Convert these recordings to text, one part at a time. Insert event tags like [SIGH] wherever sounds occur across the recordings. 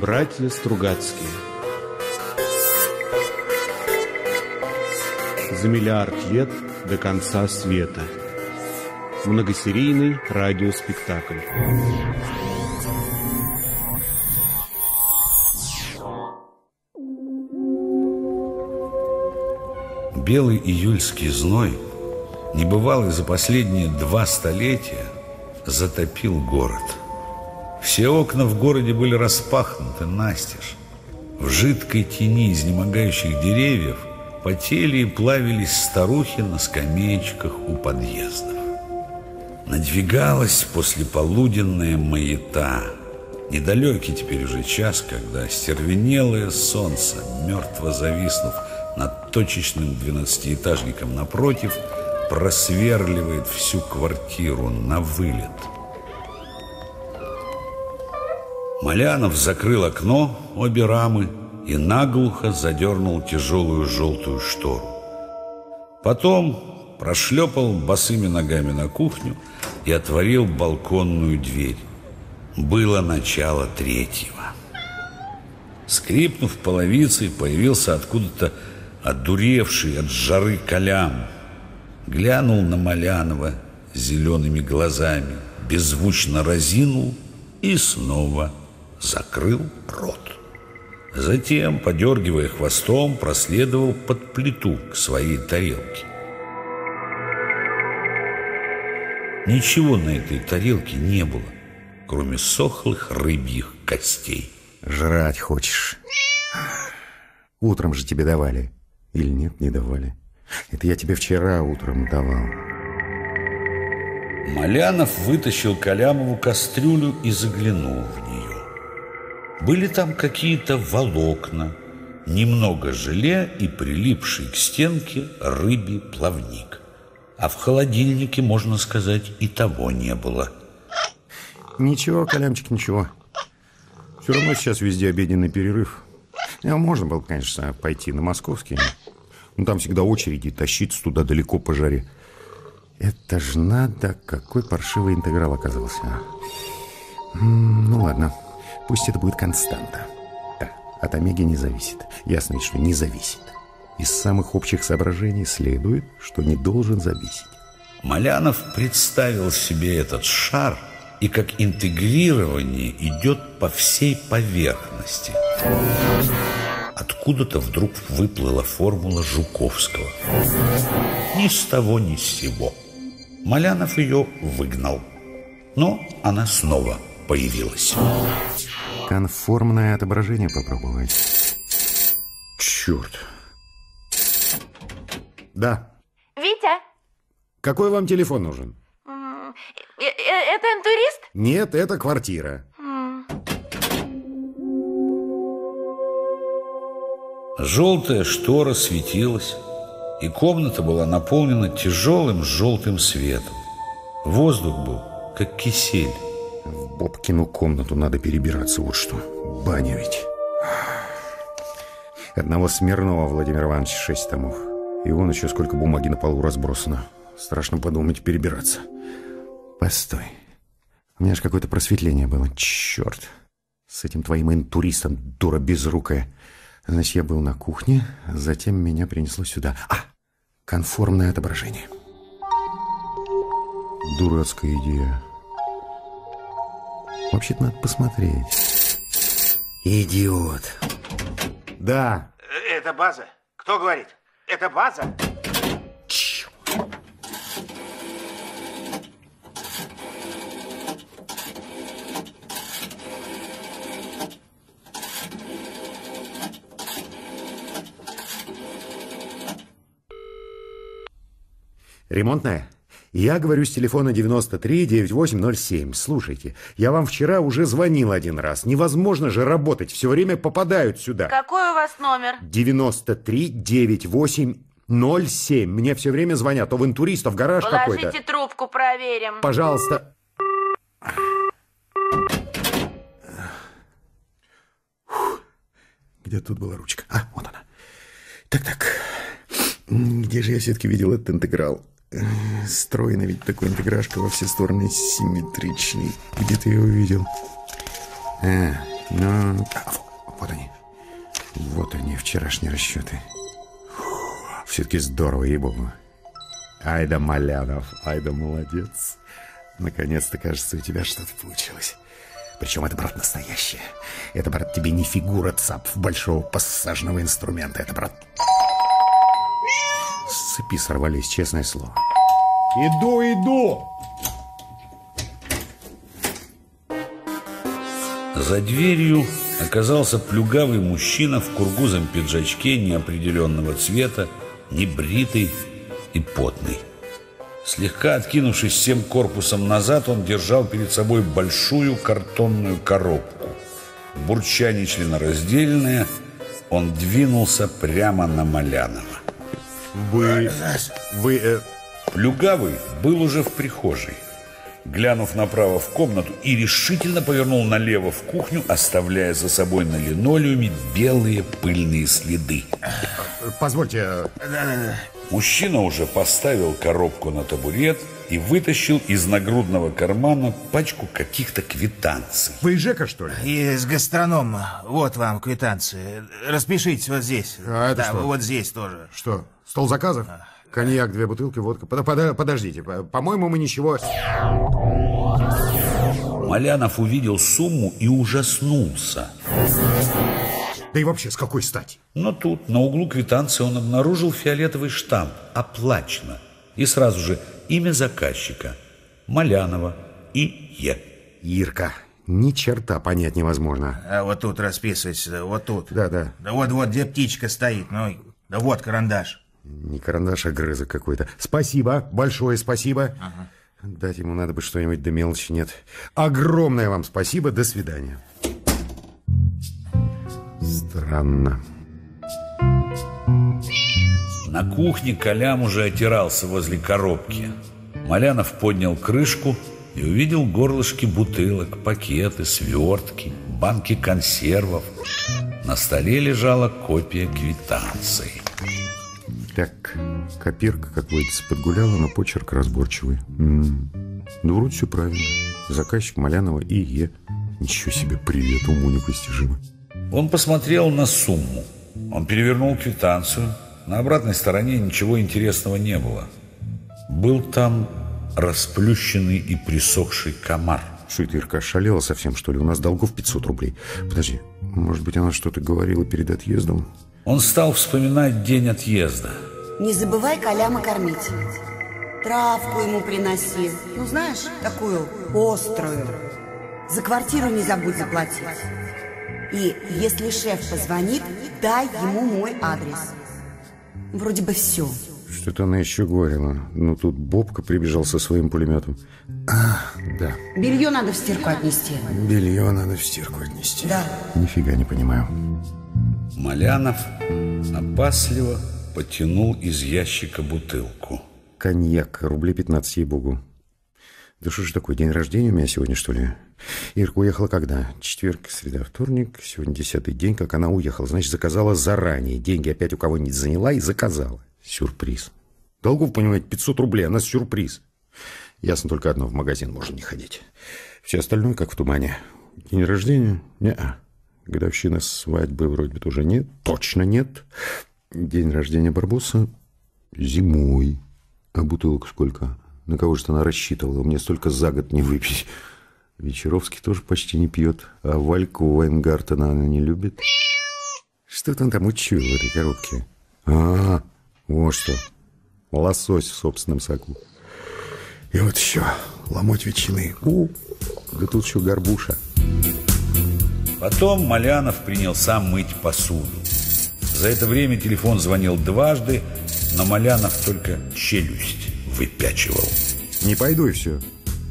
Братья Стругацкие. За миллиард лет до конца света. Многосерийный радиоспектакль. Белый июльский зной, небывалый за последние два столетия, затопил город – все окна в городе были распахнуты настежь. В жидкой тени изнемогающих деревьев потели и плавились старухи на скамеечках у подъездов. Надвигалась послеполуденная маята. Недалекий теперь уже час, когда стервенелое солнце, мертво зависнув над точечным двенадцатиэтажником напротив, просверливает всю квартиру на вылет – Малянов закрыл окно, обе рамы, и наглухо задернул тяжелую желтую штору. Потом прошлепал босыми ногами на кухню и отворил балконную дверь. Было начало третьего. Скрипнув половицей, появился откуда-то одуревший от жары колям. Глянул на Малянова зелеными глазами, беззвучно разинул и снова закрыл рот. Затем, подергивая хвостом, проследовал под плиту к своей тарелке. Ничего на этой тарелке не было, кроме сохлых рыбьих костей. Жрать хочешь? Утром же тебе давали. Или нет, не давали. Это я тебе вчера утром давал. Малянов вытащил Калямову кастрюлю и заглянул в нее. Были там какие-то волокна, немного желе и прилипший к стенке рыбий плавник. А в холодильнике, можно сказать, и того не было. Ничего, Колямчик, ничего. Все равно сейчас везде обеденный перерыв. Ну, можно было, конечно, пойти на московский. Но там всегда очереди, тащиться туда далеко по жаре. Это ж надо, какой паршивый интеграл оказался. Ну, ладно. Пусть это будет константа. Да, от омеги не зависит. Ясно ведь, что не зависит. Из самых общих соображений следует, что не должен зависеть. Малянов представил себе этот шар и как интегрирование идет по всей поверхности. Откуда-то вдруг выплыла формула Жуковского. Ни с того, ни с сего. Малянов ее выгнал. Но она снова появилась. Конформное отображение попробовать. Черт. Да. Витя? Какой вам телефон нужен? Э, э, это интурист? Нет, это квартира. Желтая штора светилась, и комната была наполнена тяжелым желтым светом. Воздух был, как кисель. В Бобкину комнату надо перебираться, вот что. Баня ведь. Одного Смирнова Владимира Ивановича шесть томов. И вон еще сколько бумаги на полу разбросано. Страшно подумать перебираться. Постой. У меня же какое-то просветление было. Черт. С этим твоим интуристом, дура безрукая. Значит, я был на кухне, затем меня принесло сюда. А, конформное отображение. Дурацкая идея. Вообще-то надо посмотреть. Идиот. Да. Это база? Кто говорит? Это база? Ремонтная? Я говорю с телефона 93-9807. Слушайте, я вам вчера уже звонил один раз. Невозможно же работать, все время попадают сюда. Какой у вас номер? 93-9807. Мне все время звонят. То в интуристов гараж какой-то. Положите трубку, проверим. Пожалуйста. Где тут была ручка? А, вот она. Так-так. Где же я все-таки видел этот интеграл? Стройный ведь такой интеграшка во все стороны симметричный. Где ты его видел? А, Ну, а, вот они. Вот они, вчерашние расчеты. Все-таки здорово, ей-богу. Ай да Малянов, ай да молодец. Наконец-то, кажется, у тебя что-то получилось. Причем это, брат, настоящее. Это, брат, тебе не фигура ЦАП большого пассажного инструмента. Это, брат... С цепи сорвались, честное слово. Иду, иду! За дверью оказался плюгавый мужчина в кургузом пиджачке неопределенного цвета, небритый и потный. Слегка откинувшись всем корпусом назад, он держал перед собой большую картонную коробку. Бурча нечленораздельная, он двинулся прямо на Малянова. Вы... Вы... Э, Плюгавый был уже в прихожей. Глянув направо в комнату и решительно повернул налево в кухню, оставляя за собой на линолеуме белые пыльные следы. позвольте... Мужчина уже поставил коробку на табурет и вытащил из нагрудного кармана пачку каких-то квитанций. Вы Жека, что ли? Из гастронома. Вот вам квитанции. Распишитесь вот здесь. А это да, что? вот здесь тоже. Что, стол заказов? Коньяк, две бутылки, водка. Под- под- подождите, по- по-моему, мы ничего... Малянов увидел сумму и ужаснулся. Да и вообще, с какой стати? Но тут на углу квитанции он обнаружил фиолетовый штамп «Оплачено» и сразу же имя заказчика Малянова и Е. Ирка, ни черта понять невозможно. А вот тут расписывайтесь, да, вот тут. Да, да. Да вот-вот, где птичка стоит, ну, да вот карандаш. Не карандаш, а грызок какой-то. Спасибо, большое спасибо. Дать ему надо бы что-нибудь, да мелочи нет. Огромное вам спасибо, до свидания. Странно. На кухне Колям уже отирался возле коробки. Малянов поднял крышку и увидел горлышки бутылок, пакеты, свертки, банки консервов. На столе лежала копия квитанции. Так, копирка, как водится, подгуляла, но почерк разборчивый. М. Ну, вроде все правильно. Заказчик Малянова и Е. Ничего себе, привет, уму непостижимо. Он посмотрел на сумму. Он перевернул квитанцию. На обратной стороне ничего интересного не было. Был там расплющенный и присохший комар. Что это, Ирка, шалела совсем, что ли? У нас долгов 500 рублей. Подожди, может быть, она что-то говорила перед отъездом? Он стал вспоминать день отъезда. Не забывай Коляма кормить. Травку ему приноси. Ну, знаешь, такую острую. За квартиру не забудь заплатить. И если шеф позвонит, дай ему мой адрес. Вроде бы все. Что-то она еще говорила. Ну, тут Бобка прибежал со своим пулеметом. А, да. Белье надо в стирку отнести. Белье надо в стирку отнести. Да. Нифига не понимаю. Малянов опасливо потянул из ящика бутылку. Коньяк, рублей 15, ей-богу. Да что же такое, день рождения у меня сегодня, что ли? Ирка уехала когда? Четверг, среда, вторник. Сегодня десятый день, как она уехала. Значит, заказала заранее. Деньги опять у кого-нибудь заняла и заказала. Сюрприз. Долгов, понимаете, 500 рублей, а нас сюрприз. Ясно только одно, в магазин можно не ходить. Все остальное как в тумане. День рождения? Не-а. Годовщина свадьбы вроде бы тоже нет. Точно нет. День рождения Барбоса зимой. А бутылок сколько? На кого же она рассчитывала? Мне столько за год не выпить. Вечеровский тоже почти не пьет. А Вальку Вайнгартена она не любит. Что-то он там учил в этой коробке. А, вот что. Лосось в собственном соку. И вот еще ломоть ветчины. У, да тут еще горбуша. Потом Малянов принялся мыть посуду. За это время телефон звонил дважды, но Малянов только челюсть выпячивал. Не пойду и все.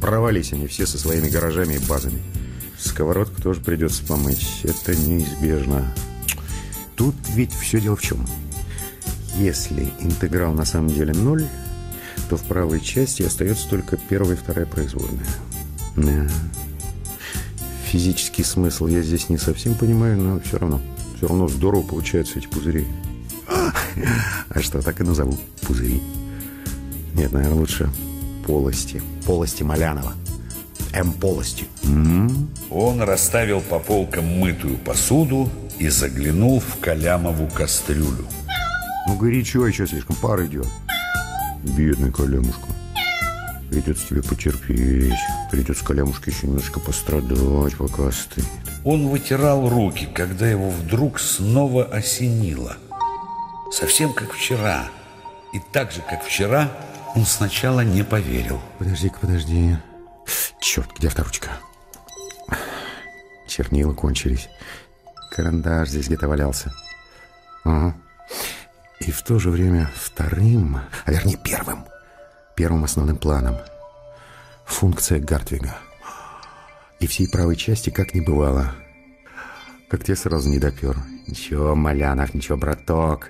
Провались они все со своими гаражами и базами. Сковородку тоже придется помыть. Это неизбежно. Тут ведь все дело в чем. Если интеграл на самом деле ноль, то в правой части остается только первая и вторая производная. Да. Физический смысл я здесь не совсем понимаю, но все равно. Все равно здорово получаются эти пузыри. А что, так и назову. Пузыри. Нет, наверное, лучше полости. Полости Малянова. М полости. Он расставил по полкам мытую посуду и заглянул в Калямову кастрюлю. Ну, горячо еще слишком, пар идет. Бедный Колямушка. Придется тебе потерпеть. Придется Колямушке еще немножко пострадать, пока остынет. Он вытирал руки, когда его вдруг снова осенило. Совсем как вчера. И так же, как вчера, он сначала не поверил. Подожди-ка, подожди. Черт, где авторучка? Чернила кончились. Карандаш здесь где-то валялся. Ага. И в то же время вторым, а вернее первым, первым основным планом функция Гартвига. И всей правой части как не бывало. Как тебе сразу не допер. Ничего, Малянов, ничего, браток.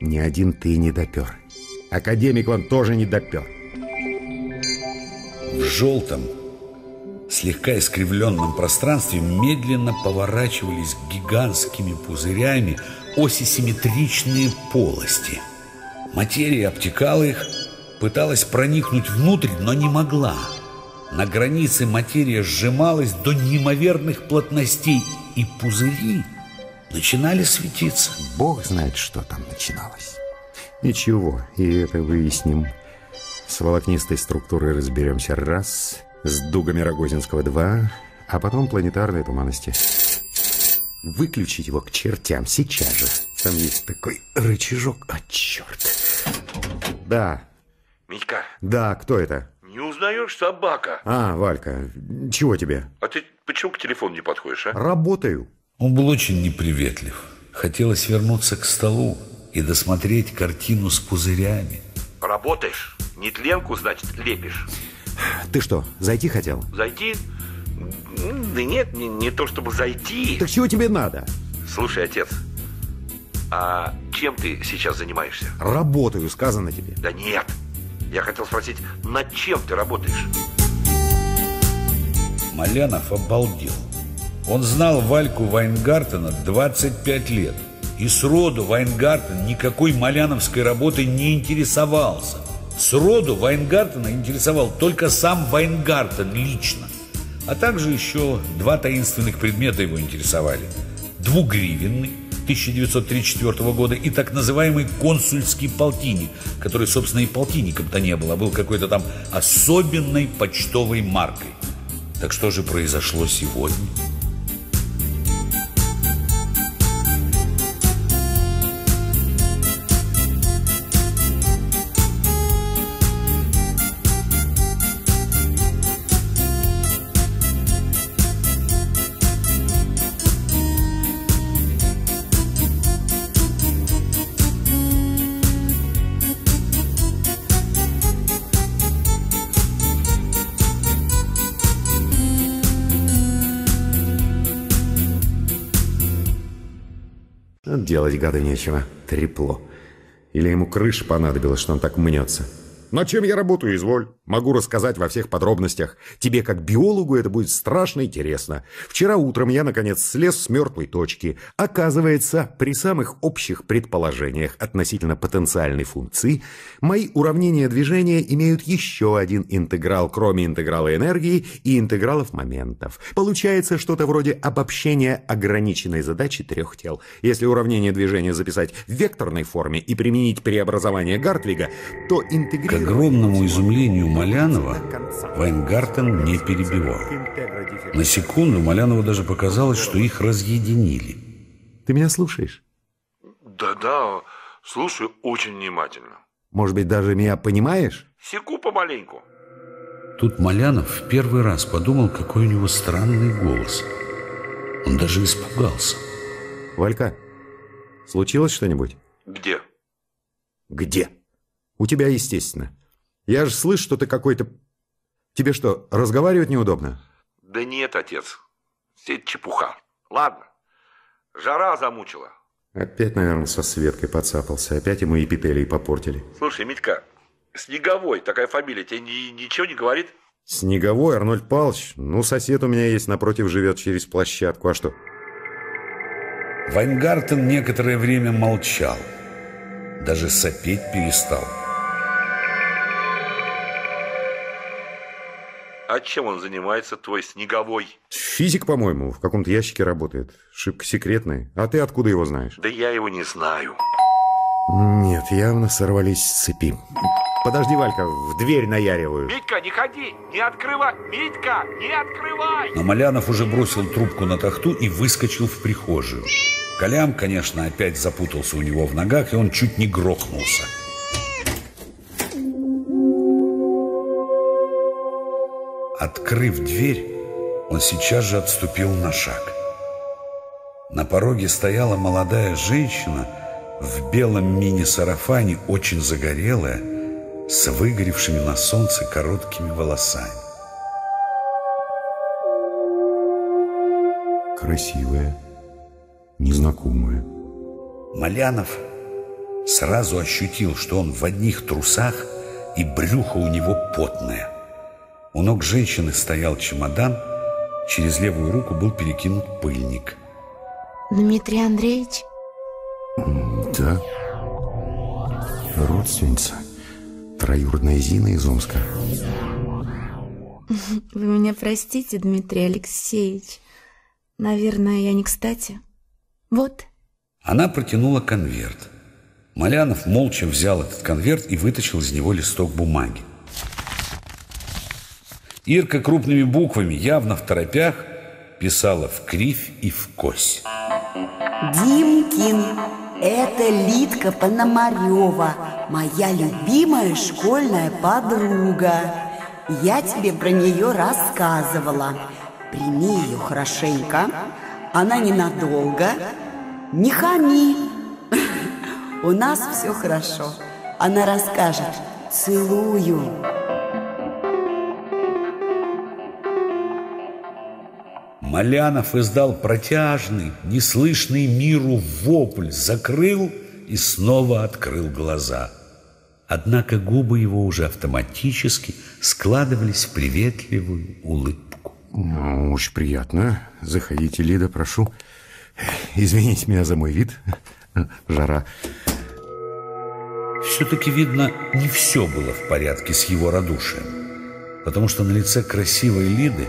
Ни один ты не допер. Академик вон тоже не допер. В желтом, слегка искривленном пространстве медленно поворачивались гигантскими пузырями осисимметричные полости. Материя обтекала их, пыталась проникнуть внутрь, но не могла. На границе материя сжималась до неимоверных плотностей, и пузыри начинали светиться. Бог знает, что там начиналось. Ничего, и это выясним. С волокнистой структурой разберемся раз, с дугами Рогозинского два, а потом планетарные туманности. Выключить его к чертям сейчас же. Там есть такой рычажок. А, черт. Да, Митька, да, кто это? не узнаешь собака? А, Валька, чего тебе? А ты почему к телефону не подходишь, а? Работаю. Он был очень неприветлив. Хотелось вернуться к столу и досмотреть картину с пузырями. Работаешь? Нетленку, значит, лепишь. Ты что, зайти хотел? Зайти? Да нет, не, не то чтобы зайти. Так чего тебе надо? Слушай, отец, а чем ты сейчас занимаешься? Работаю, сказано тебе. Да нет. Я хотел спросить, над чем ты работаешь? Малянов обалдел. Он знал Вальку Вайнгартена 25 лет. И сроду Вайнгартен никакой маляновской работой не интересовался. Сроду Вайнгартена интересовал только сам Вайнгартен лично. А также еще два таинственных предмета его интересовали. Двугривенный 1934 года и так называемый консульский полтинник, который, собственно, и полтинником-то не был, а был какой-то там особенной почтовой маркой. Так что же произошло сегодня? Делать гада нечего. Трепло. Или ему крыша понадобилась, что он так мнется. На чем я работаю, изволь. Могу рассказать во всех подробностях. Тебе, как биологу, это будет страшно интересно. Вчера утром я, наконец, слез с мертвой точки. Оказывается, при самых общих предположениях относительно потенциальной функции, мои уравнения движения имеют еще один интеграл, кроме интеграла энергии и интегралов моментов. Получается что-то вроде обобщения ограниченной задачи трех тел. Если уравнение движения записать в векторной форме и применить преобразование Гартвига, то интегрировать... огромному изумлению Малянова Вайнгартен не перебивал. На секунду Малянову даже показалось, что их разъединили. Ты меня слушаешь? Да-да, слушаю очень внимательно. Может быть, даже меня понимаешь? Секу помаленьку. Тут Малянов в первый раз подумал, какой у него странный голос. Он даже испугался. Валька, случилось что-нибудь? Где? Где? У тебя, естественно. Я же слышу, что ты какой-то... Тебе что, разговаривать неудобно? Да нет, отец. Все это чепуха. Ладно. Жара замучила. Опять, наверное, со Светкой подцапался. Опять ему эпителии попортили. Слушай, Митька, Снеговой, такая фамилия, тебе ни- ничего не говорит? Снеговой Арнольд Павлович. Ну, сосед у меня есть, напротив живет через площадку. А что? Вайнгартен некоторое время молчал. Даже сопеть перестал. А чем он занимается, твой снеговой? Физик, по-моему, в каком-то ящике работает. Шибко секретный. А ты откуда его знаешь? Да я его не знаю. Нет, явно сорвались с цепи. Подожди, Валька, в дверь наяриваю. Митька, не ходи, не открывай! Митька, не открывай! Но Малянов уже бросил трубку на тахту и выскочил в прихожую. Колям, конечно, опять запутался у него в ногах, и он чуть не грохнулся. Открыв дверь, он сейчас же отступил на шаг. На пороге стояла молодая женщина в белом мини-сарафане, очень загорелая, с выгоревшими на солнце короткими волосами. Красивая, незнакомая. Малянов сразу ощутил, что он в одних трусах и брюхо у него потное. У ног женщины стоял чемодан, через левую руку был перекинут пыльник. Дмитрий Андреевич? Да. Родственница. Троюродная Зина из Омска. [LAUGHS] Вы меня простите, Дмитрий Алексеевич. Наверное, я не кстати. Вот. Она протянула конверт. Малянов молча взял этот конверт и вытащил из него листок бумаги. Ирка крупными буквами, явно в торопях, писала в кривь и в кось. Димкин, это Литка Пономарева, моя любимая школьная подруга. Я тебе про нее рассказывала. Прими ее хорошенько, она ненадолго. Не хами. [LAUGHS] У нас все хорошо. Она расскажет. Целую. Малянов издал протяжный, неслышный миру вопль, закрыл и снова открыл глаза. Однако губы его уже автоматически складывались в приветливую улыбку. Ну, очень приятно. Заходите, Лида, прошу. Извините меня за мой вид. Жара. Все-таки, видно, не все было в порядке с его радушием, потому что на лице красивой Лиды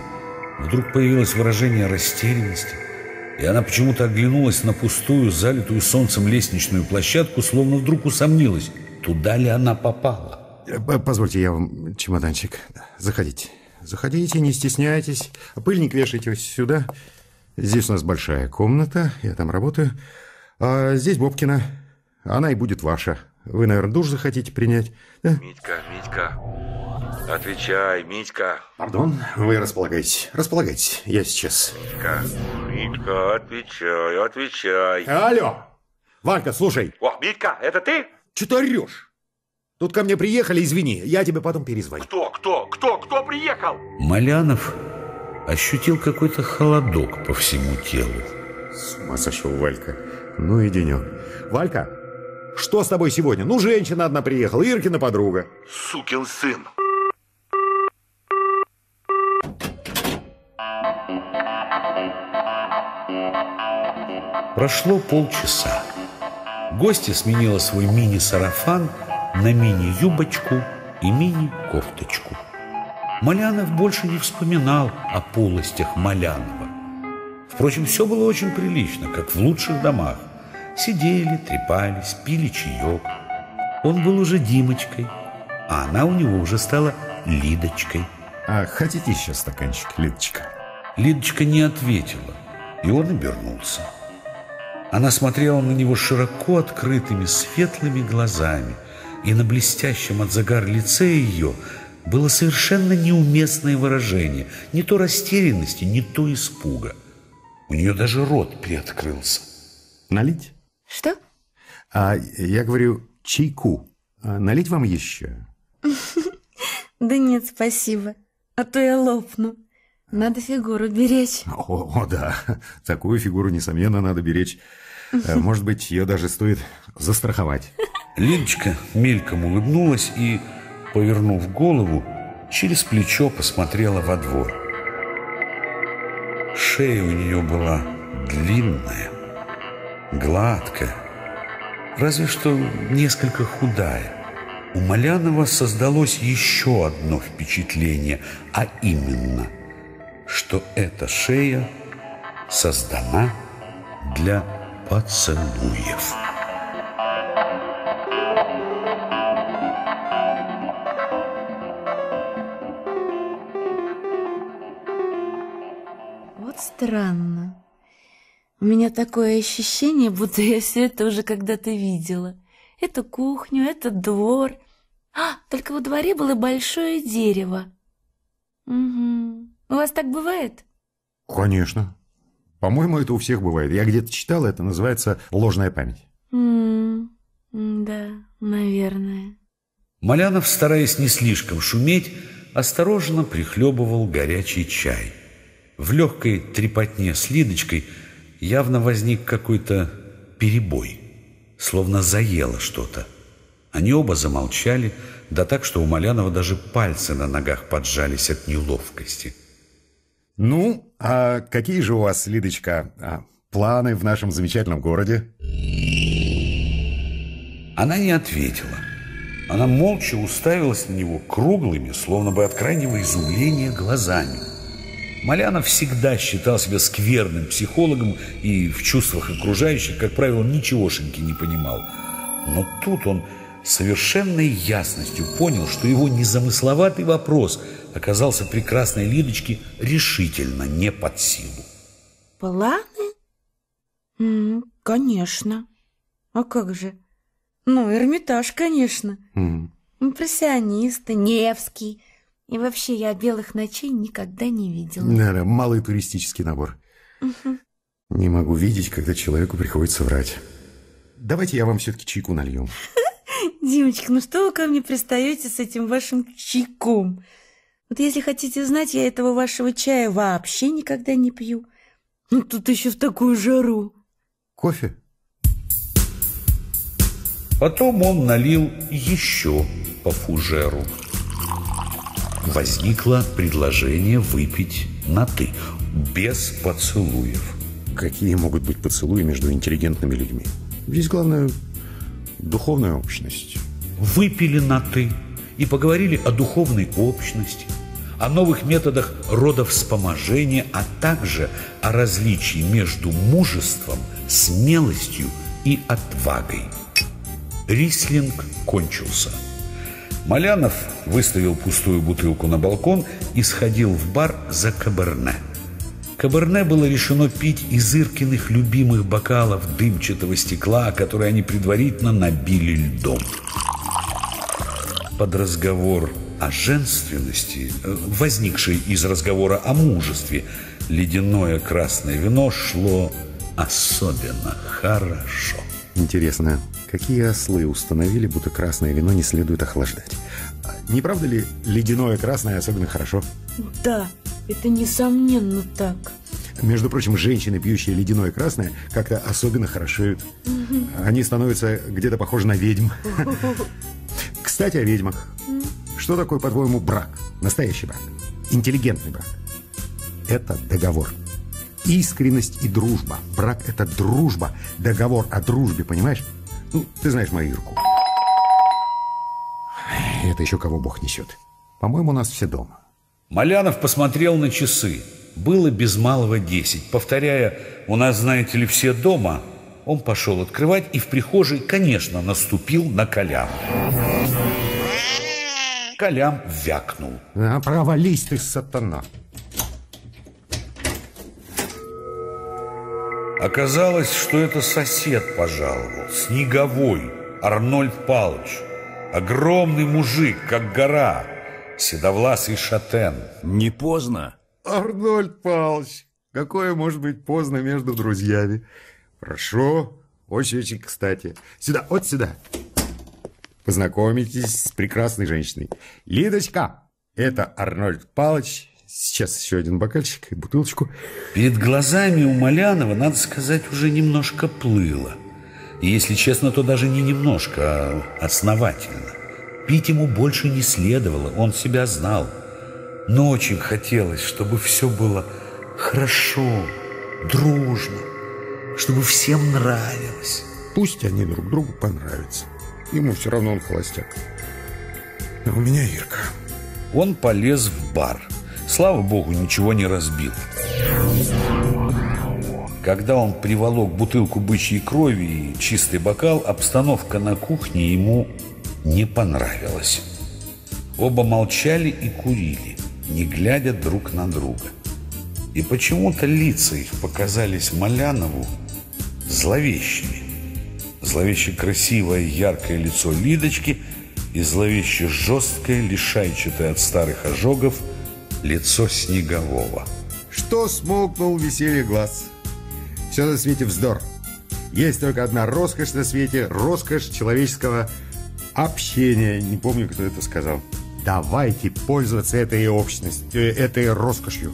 вдруг появилось выражение растерянности, и она почему-то оглянулась на пустую, залитую солнцем лестничную площадку, словно вдруг усомнилась, туда ли она попала. Э, Позвольте, я вам чемоданчик. Заходите. Заходите, не стесняйтесь. Пыльник вешайте сюда. Здесь у нас большая комната, я там работаю. А здесь Бобкина. Она и будет ваша. Вы, наверное, душ захотите принять, да? Митька, Митька, отвечай, Митька. Пардон, вы располагайтесь. Располагайтесь, я сейчас. Митька, Митька, отвечай, отвечай. Алло! Валька, слушай, О, Митька, это ты? что ты орешь? Тут ко мне приехали, извини, я тебе потом перезвоню. Кто, кто, кто, кто приехал? Малянов ощутил какой-то холодок по всему телу. С ума сошел Валька. Ну и денек. Валька, что с тобой сегодня? Ну, женщина одна приехала, Иркина подруга. Сукин сын. Прошло полчаса. Гостья сменила свой мини-сарафан на мини-юбочку и мини-кофточку. Малянов больше не вспоминал о полостях Малянова. Впрочем, все было очень прилично, как в лучших домах. Сидели, трепались, пили чаек. Он был уже Димочкой, а она у него уже стала Лидочкой. А хотите еще стаканчик, Лидочка? Лидочка не ответила, и он обернулся. Она смотрела на него широко открытыми светлыми глазами, и на блестящем от загар лице ее было совершенно неуместное выражение, не то растерянности, не то испуга. У нее даже рот приоткрылся. Налить? Что? А я говорю, чайку. А налить вам еще? [LAUGHS] Да нет, спасибо. А то я лопну. Надо фигуру беречь. О, о, да, такую фигуру, несомненно, надо беречь. Э, Может быть, ее даже стоит застраховать. Лидочка мельком улыбнулась и, повернув голову, через плечо посмотрела во двор. Шея у нее была длинная, гладкая, разве что несколько худая. У Малянова создалось еще одно впечатление, а именно, что эта шея создана для поцелуев. Вот странно. У меня такое ощущение, будто я все это уже когда-то видела. Эту кухню, этот двор. А, только во дворе было большое дерево. Угу. У вас так бывает? Конечно. По-моему, это у всех бывает. Я где-то читал, это называется ложная память. М да, наверное. Малянов, стараясь не слишком шуметь, осторожно прихлебывал горячий чай. В легкой трепотне с Лидочкой явно возник какой-то перебой, словно заело что-то. Они оба замолчали, да так, что у Малянова даже пальцы на ногах поджались от неловкости. Ну, а какие же у вас, Лидочка, а, планы в нашем замечательном городе? Она не ответила. Она молча уставилась на него круглыми, словно бы от крайнего изумления, глазами. Малянов всегда считал себя скверным психологом и в чувствах окружающих, как правило, ничегошеньки не понимал. Но тут он совершенной ясностью понял, что его незамысловатый вопрос оказался прекрасной Лидочке решительно не под силу. Планы? М, конечно. А как же? Ну, Эрмитаж, конечно. М, Импрессионисты, Невский. И вообще я белых ночей никогда не видела. Да-да, малый туристический набор. Не могу видеть, когда человеку приходится врать. Давайте я вам все-таки чайку налью. [LAUGHS] Димочка, ну что вы ко мне пристаете с этим вашим чайком? Вот если хотите знать, я этого вашего чая вообще никогда не пью. Ну тут еще в такую жару. Кофе? Потом он налил еще по фужеру. Возникло предложение выпить на «ты», без поцелуев. Какие могут быть поцелуи между интеллигентными людьми? Здесь главное духовная общность. Выпили на «ты» и поговорили о духовной общности, о новых методах родовспоможения, а также о различии между мужеством, смелостью и отвагой. Рислинг кончился. Малянов выставил пустую бутылку на балкон и сходил в бар за каберне. Каберне было решено пить из Иркиных любимых бокалов дымчатого стекла, которые они предварительно набили льдом. Под разговор о женственности, э, возникший из разговора о мужестве, ледяное красное вино шло особенно хорошо. Интересно, какие ослы установили, будто красное вино не следует охлаждать? А Не правда ли ледяное красное особенно хорошо? Да, это несомненно так. Между прочим, женщины, пьющие ледяное красное, как-то особенно хорошеют. Они становятся где-то похожи на ведьм. [LAUGHS] Кстати, о ведьмах. Что такое, по-твоему, брак? Настоящий брак. Интеллигентный брак. Это договор. Искренность и дружба. Брак – это дружба. Договор о дружбе, понимаешь? Ну, ты знаешь мою Ирку. Это еще кого Бог несет. По-моему, у нас все дома. Малянов посмотрел на часы. Было без малого десять. Повторяя «У нас, знаете ли, все дома», он пошел открывать и в прихожей, конечно, наступил на Колям. Колям вякнул. А, провались ты, сатана. Оказалось, что это сосед пожаловал, Снеговой, Арнольд Палыч. Огромный мужик, как гора, седовласый шатен. Не поздно? Арнольд Павлович, какое может быть поздно между друзьями? Хорошо, очень-очень кстати. Сюда, вот сюда. Познакомитесь с прекрасной женщиной. Лидочка, это Арнольд Павлович. Сейчас еще один бокальчик и бутылочку. Перед глазами у Малянова, надо сказать, уже немножко плыло. И, если честно, то даже не немножко, а основательно. Пить ему больше не следовало, он себя знал. Но очень хотелось, чтобы все было хорошо, дружно, чтобы всем нравилось. Пусть они друг другу понравятся. Ему все равно он холостяк. У меня Ирка. Он полез в бар. Слава богу, ничего не разбил. Когда он приволок бутылку бычьей крови и чистый бокал, обстановка на кухне ему не понравилась. Оба молчали и курили, не глядя друг на друга. И почему-то лица их показались Малянову зловещими. Зловеще красивое яркое лицо Лидочки и зловеще жесткое, лишайчатое от старых ожогов лицо Снегового. Что смолкнул веселье глаз? Все на свете вздор. Есть только одна роскошь на свете, роскошь человеческого общения. Не помню, кто это сказал. Давайте пользоваться этой общностью, этой роскошью.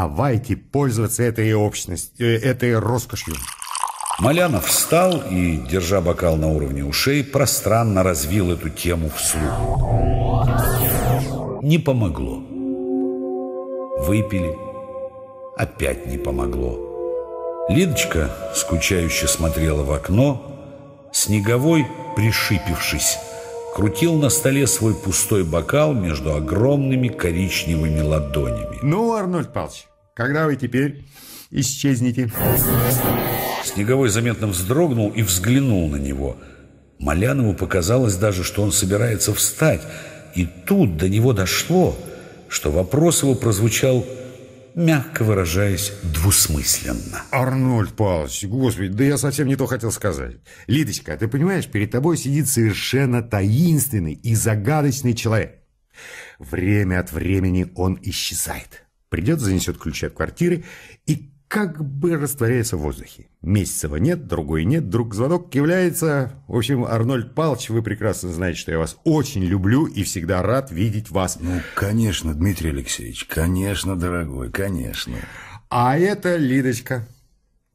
Давайте пользоваться этой общностью, э, этой роскошью. Малянов встал и, держа бокал на уровне ушей, пространно развил эту тему вслух. Не помогло. Выпили. Опять не помогло. Лидочка скучающе смотрела в окно. Снеговой, пришипившись, крутил на столе свой пустой бокал между огромными коричневыми ладонями. Ну, Арнольд Павлович, когда вы теперь исчезнете? Снеговой заметно вздрогнул и взглянул на него. Малянову показалось даже, что он собирается встать. И тут до него дошло, что вопрос его прозвучал, мягко выражаясь, двусмысленно. Арнольд Павлович, господи, да я совсем не то хотел сказать. Лидочка, ты понимаешь, перед тобой сидит совершенно таинственный и загадочный человек. Время от времени он исчезает. Придет, занесет ключи от квартиры и как бы растворяется в воздухе. Месяцева нет, другой нет, друг звонок является. В общем, Арнольд Павлович, вы прекрасно знаете, что я вас очень люблю и всегда рад видеть вас. Ну, конечно, Дмитрий Алексеевич, конечно, дорогой, конечно. А это Лидочка,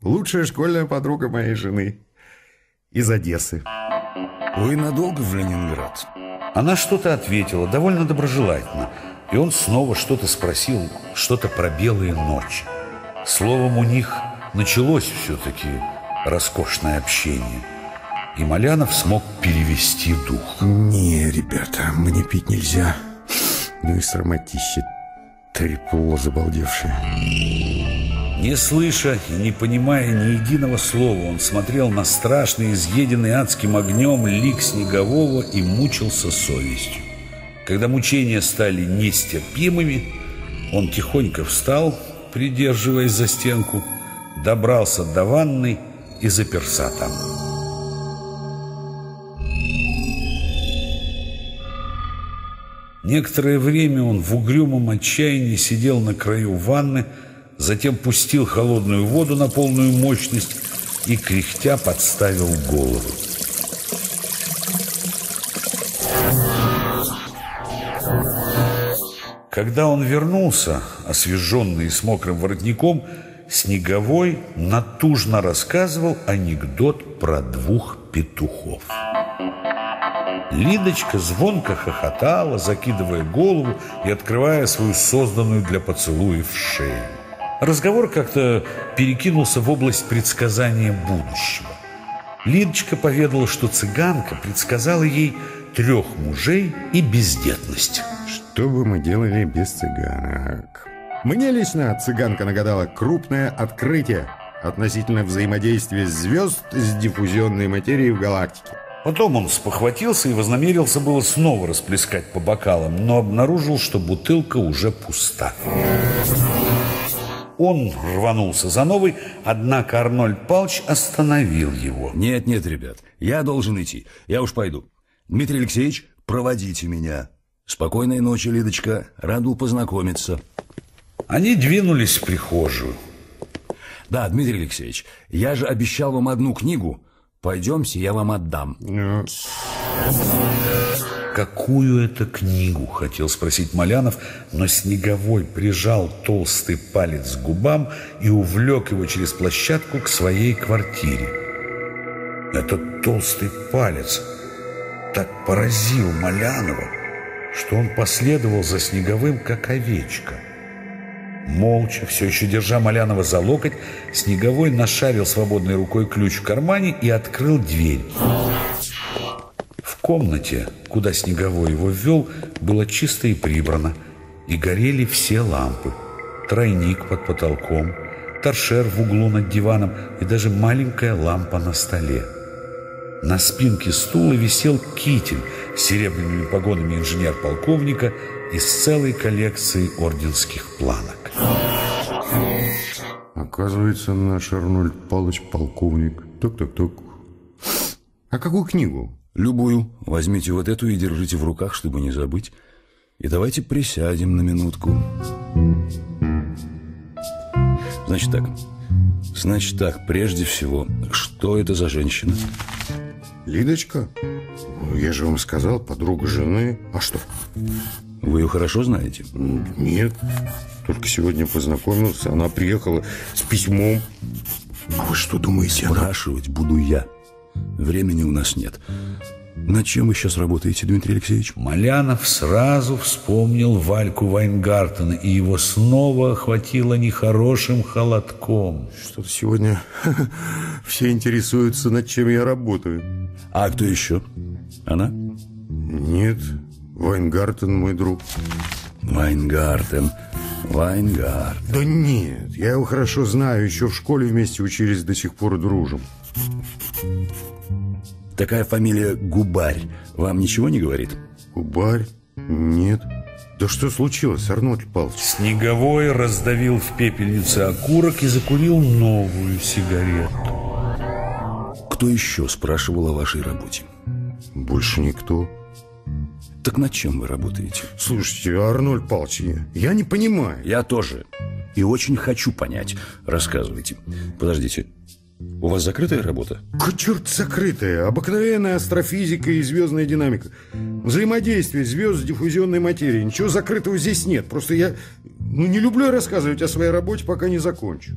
лучшая школьная подруга моей жены из Одессы. Вы надолго в Ленинград? Она что-то ответила, довольно доброжелательно. И он снова что-то спросил, что-то про белые ночи. Словом, у них началось все-таки роскошное общение. И Малянов смог перевести дух. Не, ребята, мне пить нельзя. Ну и срамотище. Трепло забалдевшее. Не слыша и не понимая ни единого слова, он смотрел на страшный, изъеденный адским огнем лик Снегового и мучился совестью. Когда мучения стали нестерпимыми, он тихонько встал, придерживаясь за стенку, добрался до ванны и заперся там. Некоторое время он в угрюмом отчаянии сидел на краю ванны, затем пустил холодную воду на полную мощность и, кряхтя, подставил голову. Когда он вернулся, освеженный и с мокрым воротником, Снеговой натужно рассказывал анекдот про двух петухов. Лидочка звонко хохотала, закидывая голову и открывая свою созданную для поцелуев шею. Разговор как-то перекинулся в область предсказания будущего. Лидочка поведала, что цыганка предсказала ей трех мужей и бездетность. Что бы мы делали без цыганок? Мне лично цыганка нагадала крупное открытие относительно взаимодействия звезд с диффузионной материей в галактике. Потом он спохватился и вознамерился было снова расплескать по бокалам, но обнаружил, что бутылка уже пуста. Он рванулся за новой, однако Арнольд Палч остановил его. Нет, нет, ребят, я должен идти. Я уж пойду. Дмитрий Алексеевич, проводите меня. Спокойной ночи, Лидочка. Рад был познакомиться. Они двинулись в прихожую. Да, Дмитрий Алексеевич, я же обещал вам одну книгу. Пойдемте, я вам отдам. Какую это книгу, хотел спросить Малянов, но Снеговой прижал толстый палец к губам и увлек его через площадку к своей квартире. Этот толстый палец так поразил Малянова, что он последовал за Снеговым, как овечка. Молча, все еще держа Малянова за локоть, Снеговой нашарил свободной рукой ключ в кармане и открыл дверь. В комнате, куда Снеговой его ввел, было чисто и прибрано, и горели все лампы. Тройник под потолком, торшер в углу над диваном и даже маленькая лампа на столе. На спинке стула висел китель с серебряными погонами инженер-полковника из целой коллекции орденских планок. Оказывается, наш Арнольд Павлович полковник. Тук-тук-тук. А какую книгу? Любую. Возьмите вот эту и держите в руках, чтобы не забыть. И давайте присядем на минутку. Значит так. Значит так, прежде всего, что это за женщина? Лидочка? Ну, Я же вам сказал, подруга жены. А что? Вы ее хорошо знаете? Нет. Только сегодня познакомился. Она приехала с письмом. А вы что думаете? она- Спрашивать буду я. Времени у нас нет. Над чем вы сейчас работаете, Дмитрий Алексеевич? Малянов сразу вспомнил Вальку Вайнгартена, и его снова охватило нехорошим холодком. Что-то сегодня [LAUGHS] все интересуются, над чем я работаю. А кто еще? Она? Нет, Вайнгартен мой друг. Вайнгартен. Вайнгартен. Да нет, я его хорошо знаю. Еще в школе вместе учились, до сих пор дружим. Такая фамилия Губарь вам ничего не говорит? Губарь? Нет. Да что случилось, Арнольд Павлович? Снеговой раздавил в пепельнице окурок и закурил новую сигарету. Кто еще спрашивал о вашей работе? Больше никто. Так над чем вы работаете? Слушайте, Арнольд Павлович, я, я не понимаю. Я тоже. И очень хочу понять. Рассказывайте. Подождите. У вас закрытая работа? К черт закрытая. Обыкновенная астрофизика и звездная динамика. Взаимодействие звезд с диффузионной материей. Ничего закрытого здесь нет. Просто я ну, не люблю рассказывать о своей работе, пока не закончу.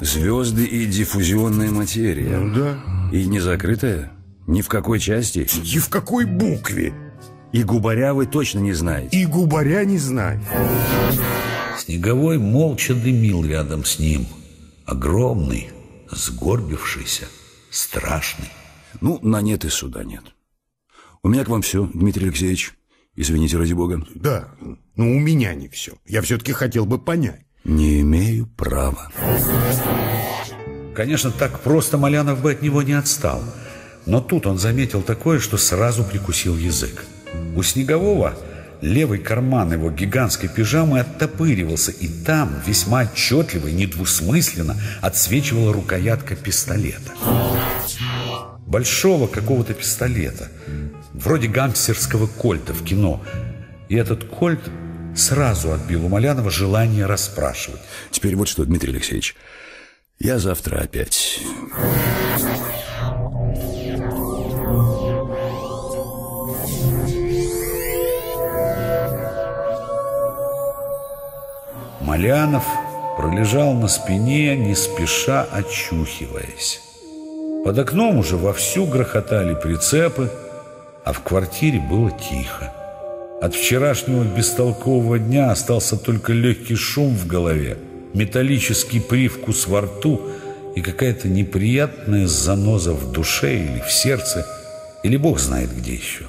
Звезды и диффузионная материя. Ну да. И не закрытая? Ни в какой части? И в какой букве? И губаря вы точно не знаете? И губаря не знаю. Снеговой молча дымил рядом с ним. Огромный, сгорбившийся, страшный. Ну, на нет и суда нет. У меня к вам все, Дмитрий Алексеевич. Извините, ради бога. Да, но у меня не все. Я все-таки хотел бы понять. Не имею права. Конечно, так просто Малянов бы от него не отстал. Но тут он заметил такое, что сразу прикусил язык. У Снегового левый карман его гигантской пижамы оттопыривался, и там весьма отчетливо и недвусмысленно отсвечивала рукоятка пистолета. Большого какого-то пистолета, вроде гангстерского кольта в кино. И этот кольт сразу отбил у Малянова желание расспрашивать. Теперь вот что, Дмитрий Алексеевич. Я завтра опять... Малянов пролежал на спине, не спеша очухиваясь. Под окном уже вовсю грохотали прицепы, а в квартире было тихо. От вчерашнего бестолкового дня остался только легкий шум в голове, металлический привкус во рту и какая-то неприятная заноза в душе или в сердце, или бог знает где еще.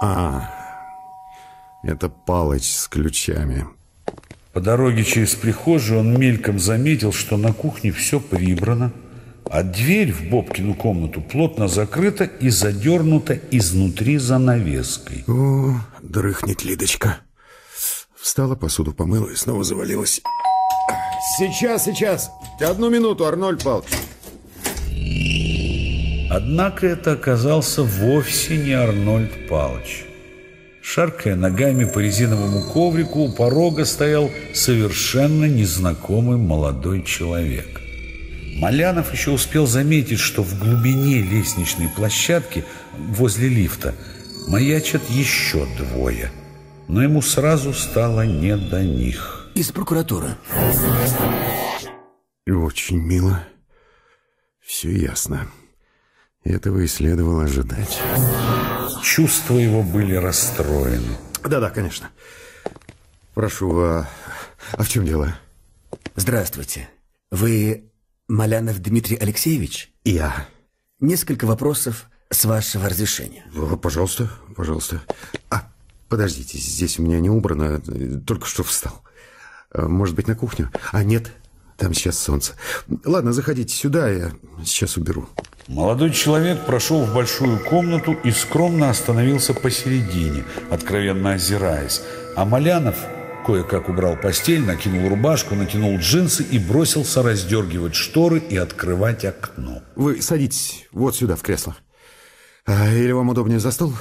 А, это Палыч с ключами. По дороге через прихожую он мельком заметил, что на кухне все прибрано, а дверь в Бобкину комнату плотно закрыта и задернута изнутри занавеской. О, дрыхнет Лидочка. Встала, посуду помыла и снова завалилась. Сейчас, сейчас. Одну минуту, Арнольд Павлович. Однако это оказался вовсе не Арнольд Палыч. Шаркая ногами по резиновому коврику, у порога стоял совершенно незнакомый молодой человек. Малянов еще успел заметить, что в глубине лестничной площадки возле лифта маячат еще двое. Но ему сразу стало не до них. Из прокуратуры. Очень мило. Все ясно. Этого и следовало ожидать. Чувства его были расстроены. Да-да, конечно. Прошу, а, а в чем дело? Здравствуйте. Вы Малянов Дмитрий Алексеевич? Я. Несколько вопросов с вашего разрешения. Пожалуйста, пожалуйста. А, подождите, здесь у меня не убрано, только что встал. А, Может быть, на кухню? А, нет, там сейчас солнце. Ладно, заходите сюда, я сейчас уберу. Молодой человек прошел в большую комнату и скромно остановился посередине, откровенно озираясь. А Малянов кое-как убрал постель, накинул рубашку, натянул джинсы и бросился раздергивать шторы и открывать окно. Вы садитесь вот сюда, в кресло. А, или вам удобнее за стол?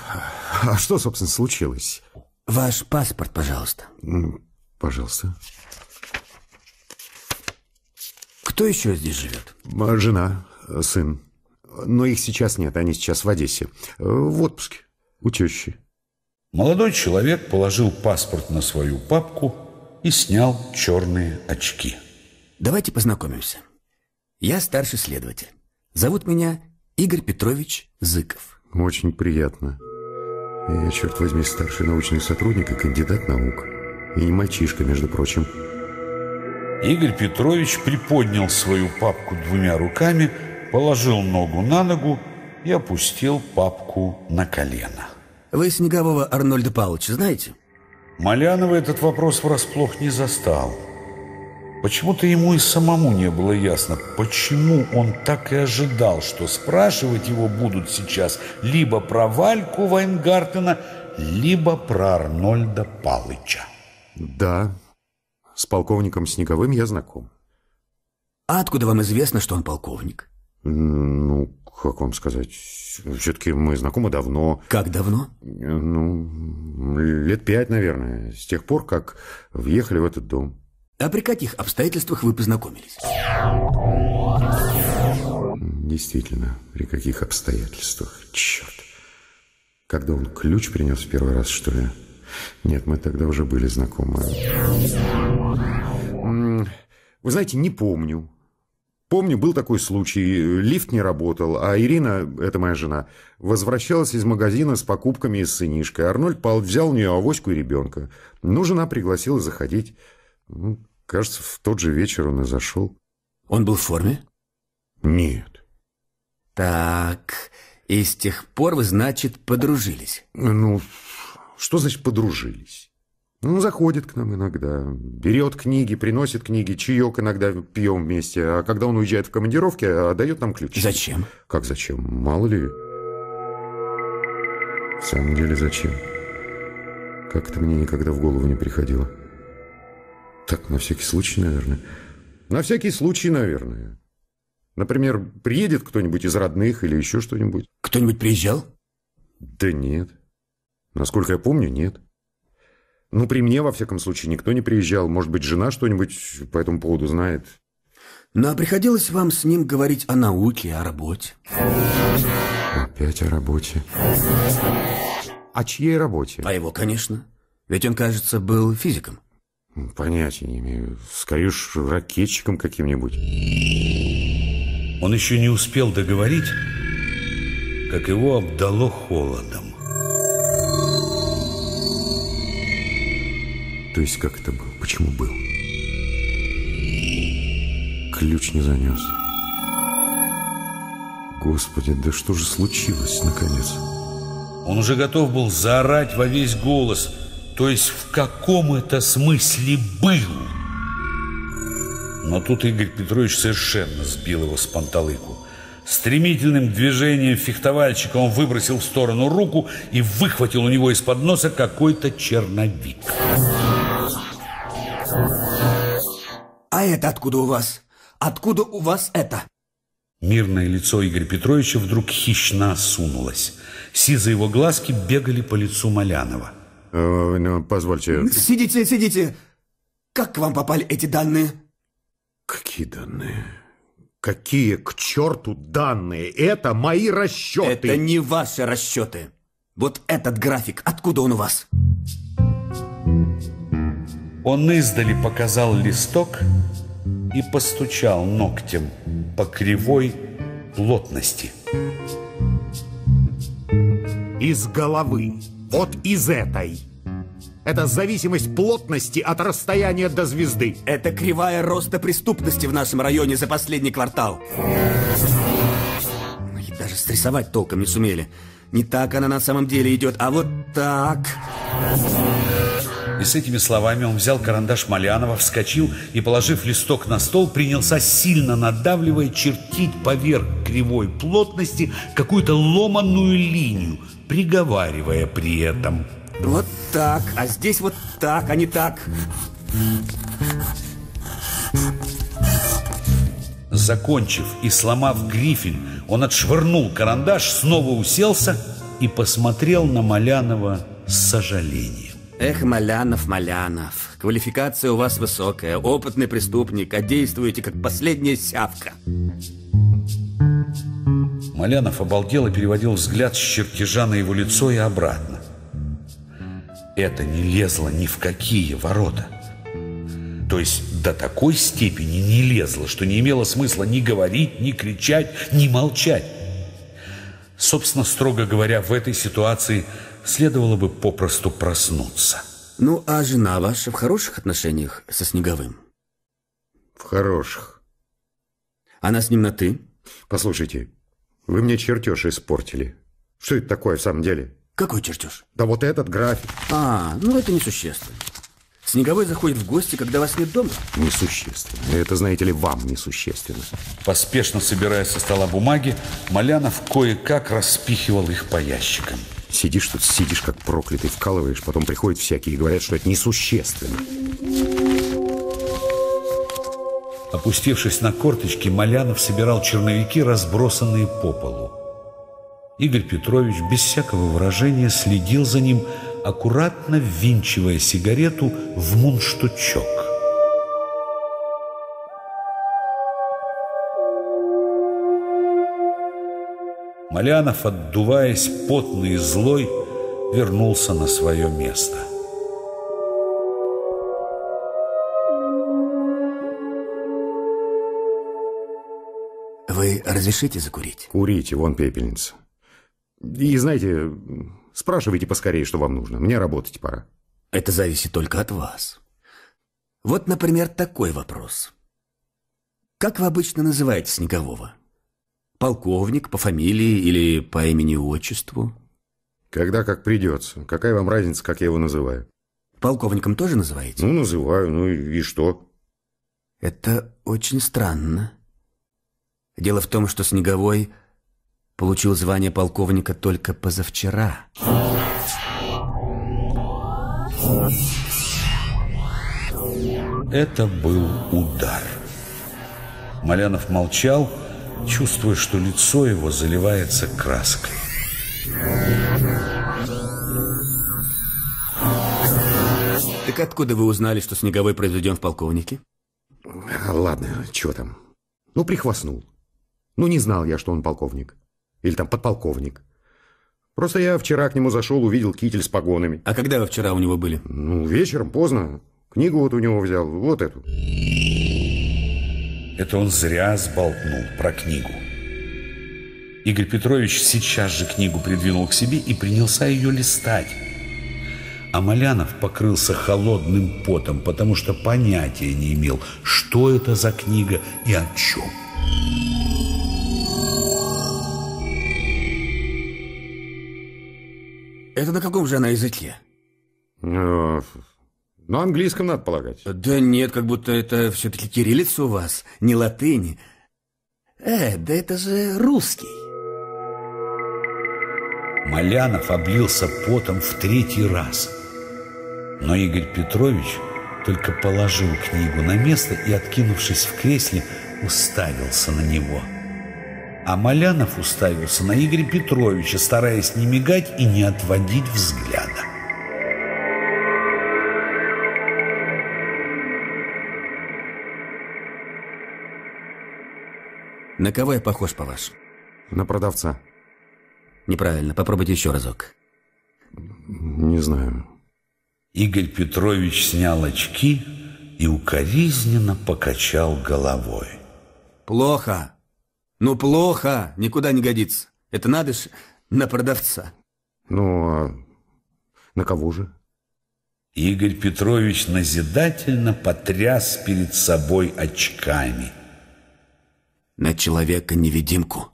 А что, собственно, случилось? Ваш паспорт, пожалуйста. Пожалуйста. Кто еще здесь живет? Жена, сын. Но их сейчас нет, они сейчас в Одессе. В отпуске. У тещи. Молодой человек положил паспорт на свою папку и снял черные очки. Давайте познакомимся. Я старший следователь. Зовут меня Игорь Петрович Зыков. Очень приятно. Я, черт возьми, старший научный сотрудник и кандидат наук. И не мальчишка, между прочим. Игорь Петрович приподнял свою папку двумя руками, положил ногу на ногу и опустил папку на колено. Вы Снегового Арнольда Павловича знаете? Малянова этот вопрос врасплох не застал. Почему-то ему и самому не было ясно, почему он так и ожидал, что спрашивать его будут сейчас либо про Вальку Вайнгартена, либо про Арнольда Палыча. Да, с полковником Снеговым я знаком. А откуда вам известно, что он полковник? Ну, как вам сказать, все-таки мы знакомы давно. Как давно? Ну, лет пять, наверное, с тех пор, как въехали в этот дом. А при каких обстоятельствах вы познакомились? Действительно, при каких обстоятельствах? Черт. Когда он ключ принес в первый раз, что ли? Нет, мы тогда уже были знакомы. Вы знаете, не помню. Помню, был такой случай. Лифт не работал, а Ирина, это моя жена, возвращалась из магазина с покупками и с сынишкой. Арнольд Павлович взял у нее авоську и ребенка. Ну, жена пригласила заходить. Ну, кажется, в тот же вечер он и зашел. Он был в форме? Нет. Так, и с тех пор вы, значит, подружились? Ну, что значит подружились? Ну, заходит к нам иногда, берет книги, приносит книги, чаек иногда пьем вместе, а когда он уезжает в командировке, отдает нам ключи. Зачем? Как зачем? Мало ли. В самом деле зачем? Как это мне никогда в голову не приходило. Так, на всякий случай, наверное. На всякий случай, наверное. Например, приедет кто-нибудь из родных или еще что-нибудь. Кто-нибудь приезжал? Да нет. Насколько я помню, нет. Ну, при мне, во всяком случае, никто не приезжал. Может быть, жена что-нибудь по этому поводу знает. Ну, а приходилось вам с ним говорить о науке, о работе? Опять о работе. О чьей работе? О его, конечно. Ведь он, кажется, был физиком. Понятия не имею. Скорее уж ракетчиком каким-нибудь. Он еще не успел договорить, как его обдало холодом. То есть как это был? Почему был? Ключ не занес. Господи, да что же случилось, наконец? Он уже готов был заорать во весь голос, то есть в каком это смысле был. Но тут Игорь Петрович совершенно сбил его с панталыку. Стремительным движением фехтовальщика он выбросил в сторону руку и выхватил у него из-под носа какой-то черновик. А это откуда у вас? Откуда у вас это? Мирное лицо Игоря Петровича вдруг хищно осунулось. Сизые его глазки бегали по лицу Малянова. Э, ну, позвольте. Сидите, сидите. Как к вам попали эти данные? Какие данные? Какие к черту данные? Это мои расчеты. Это не ваши расчеты. Вот этот график, откуда он у вас? Он издали показал листок и постучал ногтем по кривой плотности. из головы. Вот из этой. Это зависимость плотности от расстояния до звезды. Это кривая роста преступности в нашем районе за последний квартал. И даже стрессовать толком не сумели. Не так она на самом деле идет, а вот так. И с этими словами он взял карандаш Малянова, вскочил и, положив листок на стол, принялся сильно надавливая чертить поверх кривой плотности какую-то ломаную линию, приговаривая при этом. Вот так, а здесь вот так, а не так. Закончив и сломав грифель, он отшвырнул карандаш, снова уселся и посмотрел на Малянова с сожалением. Эх, Малянов, Малянов, квалификация у вас высокая, опытный преступник, а действуете как последняя сявка. Малянов обалдел и переводил взгляд с чертежа на его лицо и обратно. Это не лезло ни в какие ворота. То есть до такой степени не лезло, что не имело смысла ни говорить, ни кричать, ни молчать. Собственно, строго говоря, в этой ситуации следовало бы попросту проснуться. Ну, а жена ваша в хороших отношениях со Снеговым? В хороших. Она с ним на «ты»? Послушайте, вы мне чертеж испортили. Что это такое в самом деле? Какой чертеж? Да вот этот график. А, ну это несущественно. Снеговой заходит в гости, когда вас нет дома? Несущественно. Это, знаете ли, вам несущественно. Поспешно собирая со стола бумаги, Малянов кое-как распихивал их по ящикам. Сидишь тут, сидишь как проклятый, вкалываешь, потом приходят всякие и говорят, что это несущественно. Опустившись на корточки, Малянов собирал черновики, разбросанные по полу. Игорь Петрович без всякого выражения следил за ним, аккуратно ввинчивая сигарету в мундштучок. Малянов, отдуваясь потный и злой, вернулся на свое место. Вы разрешите закурить? Курите, вон пепельница. И знаете, спрашивайте поскорее, что вам нужно. Мне работать пора. Это зависит только от вас. Вот, например, такой вопрос. Как вы обычно называете Снегового? Полковник, по фамилии или по имени-отчеству? Когда как придется. Какая вам разница, как я его называю? Полковником тоже называете? Ну, называю. Ну и что? Это очень странно. Дело в том, что Снеговой получил звание полковника только позавчера. Это был удар. Малянов молчал, чувствуя, что лицо его заливается краской. Так откуда вы узнали, что Снеговой произведен в полковнике? Ладно, что там? Ну, прихвастнул. Ну, не знал я, что он полковник. Или там подполковник. Просто я вчера к нему зашел, увидел китель с погонами. А когда вы вчера у него были? Ну, вечером, поздно. Книгу вот у него взял, вот эту. Это он зря сболтнул про книгу. Игорь Петрович сейчас же книгу придвинул к себе и принялся ее листать. А Малянов покрылся холодным потом, потому что понятия не имел, что это за книга и о чем. Это на каком же она языке? Ну, на английском надо полагать. Да нет, как будто это все-таки кириллица у вас, не латынь. Э, да это же русский. Малянов облился потом в третий раз. Но Игорь Петрович только положил книгу на место и, откинувшись в кресле, уставился на него. А Малянов уставился на Игоря Петровича, стараясь не мигать и не отводить взгляда. На кого я похож, по-вашему? На продавца. Неправильно, попробуйте еще разок. Не знаю. Игорь Петрович снял очки и укоризненно покачал головой. Плохо. Ну, плохо. Никуда не годится. Это надо ж на продавца. Ну, а на кого же? Игорь Петрович назидательно потряс перед собой очками. На человека-невидимку.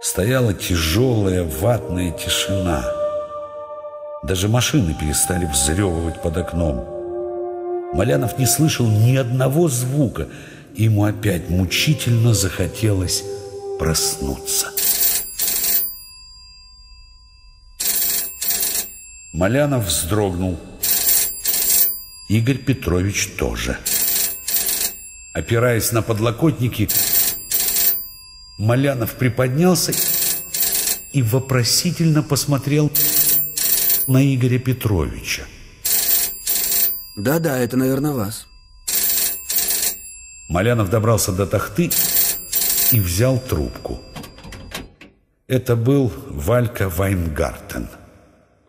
Стояла тяжелая ватная тишина. Даже машины перестали взрёвывать под окном. Малянов не слышал ни одного звука. Ему опять мучительно захотелось проснуться. Малянов вздрогнул. Игорь Петрович тоже. Опираясь на подлокотники, Малянов приподнялся и вопросительно посмотрел на Игоря Петровича. Да-да, это, наверное, вас. Малянов добрался до тахты и взял трубку. Это был Валька Вайнгартен.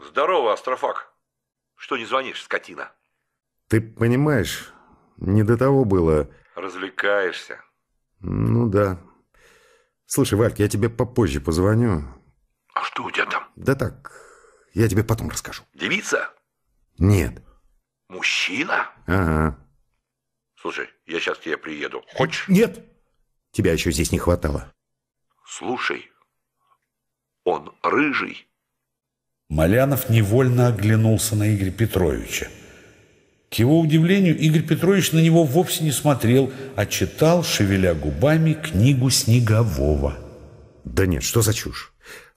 Здорово, Астрофак. Что не звонишь, скотина? Ты понимаешь, не до того было. Развлекаешься. Ну да. Слушай, Валька, я тебе попозже позвоню. А что у тебя там? Да так, я тебе потом расскажу. Девица? Нет. Мужчина? Ага. Слушай, я сейчас к тебе приеду. Хочешь? Нет. Тебя еще здесь не хватало. Слушай, он рыжий. Малянов невольно оглянулся на Игоря Петровича. К его удивлению, Игорь Петрович на него вовсе не смотрел, а читал, шевеля губами, книгу Снегового. Да нет, что за чушь?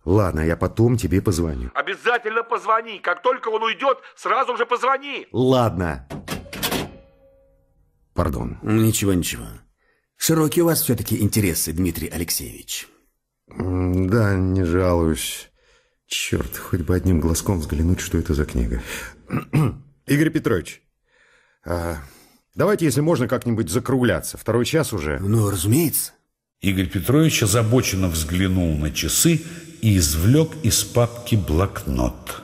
Ладно, я потом тебе позвоню. Обязательно позвони. Как только он уйдет, сразу же позвони. Ладно. Пардон. Ничего, ничего. Широкие у вас все-таки интересы, Дмитрий Алексеевич. Да, не жалуюсь. Черт, хоть бы одним глазком взглянуть, что это за книга. [CLEARS THROAT] Игорь Петрович, а, давайте, если можно, как-нибудь закругляться. Второй час уже. Ну, разумеется. Игорь Петрович озабоченно взглянул на часы и извлек из папки блокнот.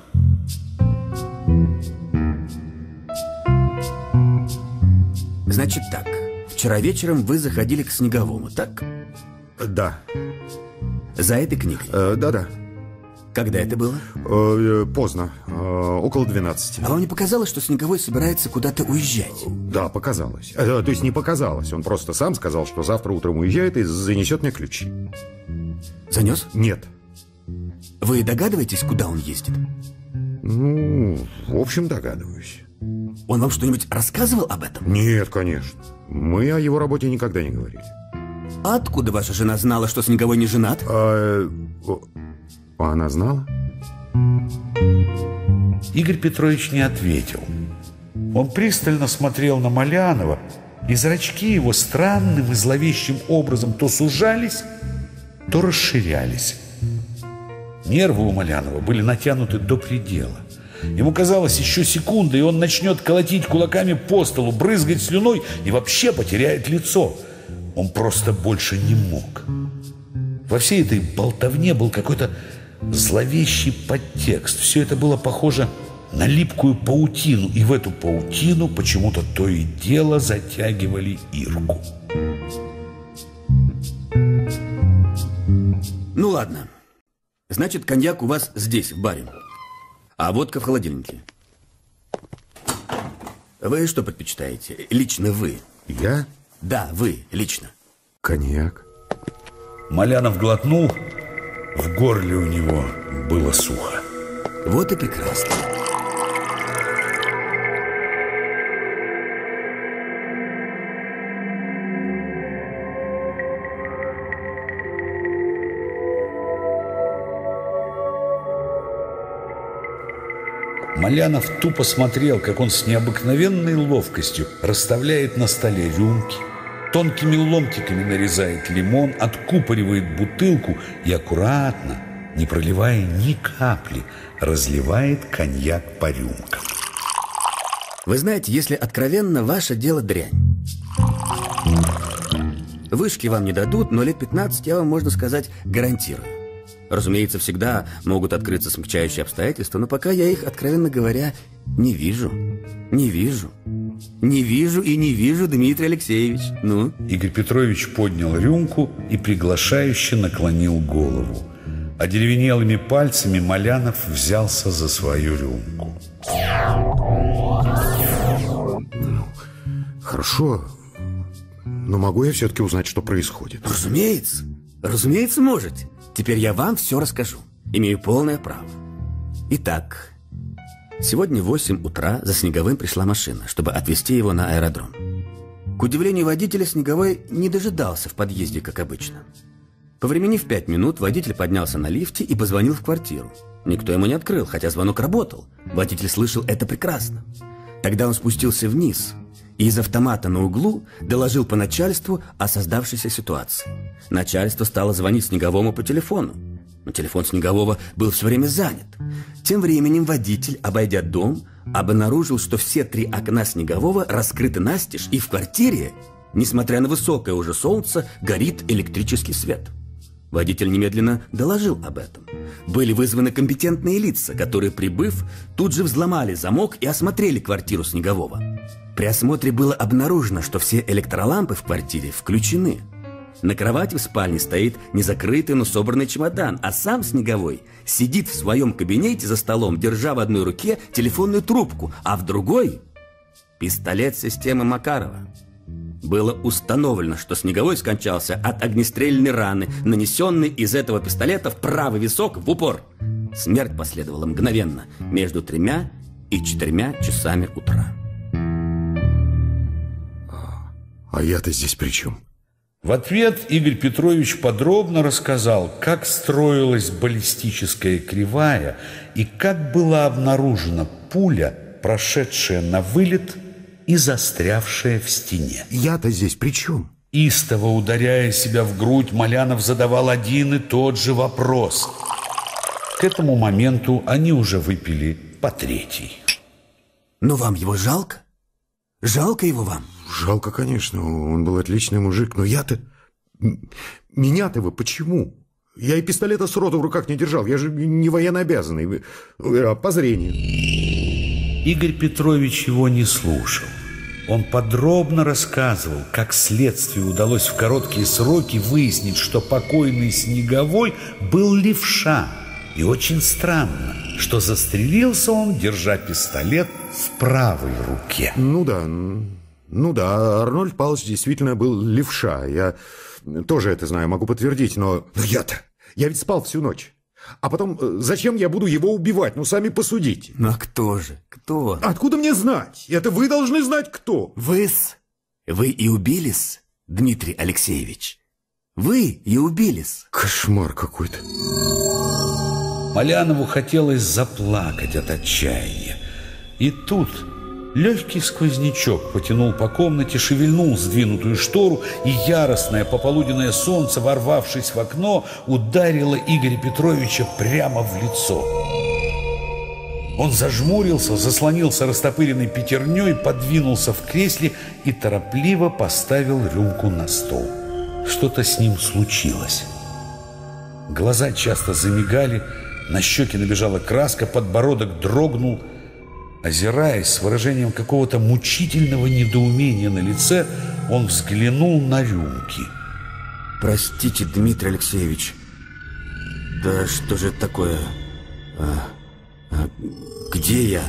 Значит так, вчера вечером вы заходили к Снеговому, так? Да. За этой книгой? Э, да-да. Когда это было? Э, поздно, э, около 12. А вам не показалось, что Снеговой собирается куда-то уезжать? Да, показалось. Э, то есть не показалось. Он просто сам сказал, что завтра утром уезжает и занесет мне ключи. Занес? Нет. Вы догадываетесь, куда он ездит? Ну, в общем, догадываюсь. Он вам что-нибудь рассказывал об этом? Нет, конечно. Мы о его работе никогда не говорили. А откуда ваша жена знала, что Снеговой не женат? А, а она знала? Игорь Петрович не ответил. Он пристально смотрел на Малянова, и зрачки его странным и зловещим образом то сужались, то расширялись. Нервы у Малянова были натянуты до предела. Ему казалось, еще секунда, и он начнет колотить кулаками по столу, брызгать слюной и вообще потеряет лицо. Он просто больше не мог. Во всей этой болтовне был какой-то зловещий подтекст. Все это было похоже на липкую паутину, и в эту паутину почему-то то и дело затягивали Ирку. Ну ладно. Значит, коньяк у вас здесь, в баре. А водка в холодильнике. Вы что предпочитаете? Лично вы. Я? Да, вы, лично. Коньяк. Малянов глотнул, в горле у него было сухо. Вот и прекрасно. Малянов тупо смотрел, как он с необыкновенной ловкостью расставляет на столе рюмки, тонкими ломтиками нарезает лимон, откупоривает бутылку и аккуратно, не проливая ни капли, разливает коньяк по рюмкам. Вы знаете, если откровенно, ваше дело дрянь. Вышки вам не дадут, но лет 15 я вам, можно сказать, гарантирую. Разумеется, всегда могут открыться смягчающие обстоятельства, но пока я их, откровенно говоря, не вижу. Не вижу. Не вижу и не вижу, Дмитрий Алексеевич. Ну? Игорь Петрович поднял рюмку и приглашающе наклонил голову. А деревенелыми пальцами Малянов взялся за свою рюмку. Хорошо, но могу я все-таки узнать, что происходит? Разумеется. Разумеется, можете. Теперь я вам все расскажу. Имею полное право. Итак, сегодня в 8 утра за Снеговым пришла машина, чтобы отвезти его на аэродром. К удивлению водителя, Снеговой не дожидался в подъезде, как обычно. По времени в пять минут водитель поднялся на лифте и позвонил в квартиру. Никто ему не открыл, хотя звонок работал. Водитель слышал это прекрасно. Тогда он спустился вниз из автомата на углу доложил по начальству о создавшейся ситуации. Начальство стало звонить Снеговому по телефону. Но телефон Снегового был все время занят. Тем временем водитель, обойдя дом, обнаружил, что все три окна Снегового раскрыты настежь, и в квартире, несмотря на высокое уже солнце, горит электрический свет. Водитель немедленно доложил об этом. Были вызваны компетентные лица, которые, прибыв, тут же взломали замок и осмотрели квартиру Снегового. При осмотре было обнаружено, что все электролампы в квартире включены. На кровати в спальне стоит незакрытый, но собранный чемодан, а сам Снеговой сидит в своем кабинете за столом, держа в одной руке телефонную трубку, а в другой – пистолет системы Макарова. Было установлено, что Снеговой скончался от огнестрельной раны, нанесенной из этого пистолета в правый висок в упор. Смерть последовала мгновенно, между тремя и четырьмя часами утра. А я-то здесь при чем? В ответ Игорь Петрович подробно рассказал, как строилась баллистическая кривая и как была обнаружена пуля, прошедшая на вылет и застрявшая в стене. Я-то здесь при чем? Истово ударяя себя в грудь, Малянов задавал один и тот же вопрос. К этому моменту они уже выпили по третий. Но вам его жалко? Жалко его вам? Жалко, конечно, он был отличный мужик, но я-то... Меня-то вы почему? Я и пистолета с рота в руках не держал, я же не военнообязанный, а по зрению. Игорь Петрович его не слушал. Он подробно рассказывал, как следствию удалось в короткие сроки выяснить, что покойный Снеговой был левша. И очень странно, что застрелился он, держа пистолет в правой руке. Ну да, ну да, Арнольд Павлович действительно был левша. Я тоже это знаю, могу подтвердить, но... Но я-то, я ведь спал всю ночь. А потом, э, зачем я буду его убивать? Ну, сами посудите. Ну, а кто же? Кто? Откуда мне знать? Это вы должны знать, кто. Вы-с. Вы и убились, Дмитрий Алексеевич. Вы и убились. Кошмар какой-то. Малянову хотелось заплакать от отчаяния. И тут легкий сквознячок потянул по комнате, шевельнул сдвинутую штору, и яростное пополуденное солнце, ворвавшись в окно, ударило Игоря Петровича прямо в лицо. Он зажмурился, заслонился растопыренной пятерней, подвинулся в кресле и торопливо поставил рюмку на стол. Что-то с ним случилось. Глаза часто замигали, на щеки набежала краска, подбородок дрогнул. Озираясь с выражением какого-то мучительного недоумения на лице, он взглянул на рюмки. Простите, Дмитрий Алексеевич. Да что же это такое? А, а, где я?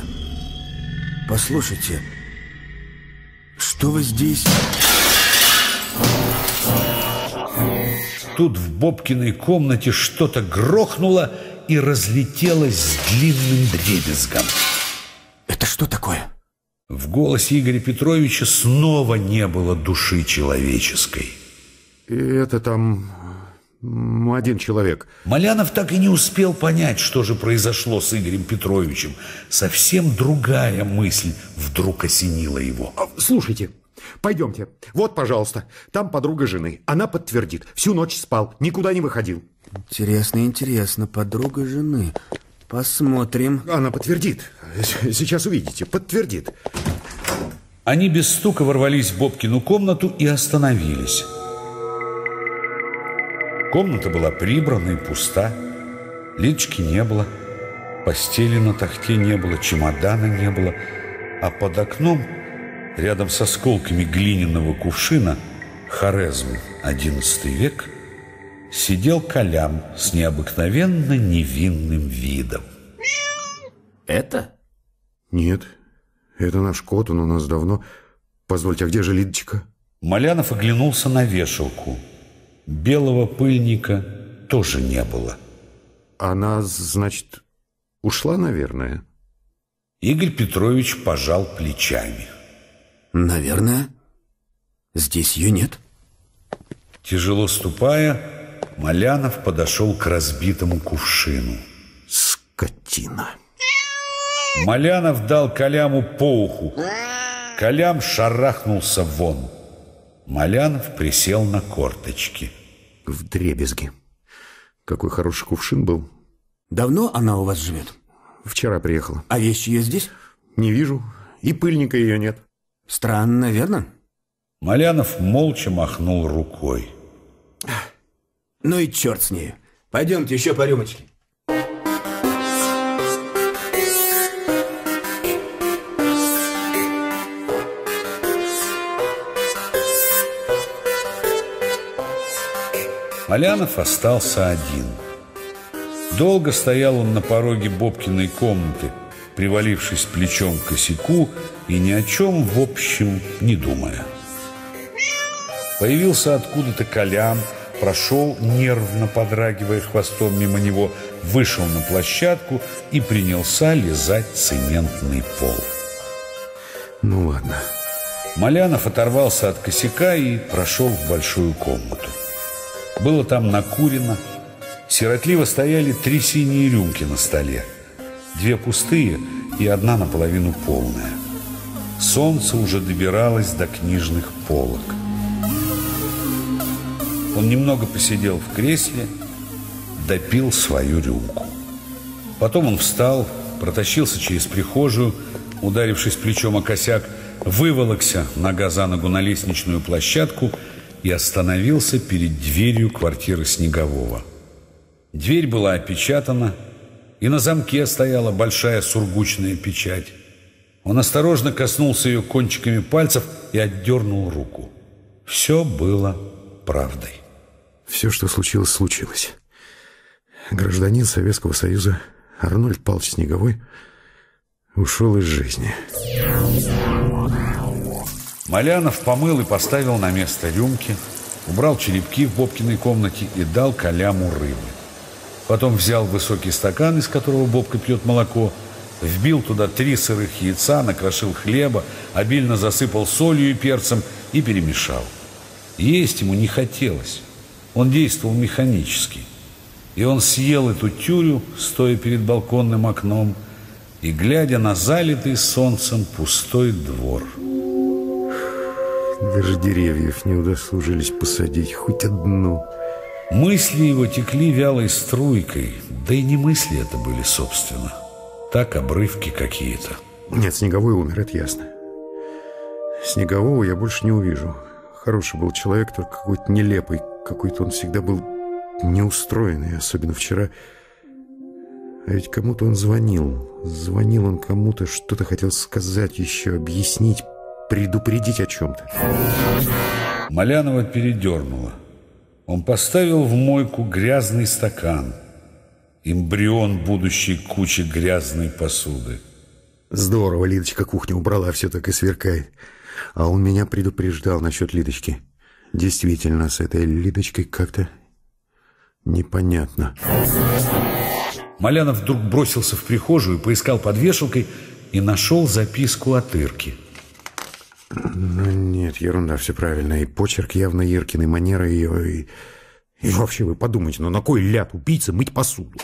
Послушайте, что вы здесь... Тут в Бобкиной комнате что-то грохнуло и разлетелось с длинным дребезгом. Что такое? В голосе Игоря Петровича снова не было души человеческой. Это там один человек. Малянов так и не успел понять, что же произошло с Игорем Петровичем. Совсем другая мысль вдруг осенила его. А, слушайте, пойдемте. Вот, пожалуйста, там подруга жены. Она подтвердит. Всю ночь спал, никуда не выходил. Интересно, интересно. Подруга жены. Посмотрим. Она подтвердит. Сейчас увидите. Подтвердит. Они без стука ворвались в Бобкину комнату и остановились. Комната была прибрана и пуста. Лидочки не было, постели на тахте не было, чемодана не было, а под окном, рядом с осколками глиняного кувшина, Хорезм, XI век, сидел Колям с необыкновенно невинным видом. Это? Нет, это наш кот, он у нас давно. Позвольте, а где же Лидочка? Малянов оглянулся на вешалку. Белого пыльника тоже не было. Она, значит, ушла, наверное? Игорь Петрович пожал плечами. Наверное. Здесь ее нет. Тяжело ступая, Малянов подошел к разбитому кувшину. Скотина. Малянов дал Коляму по уху. Колям шарахнулся вон. Малянов присел на корточки. В дребезги. Какой хороший кувшин был. Давно она у вас живет? Вчера приехала. А вещи ее здесь? Не вижу. И пыльника ее нет. Странно, верно? Малянов молча махнул рукой. Ну и черт с нею. Пойдемте еще по рюмочке. Малянов остался один. Долго стоял он на пороге Бобкиной комнаты, привалившись плечом к косяку и ни о чем, в общем, не думая. Появился откуда-то Колян, прошел, нервно подрагивая хвостом мимо него, вышел на площадку и принялся лизать цементный пол. Ну ладно. Малянов оторвался от косяка и прошел в большую комнату. Было там накурено. Сиротливо стояли три синие рюмки на столе. Две пустые и одна наполовину полная. Солнце уже добиралось до книжных полок. Он немного посидел в кресле, допил свою рюмку. Потом он встал, протащился через прихожую, ударившись плечом о косяк, выволокся нога за ногу на лестничную площадку и остановился перед дверью квартиры Снегового. Дверь была опечатана, и на замке стояла большая сургучная печать. Он осторожно коснулся ее кончиками пальцев и отдернул руку. Все было правдой. Все, что случилось, случилось. Гражданин Советского Союза Арнольд Павлович Снеговой ушел из жизни. Малянов помыл и поставил на место рюмки, убрал черепки в Бобкиной комнате и дал Коляму рыбы. Потом взял высокий стакан, из которого Бобка пьет молоко, вбил туда три сырых яйца, накрошил хлеба, обильно засыпал солью и перцем и перемешал. Есть ему не хотелось. Он действовал механически. И он съел эту тюрю, стоя перед балконным окном, и глядя на залитый солнцем пустой двор. Даже деревьев не удосужились посадить, хоть одну. Мысли его текли вялой струйкой, да и не мысли это были, собственно. Так обрывки какие-то. Нет, Снеговой умер, это ясно. Снегового я больше не увижу. Хороший был человек, только какой-то нелепый. Какой-то он всегда был неустроенный, особенно вчера. А ведь кому-то он звонил. Звонил он кому-то, что-то хотел сказать еще, объяснить, предупредить о чем-то. Малянова передернула. Он поставил в мойку грязный стакан. Эмбрион будущей кучи грязной посуды. Здорово, Лидочка кухню убрала, все так и сверкает. А он меня предупреждал насчет Лидочки. Действительно, с этой Лидочкой как-то непонятно. Малянов вдруг бросился в прихожую, поискал под вешалкой и нашел записку от Ирки. Ну, нет, ерунда, все правильно. И почерк явно Иркиной, манера ее, и... И вообще, вы подумайте, ну на кой ляд убийца мыть посуду?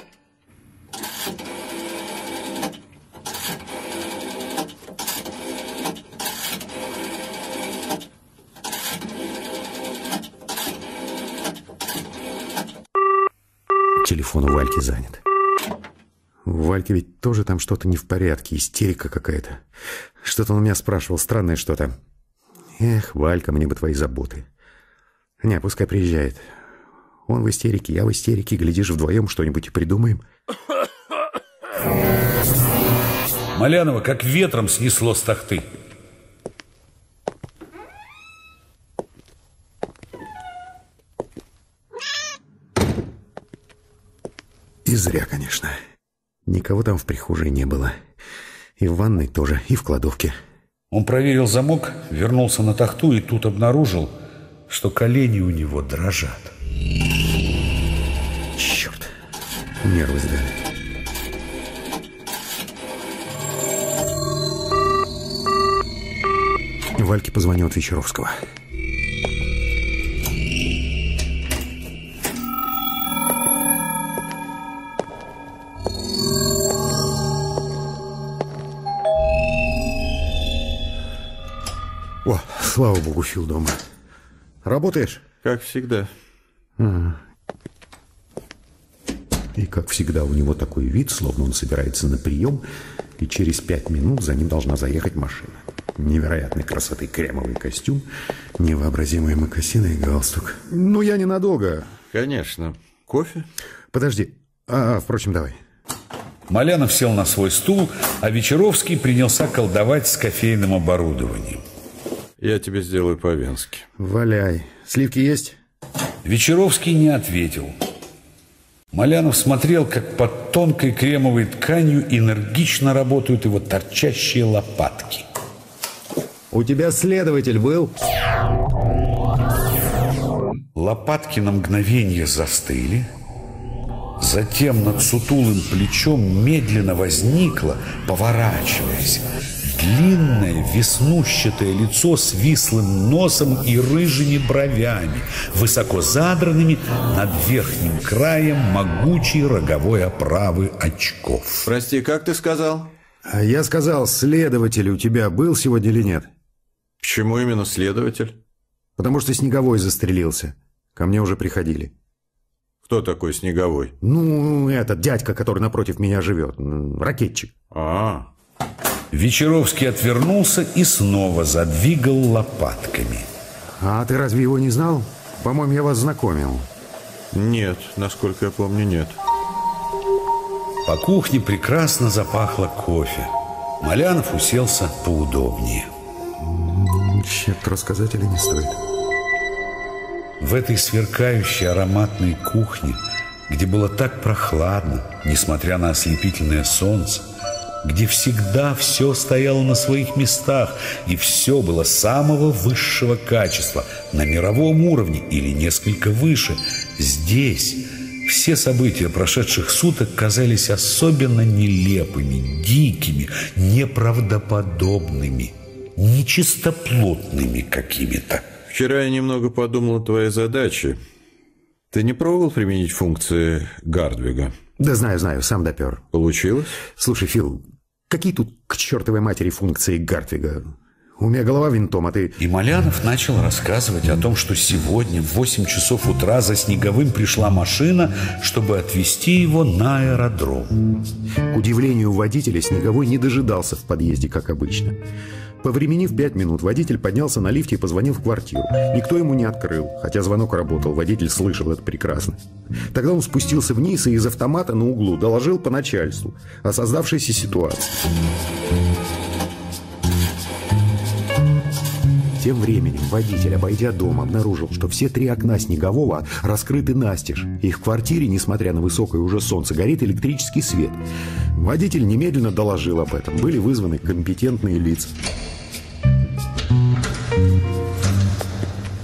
Телефон у Вальки занят. Вальки ведь тоже там что-то не в порядке, истерика какая-то. Что-то он у меня спрашивал, странное что-то. Эх, Валька, мне бы твои заботы. Не, пускай приезжает. Он в истерике, я в истерике. Глядишь, вдвоем что-нибудь и придумаем. Малянова как ветром снесло с тахты. И зря, конечно. Никого там в прихожей не было. И в ванной тоже, и в кладовке. Он проверил замок, вернулся на тахту и тут обнаружил, что колени у него дрожат. Черт, нервы сдали. Вальке позвонил от Вечеровского. О, слава богу, Фил дома. Работаешь? Как всегда. Ага. И, как всегда, у него такой вид, словно он собирается на прием, и через пять минут за ним должна заехать машина. Невероятной красоты кремовый костюм, невообразимые мокасины и галстук. Ну, я ненадолго. Конечно. Кофе? Подожди. А, впрочем, давай. Малянов сел на свой стул, а Вечеровский принялся колдовать с кофейным оборудованием. Я тебе сделаю по-венски. Валяй. Сливки есть? Вечеровский не ответил. Малянов смотрел, как под тонкой кремовой тканью энергично работают его торчащие лопатки. У тебя следователь был? Лопатки на мгновение застыли. Затем над сутулым плечом медленно возникло, поворачиваясь, длинное веснущатое лицо с вислым носом и рыжими бровями, высоко задранными над верхним краем могучей роговой оправы очков. Прости, как ты сказал? А я сказал, следователь у тебя был сегодня или нет? Почему именно следователь? Потому что Снеговой застрелился. Ко мне уже приходили. Кто такой Снеговой? Ну, этот дядька, который напротив меня живет. Ракетчик. А, Вечеровский отвернулся и снова задвигал лопатками. А ты разве его не знал? По-моему, я вас знакомил. нет, насколько я помню, нет. По кухне прекрасно запахло кофе. Малянов уселся поудобнее. Черт, рассказать или не стоит? В этой сверкающей ароматной кухне, где было так прохладно, несмотря на ослепительное солнце, где всегда все стояло на своих местах и все было самого высшего качества, на мировом уровне или несколько выше, здесь все события прошедших суток казались особенно нелепыми, дикими, неправдоподобными, нечистоплотными какими-то. Вчера я немного подумал о твоей задаче. Ты не пробовал применить функции Гардвига? Да знаю, знаю, сам допер. Получилось? Слушай, Фил, какие тут к чертовой матери функции Гартвига? У меня голова винтом, а ты... И Малянов начал рассказывать о том, что сегодня в 8 часов утра за Снеговым пришла машина, чтобы отвезти его на аэродром. К удивлению водителя, Снеговой не дожидался в подъезде, как обычно. Повременив пять минут, водитель поднялся на лифте и позвонил в квартиру. Никто ему не открыл, хотя звонок работал, водитель слышал это прекрасно. Тогда он спустился вниз и из автомата на углу доложил по начальству о создавшейся ситуации. Тем временем водитель, обойдя дом, обнаружил, что все три окна Снегового раскрыты настежь. И в квартире, несмотря на высокое уже солнце, горит электрический свет. Водитель немедленно доложил об этом. Были вызваны компетентные лица.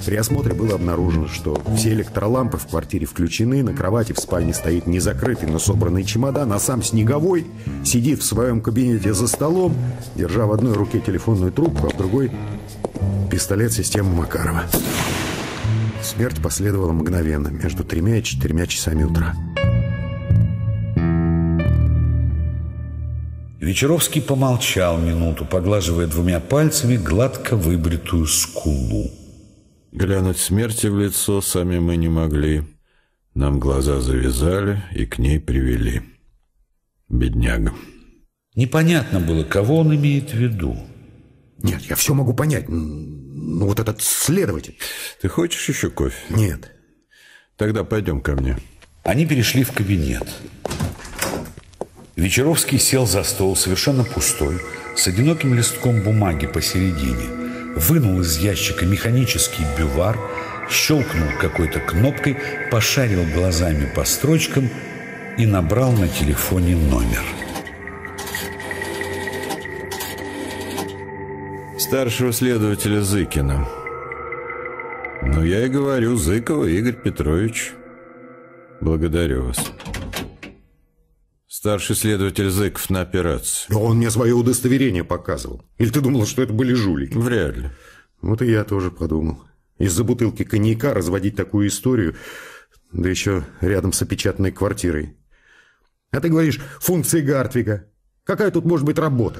При осмотре было обнаружено, что все электролампы в квартире включены, на кровати в спальне стоит незакрытый, но собранный чемодан, а сам Снеговой сидит в своем кабинете за столом, держа в одной руке телефонную трубку, а в другой пистолет системы Макарова. Смерть последовала мгновенно, между тремя и четырьмя часами утра. Вечеровский помолчал минуту, поглаживая двумя пальцами гладко выбритую скулу. Глянуть смерти в лицо сами мы не могли. Нам глаза завязали и к ней привели. Бедняга. Непонятно было, кого он имеет в виду. Нет, я все могу понять. Ну, вот этот следователь. Ты хочешь еще кофе? Нет. Тогда пойдем ко мне. Они перешли в кабинет. Вечеровский сел за стол, совершенно пустой, с одиноким листком бумаги посередине, вынул из ящика механический бювар, щелкнул какой-то кнопкой, пошарил глазами по строчкам и набрал на телефоне номер. Старшего следователя Зыкина. Ну, я и говорю, Зыкова Игорь Петрович. Благодарю вас. Старший следователь Зыков на операции. Да он мне свое удостоверение показывал. Или ты думал, что это были жулики? Вряд ли. Вот и я тоже подумал. Из-за бутылки коньяка разводить такую историю, да еще рядом с опечатанной квартирой. А ты говоришь, функции Гартвига. Какая тут может быть работа?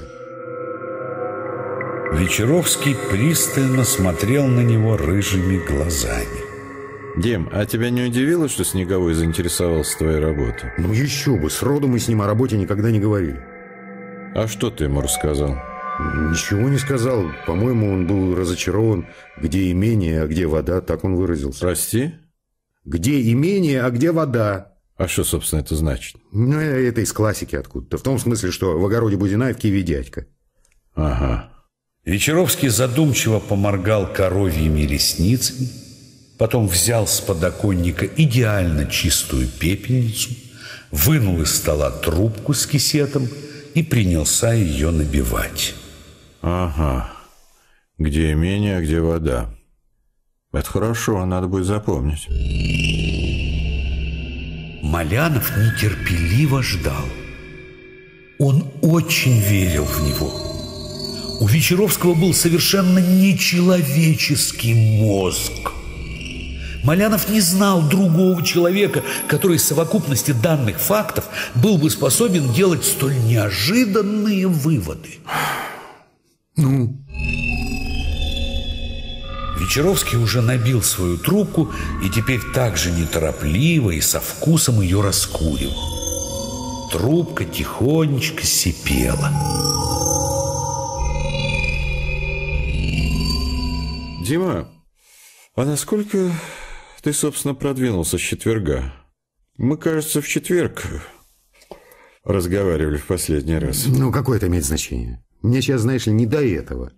Вечеровский пристально смотрел на него рыжими глазами. Дим, а тебя не удивило, что Снеговой заинтересовался твоей работой? Ну еще бы, сроду мы с ним о работе никогда не говорили. А что ты ему рассказал? Ничего не сказал. По-моему, он был разочарован. Где имение, а где вода, так он выразился. Прости? Где имение, а где вода? А что, собственно, это значит? Ну, это из классики откуда-то. В том смысле, что в огороде Бузина и в Киеве дядька. Ага. Вечеровский задумчиво поморгал коровьими ресницами, потом взял с подоконника идеально чистую пепельницу, вынул из стола трубку с кисетом и принялся ее набивать. Ага. Где имение, а где вода. Это хорошо, надо будет запомнить. Малянов нетерпеливо ждал. Он очень верил в него. У Вечеровского был совершенно нечеловеческий мозг. Малянов не знал другого человека, который из совокупности данных фактов был бы способен делать столь неожиданные выводы. Ну? Вечеровский уже набил свою трубку и теперь так же неторопливо и со вкусом ее раскуривал. Трубка тихонечко сипела. Дима, а насколько ты, собственно, продвинулся с четверга? Мы, кажется, в четверг разговаривали в последний раз. Ну, какое это имеет значение? Мне сейчас, знаешь ли, не до этого.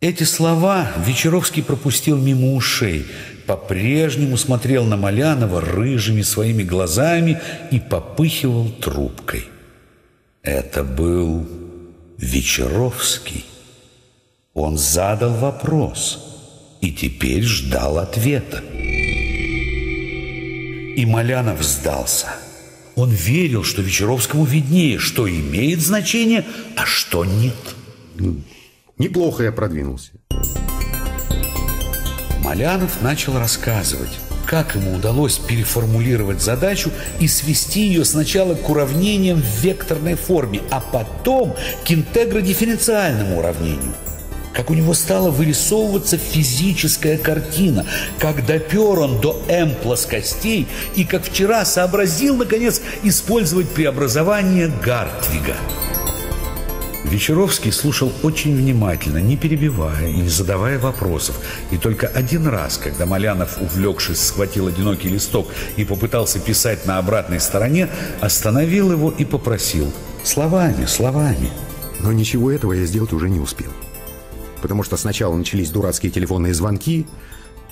Эти слова Вечеровский пропустил мимо ушей, по-прежнему смотрел на Малянова рыжими своими глазами и попыхивал трубкой. Это был Вечеровский. Он задал вопрос и теперь ждал ответа. И Малянов сдался. Он верил, что Вечеровскому виднее, что имеет значение, а что нет. Неплохо я продвинулся. Малянов начал рассказывать, как ему удалось переформулировать задачу и свести ее сначала к уравнениям в векторной форме, а потом к интегродифференциальному уравнению. Как у него стала вырисовываться физическая картина, как допер он до М плоскостей и как вчера сообразил, наконец, использовать преобразование Гартвига. Вечеровский слушал очень внимательно, не перебивая и не задавая вопросов. И только один раз, когда Малянов, увлекшись, схватил одинокий листок и попытался писать на обратной стороне, остановил его и попросил «Словами, словами». Но ничего этого я сделать уже не успел. Потому что сначала начались дурацкие телефонные звонки,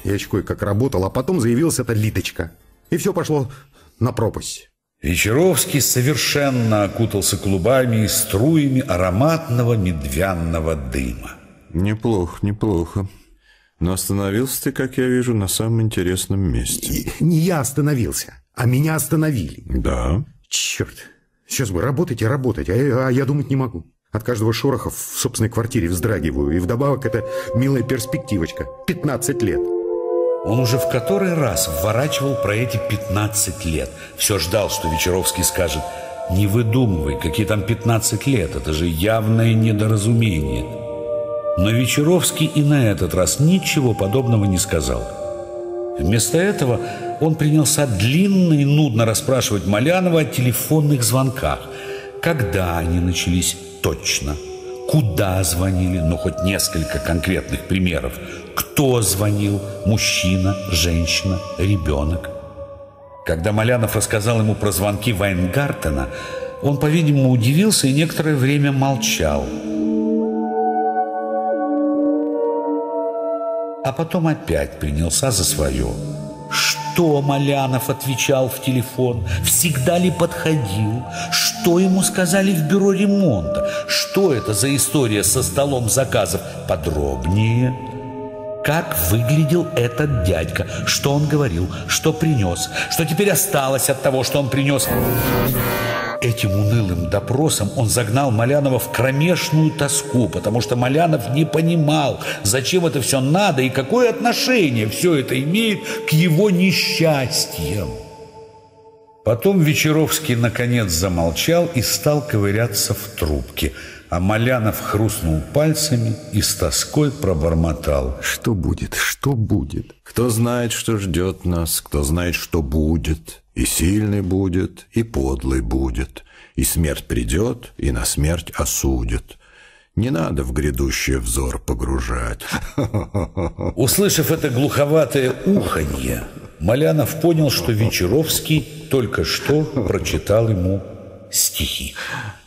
я кое-как работал, а потом заявилась эта Литочка. И все пошло на пропасть. Вечеровский совершенно окутался клубами и струями ароматного медвянного дыма. Неплохо, неплохо. Но остановился ты, как я вижу, на самом интересном месте. Не я остановился, а меня остановили. Да. Черт. Сейчас бы работать и работать, а я, а я думать не могу. От каждого шороха в собственной квартире вздрагиваю. И вдобавок это милая перспективочка. 15 лет. Он уже в который раз вворачивал про эти 15 лет. Все ждал, что Вечеровский скажет «Не выдумывай, какие там 15 лет, это же явное недоразумение». Но Вечеровский и на этот раз ничего подобного не сказал. Вместо этого он принялся длинно и нудно расспрашивать Малянова о телефонных звонках. Когда они начались точно? Куда звонили? Ну, хоть несколько конкретных примеров – кто звонил? Мужчина, женщина, ребенок? Когда Малянов рассказал ему про звонки Вайнгартена, он, по-видимому, удивился и некоторое время молчал. А потом опять принялся за свое. Что Малянов отвечал в телефон? Всегда ли подходил? Что ему сказали в бюро ремонта? Что это за история со столом заказов? Подробнее. Как выглядел этот дядька? Что он говорил? Что принес? Что теперь осталось от того, что он принес? Этим унылым допросом он загнал Малянова в кромешную тоску, потому что Малянов не понимал, зачем это все надо и какое отношение все это имеет к его несчастьям. Потом Вечеровский наконец замолчал и стал ковыряться в трубке, а Малянов хрустнул пальцами и с тоской пробормотал. Что будет? Что будет? Кто знает, что ждет нас, кто знает, что будет. И сильный будет, и подлый будет, и смерть придет, и на смерть осудит. Не надо в грядущий взор погружать. [LAUGHS] Услышав это глуховатое уханье, Малянов понял, что Вечеровский только что прочитал ему стихи.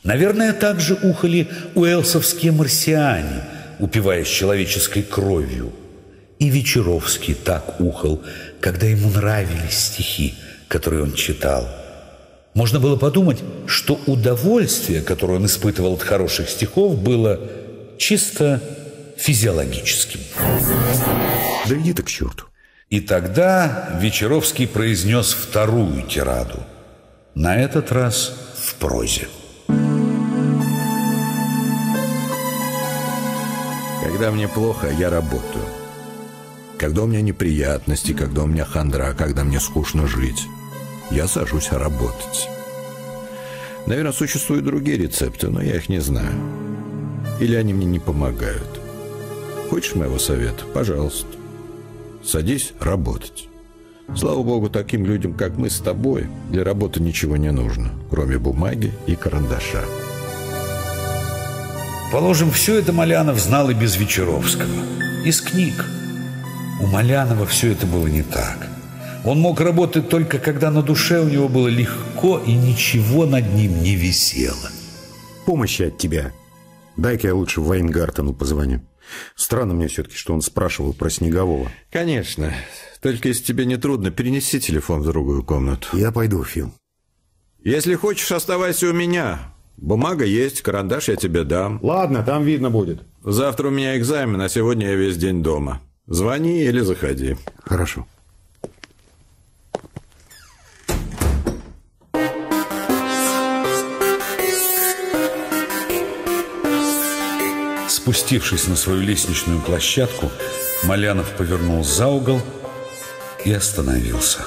Наверное, также ухали уэлсовские марсиане, упиваясь человеческой кровью. И Вечеровский так ухал, когда ему нравились стихи – который он читал. Можно было подумать, что удовольствие, которое он испытывал от хороших стихов, было чисто физиологическим. Да иди ты к черту. И тогда Вечеровский произнес вторую тираду. На этот раз в прозе. Когда мне плохо, я работаю. Когда у меня неприятности, когда у меня хандра, когда мне скучно жить я сажусь работать. Наверное, существуют другие рецепты, но я их не знаю. Или они мне не помогают. Хочешь моего совета? Пожалуйста. Садись работать. Слава богу, таким людям, как мы с тобой, для работы ничего не нужно, кроме бумаги и карандаша. Положим, все это Малянов знал и без Вечеровского. Из книг. У Малянова все это было не так. Он мог работать только когда на душе у него было легко и ничего над ним не висело. Помощи от тебя. Дай-ка я лучше Вайнгартену позвоню. Странно мне все-таки, что он спрашивал про Снегового. Конечно. Только если тебе не трудно, перенеси телефон в другую комнату. Я пойду, Фил. Если хочешь, оставайся у меня. Бумага есть, карандаш я тебе дам. Ладно, там видно будет. Завтра у меня экзамен, а сегодня я весь день дома. Звони или заходи. Хорошо. Спустившись на свою лестничную площадку, Малянов повернул за угол и остановился.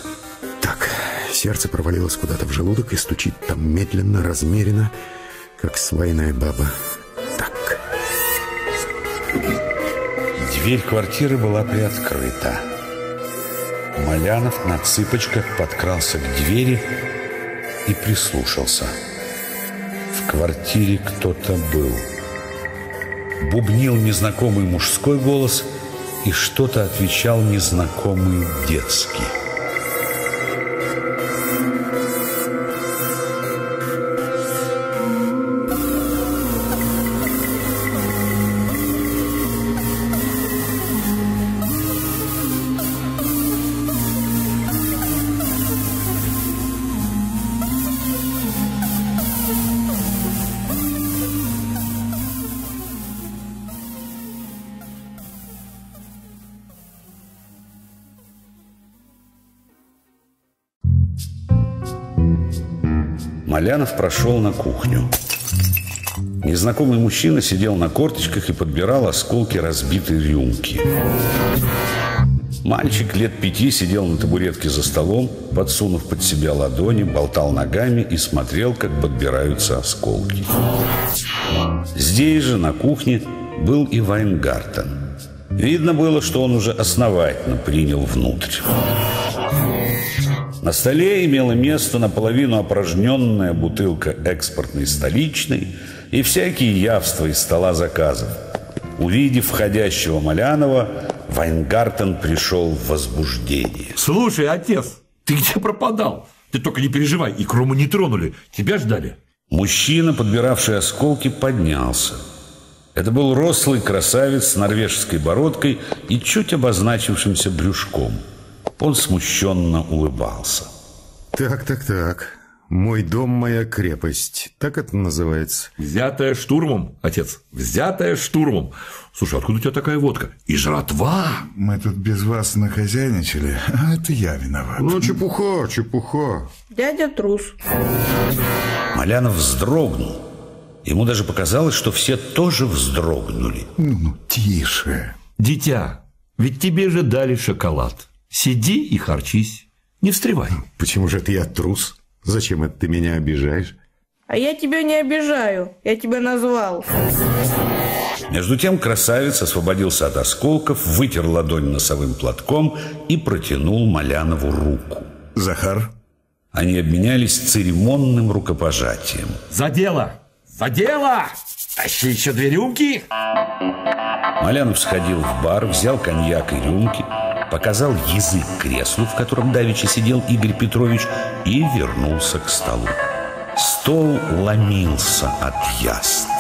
Так, сердце провалилось куда-то в желудок и стучит там медленно, размеренно, как свайная баба. Так. Дверь квартиры была приоткрыта. Малянов на цыпочках подкрался к двери и прислушался. В квартире кто-то был бубнил незнакомый мужской голос и что-то отвечал незнакомый детский. Малянов прошел на кухню. Незнакомый мужчина сидел на корточках и подбирал осколки разбитой рюмки. Мальчик лет пяти сидел на табуретке за столом, подсунув под себя ладони, болтал ногами и смотрел, как подбираются осколки. Здесь же, на кухне, был и Вайнгартен. Видно было, что он уже основательно принял внутрь. На столе имела место наполовину опорожненная бутылка экспортной столичной и всякие явства из стола заказов. Увидев входящего Малянова, Вайнгартен пришел в возбуждение. Слушай, отец, Ты где пропадал? Ты только не переживай, и Крому не тронули. Тебя ждали. Мужчина, подбиравший осколки, поднялся. Это был рослый красавец с норвежской бородкой и чуть обозначившимся брюшком. Он смущенно улыбался. Так, так, так. Мой дом, моя крепость. Так это называется. Взятая штурмом, отец. Взятая штурмом. Слушай, откуда у тебя такая водка? И жратва. Мы тут без вас нахозяйничали, а это я виноват. Ну, чепуха, чепуха. Дядя трус. Малянов вздрогнул. Ему даже показалось, что все тоже вздрогнули. Ну, ну, тише. Дитя, ведь тебе же дали шоколад. Сиди и харчись. Не встревай. Почему же это я трус? Зачем это ты меня обижаешь? А я тебя не обижаю. Я тебя назвал. Между тем красавец освободился от осколков, вытер ладонь носовым платком и протянул Малянову руку. Захар? Они обменялись церемонным рукопожатием. За дело! За дело! Тащи еще две рюмки! Малянов сходил в бар, взял коньяк и рюмки, показал язык креслу, в котором давеча сидел Игорь Петрович, и вернулся к столу. Стол ломился от яств.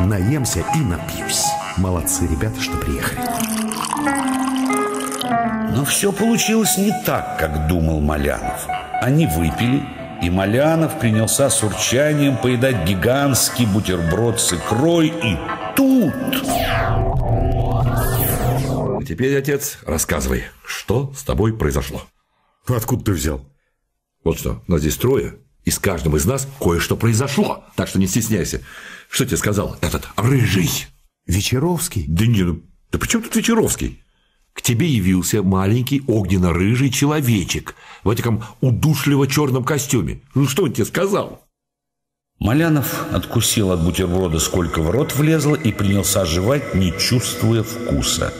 Наемся и напьюсь. Молодцы ребята, что приехали. Но все получилось не так, как думал Малянов. Они выпили, и Малянов принялся с урчанием поедать гигантский бутерброд с икрой, и тут... Теперь, отец, рассказывай, что с тобой произошло? Откуда ты взял? Вот что, нас здесь трое, и с каждым из нас кое-что произошло. Так что не стесняйся. Что тебе сказал этот рыжий? Вечеровский? Да не, ну, да при чем тут Вечеровский? К тебе явился маленький огненно-рыжий человечек в этом удушливо черном костюме. Ну что он тебе сказал? Малянов откусил от бутерброда сколько в рот влезло и принялся жевать, не чувствуя вкуса.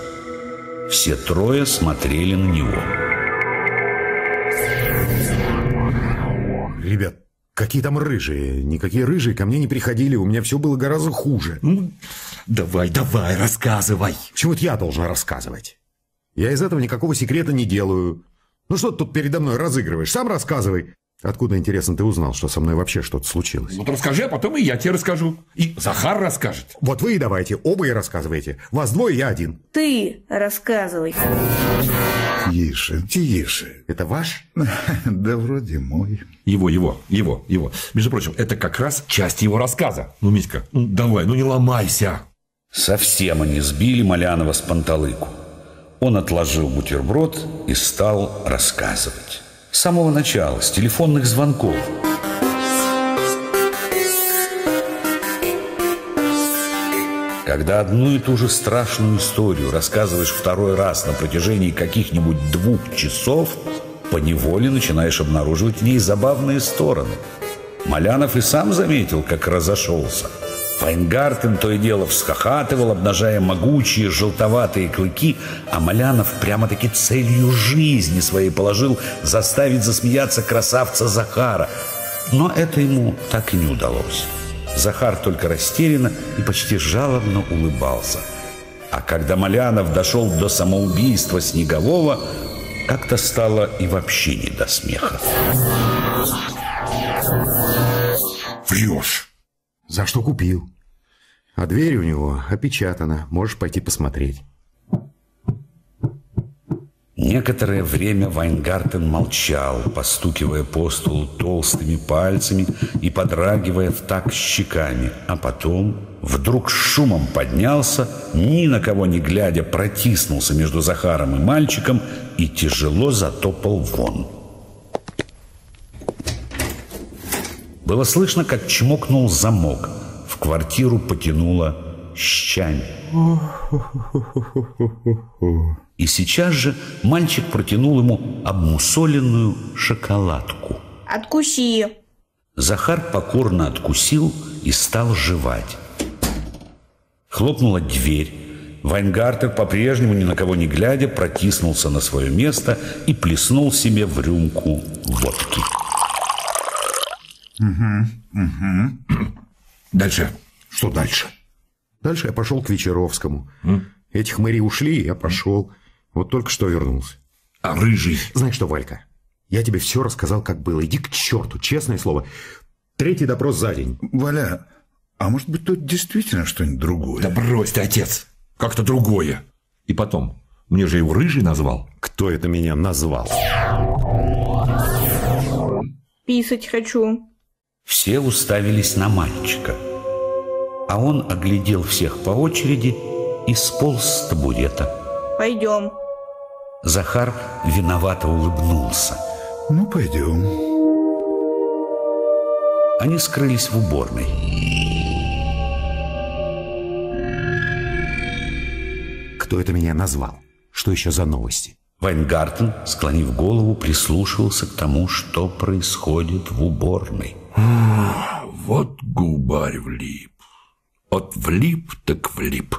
Все трое смотрели на него. Ребят, какие там рыжие? Никакие рыжие ко мне не приходили, у меня все было гораздо хуже. Ну, давай, давай, рассказывай. Почему это я должен рассказывать? Я из этого никакого секрета не делаю. Ну что ты тут передо мной разыгрываешь? Сам рассказывай. Откуда, интересно, ты узнал, что со мной вообще что-то случилось? Вот расскажи, а потом и я тебе расскажу. И Захар расскажет. Вот вы и давайте, оба и рассказывайте. Вас двое, я один. Ты рассказывай. Тише, тише. Это ваш? [LAUGHS] Да вроде мой. Его, его, его, его. Между прочим, это как раз часть его рассказа. Ну, Митька, ну давай, ну не ломайся. Совсем они сбили Малянова с панталыку. Он отложил бутерброд и стал рассказывать. С самого начала, с телефонных звонков. Когда одну и ту же страшную историю рассказываешь второй раз на протяжении каких-нибудь двух часов, поневоле начинаешь обнаруживать в ней забавные стороны. Малянов и сам заметил, как разошелся. Файнгартен то и дело всхохатывал, обнажая могучие желтоватые клыки, а Малянов прямо-таки целью жизни своей положил заставить засмеяться красавца Захара. Но это ему так и не удалось. Захар только растерянно и почти жалобно улыбался. А когда Малянов дошел до самоубийства Снегового, как-то стало и вообще не до смеха. Врешь. За что купил? А дверь у него опечатана. Можешь пойти посмотреть. Некоторое время Вайнгартен молчал, постукивая по столу толстыми пальцами и подрагивая в так щеками, а потом вдруг шумом поднялся, ни на кого не глядя, протиснулся между Захаром и мальчиком и тяжело затопал вон. Было слышно, как чмокнул замок. В квартиру потянуло щами. И сейчас же мальчик протянул ему обмусоленную шоколадку. Откуси. Захар покорно откусил и стал жевать. Хлопнула дверь. Вайнгартер, по-прежнему ни на кого не глядя, протиснулся на свое место и плеснул себе в рюмку водки. Угу, угу. Дальше. Что дальше? Дальше я пошел к Вечеровскому. М? Этих мэри ушли, я пошел. Вот только что вернулся. А рыжий? Знаешь что, Валька, Я тебе все рассказал, как было. Иди к черту, честное слово. Третий допрос за день. Валя, а может быть, тут действительно что-нибудь другое? Да брось ты, отец! Как-то другое. И потом, мне же его рыжий назвал. Кто это меня назвал? Писать хочу. Все уставились на мальчика. А он оглядел всех по очереди и сполз с табурета. Пойдем. Захар виновато улыбнулся. Ну, пойдем. Они скрылись в уборной. Кто это меня назвал? Что еще за новости? Вайнгартен, склонив голову, прислушивался к тому, что происходит в уборной. Вот губарь влип. От влип так влип.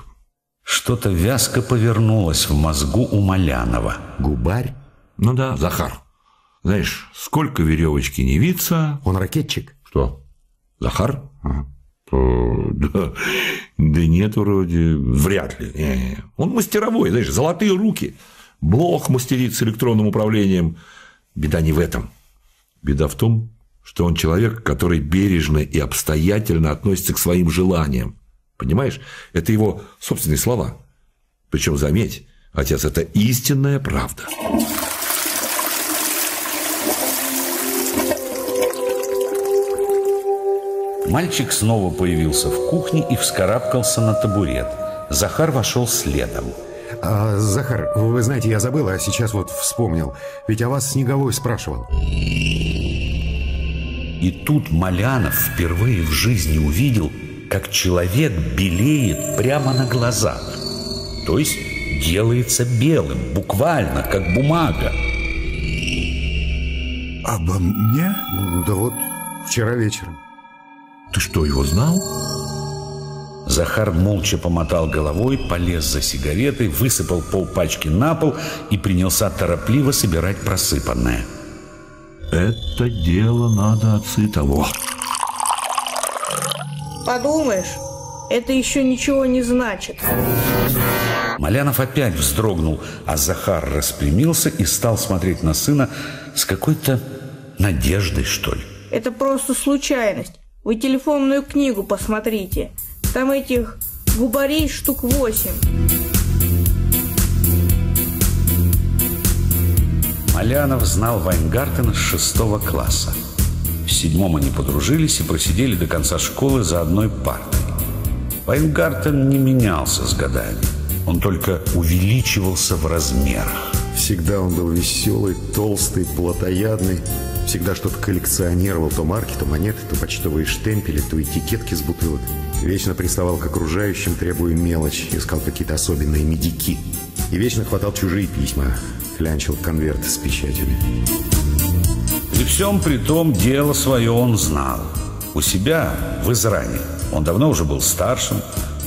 Что-то вязко повернулось в мозгу у Малянова. Губарь? Ну да, Захар. Знаешь, сколько веревочки не виться... Он ракетчик? Что? Захар? Ага. О, да, да нет, вроде, вряд ли. Не, не. Он мастеровой, знаешь, золотые руки. Блох мастерит с электронным управлением. Беда не в этом. Беда в том, что он человек, который бережно и обстоятельно относится к своим желаниям. Понимаешь? Это его собственные слова. Причем, заметь, отец, это истинная правда. Мальчик снова появился в кухне и вскарабкался на табурет. Захар вошел следом. А, Захар, вы знаете, я забыл, а сейчас вот вспомнил. Ведь о вас Снеговой спрашивал. И тут Малянов впервые в жизни увидел, как человек белеет прямо на глазах. То есть делается белым, буквально, как бумага. Обо мне? Да вот, вчера вечером. Ты что, его знал? Захар молча помотал головой, полез за сигаретой, высыпал полпачки на пол и принялся торопливо собирать просыпанное. Это дело надо отцы того. Подумаешь, это еще ничего не значит. Малянов опять вздрогнул, а Захар распрямился и стал смотреть на сына с какой-то надеждой, что ли. Это просто случайность. Вы телефонную книгу посмотрите. Там этих губарей штук восемь. Малянов знал Вайнгартена с шестого класса. В седьмом они подружились и просидели до конца школы за одной партой. Вайнгартен не менялся с годами. Он только увеличивался в размерах. Всегда он был веселый, толстый, плотоядный. Всегда что-то коллекционировал. То марки, то монеты, то почтовые штемпели, то этикетки с бутылок. Вечно приставал к окружающим, требуя мелочь. Искал какие-то особенные медики. И вечно хватал чужие письма. Клянчил конверты с печатями. При всем при том дело свое он знал. У себя в Израиле он давно уже был старшим,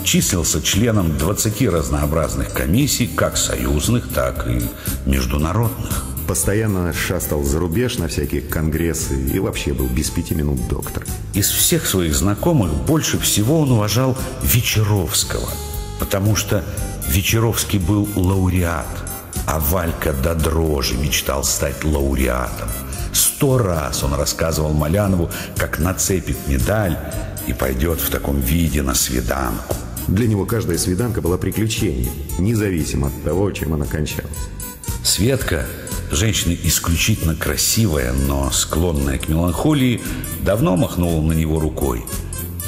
числился членом 20 разнообразных комиссий, как союзных, так и международных. Постоянно шастал за рубеж на всякие конгрессы и вообще был без пяти минут доктор. Из всех своих знакомых больше всего он уважал Вечеровского, потому что Вечеровский был лауреат, а Валька до дрожи мечтал стать лауреатом. Сто раз он рассказывал Малянову, как нацепит медаль и пойдет в таком виде на свиданку. Для него каждая свиданка была приключением, независимо от того, чем она кончалась. Светка, женщина исключительно красивая, но склонная к меланхолии, давно махнула на него рукой.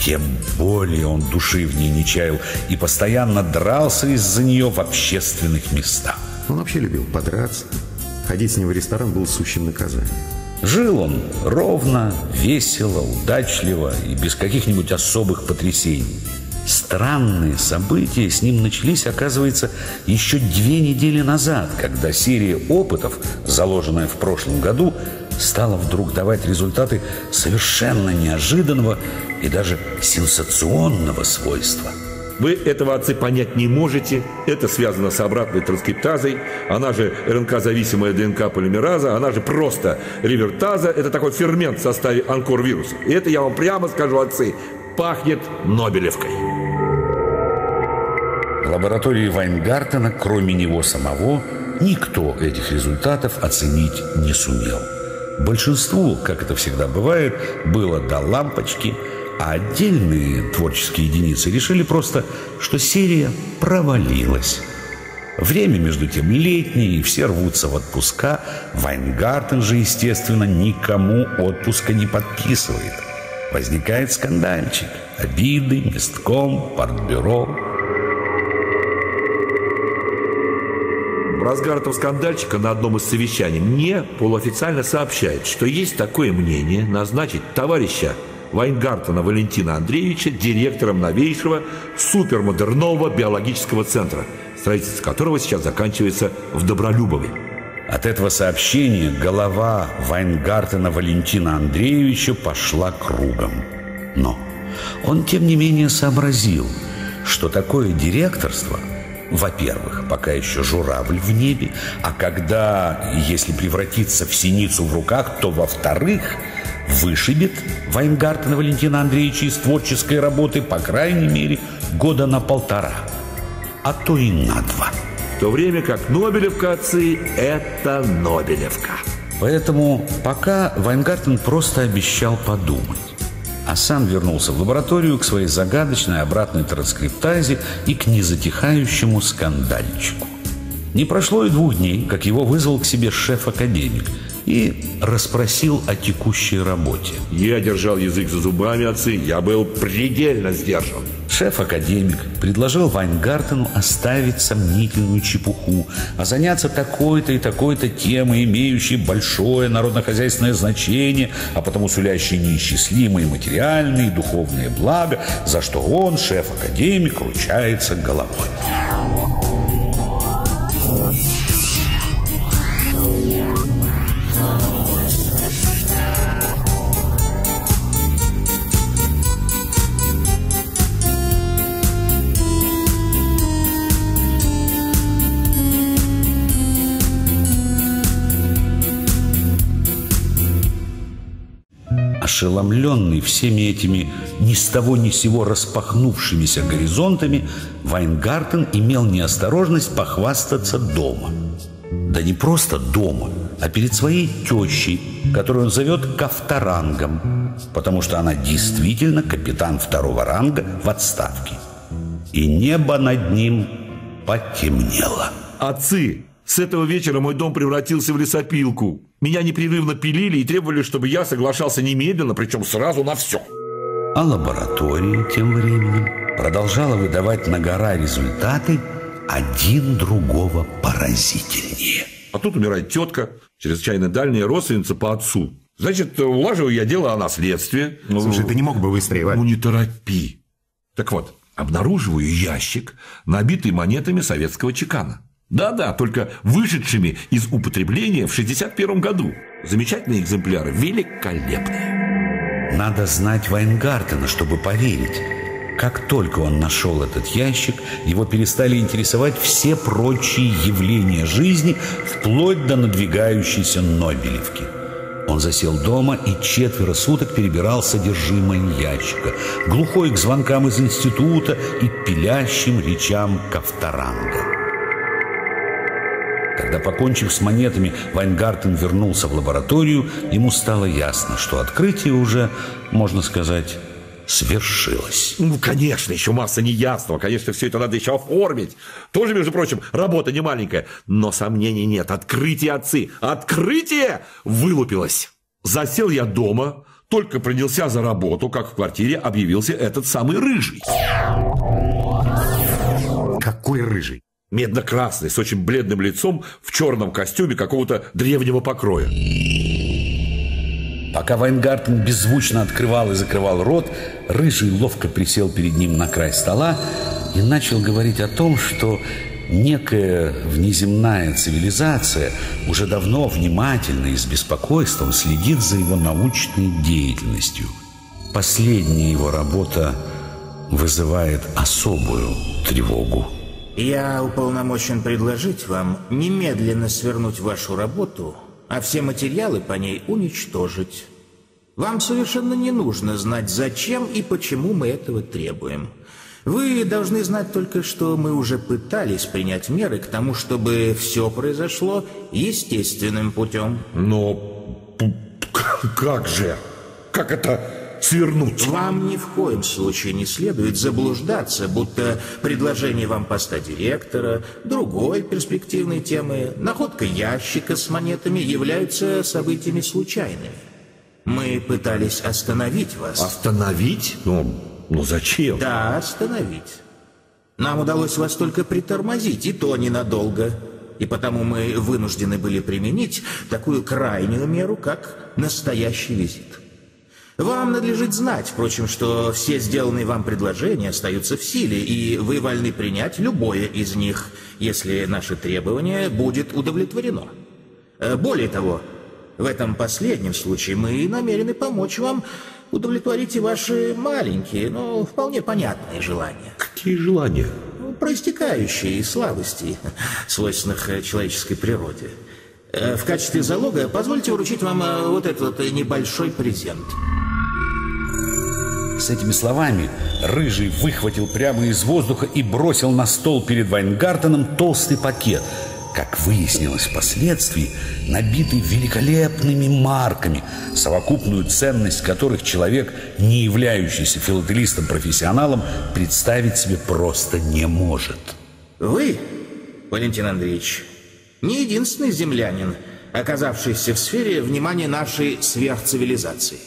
Тем более он души в ней не чаял и постоянно дрался из-за нее в общественных местах. Он вообще любил подраться. Ходить с ним в ресторан было сущим наказанием. Жил он ровно, весело, удачливо и без каких-нибудь особых потрясений. Странные события с ним начались, оказывается, еще две недели назад, когда серия опытов, заложенная в прошлом году, стала вдруг давать результаты совершенно неожиданного и даже сенсационного свойства – вы этого, отцы, понять не можете. Это связано с обратной транскриптазой. Она же РНК-зависимая ДНК-полимераза. Она же просто ревертаза. Это такой фермент в составе анкор-вируса. И это, я вам прямо скажу, отцы, пахнет Нобелевкой. В лаборатории Вайнгартена, кроме него самого, никто этих результатов оценить не сумел. Большинству, как это всегда бывает, было до лампочки, а отдельные творческие единицы решили просто, что серия провалилась. Время, между тем, летнее, и все рвутся в отпуска. Вайнгартен же, естественно, никому отпуска не подписывает. Возникает скандальчик. Обиды, местком, партбюро. В разгар этого скандальчика на одном из совещаний мне полуофициально сообщает, что есть такое мнение назначить товарища Вайнгартена Валентина Андреевича директором новейшего супермодернового биологического центра, строительство которого сейчас заканчивается в Добролюбове. От этого сообщения голова Вайнгартена Валентина Андреевича пошла кругом. Но он, тем не менее, сообразил, что такое директорство – во-первых, пока еще журавль в небе, а когда, если превратиться в синицу в руках, то, во-вторых, вышибет Вайнгартена Валентина Андреевича из творческой работы, по крайней мере, года на полтора, а то и на два. В то время как Нобелевка отцы – это Нобелевка. Поэтому пока Вайнгартен просто обещал подумать а сам вернулся в лабораторию к своей загадочной обратной транскриптазе и к незатихающему скандальчику. Не прошло и двух дней, как его вызвал к себе шеф-академик и расспросил о текущей работе. Я держал язык за зубами, отцы, я был предельно сдержан. Шеф-академик предложил Вайнгартену оставить сомнительную чепуху, а заняться такой-то и такой-то темой, имеющей большое народно-хозяйственное значение, а потому сулящей неисчислимые материальные и духовные блага, за что он, шеф-академик, ручается головой. Ошеломленный всеми этими ни с того ни сего распахнувшимися горизонтами, Вайнгартен имел неосторожность похвастаться дома. Да не просто дома, а перед своей тещей, которую он зовет Кавторангом, потому что она действительно капитан второго ранга в отставке. И небо над ним потемнело. Отцы, с этого вечера мой дом превратился в лесопилку. Меня непрерывно пилили и требовали, чтобы я соглашался немедленно, причем сразу на все. А лаборатория тем временем продолжала выдавать на гора результаты один другого поразительнее. А тут умирает тетка, чрезвычайно дальняя родственница по отцу. Значит, улаживаю я дело о наследстве. Слушай, ты не мог бы быстрее, Вань? Ну, не торопи. Так вот, обнаруживаю ящик, набитый монетами советского чекана. Да-да, только вышедшими из употребления в 61 году. Замечательные экземпляры, великолепные. Надо знать Вайнгартена, чтобы поверить. Как только он нашел этот ящик, его перестали интересовать все прочие явления жизни, вплоть до надвигающейся Нобелевки. Он засел дома и четверо суток перебирал содержимое ящика, глухой к звонкам из института и пилящим речам Кавторанга. Когда, покончив с монетами, Вайнгартен вернулся в лабораторию, ему стало ясно, что открытие уже, можно сказать, свершилось. Ну, конечно, еще масса неясного. Конечно, все это надо еще оформить. Тоже, между прочим, работа не маленькая. Но сомнений нет. Открытие отцы. Открытие вылупилось. Засел я дома, только принялся за работу, как в квартире объявился этот самый рыжий. Какой рыжий? Медно-красный, с очень бледным лицом, в черном костюме какого-то древнего покроя. Пока Вайнгартен беззвучно открывал и закрывал рот, Рыжий ловко присел перед ним на край стола и начал говорить о том, что некая внеземная цивилизация уже давно внимательно и с беспокойством следит за его научной деятельностью. Последняя его работа вызывает особую тревогу. Я уполномочен предложить вам немедленно свернуть вашу работу, а все материалы по ней уничтожить. Вам совершенно не нужно знать, зачем и почему мы этого требуем. Вы должны знать только, что мы уже пытались принять меры к тому, чтобы все произошло естественным путем. Но Как же? Как это свернуть? Вам ни в коем случае не следует заблуждаться, будто предложение вам поста директора, другой перспективной темы, находка ящика с монетами являются событиями случайными. Мы пытались остановить вас. Остановить? Ну, ну зачем? Да, остановить. Нам удалось вас только притормозить, и то ненадолго. И потому мы вынуждены были применить такую крайнюю меру, как настоящий визит. Вам надлежит знать, впрочем, что все сделанные вам предложения остаются в силе, и вы вольны принять любое из них, если наше требование будет удовлетворено. Э, более того, в этом последнем случае мы намерены помочь вам удовлетворить и ваши маленькие, но вполне понятные желания. Какие желания? Проистекающие из слабостей, [LAUGHS] свойственных человеческой природе. Э, в качестве залога позвольте вручить вам э, вот этот небольшой презент. С этими словами Рыжий выхватил прямо из воздуха и бросил на стол перед Вайнгартеном толстый пакет – как выяснилось впоследствии, набитый великолепными марками, совокупную ценность которых человек, не являющийся филателистом-профессионалом, представить себе просто не может. Вы, Валентин Андреевич, не единственный землянин, оказавшийся в сфере внимания нашей сверхцивилизации.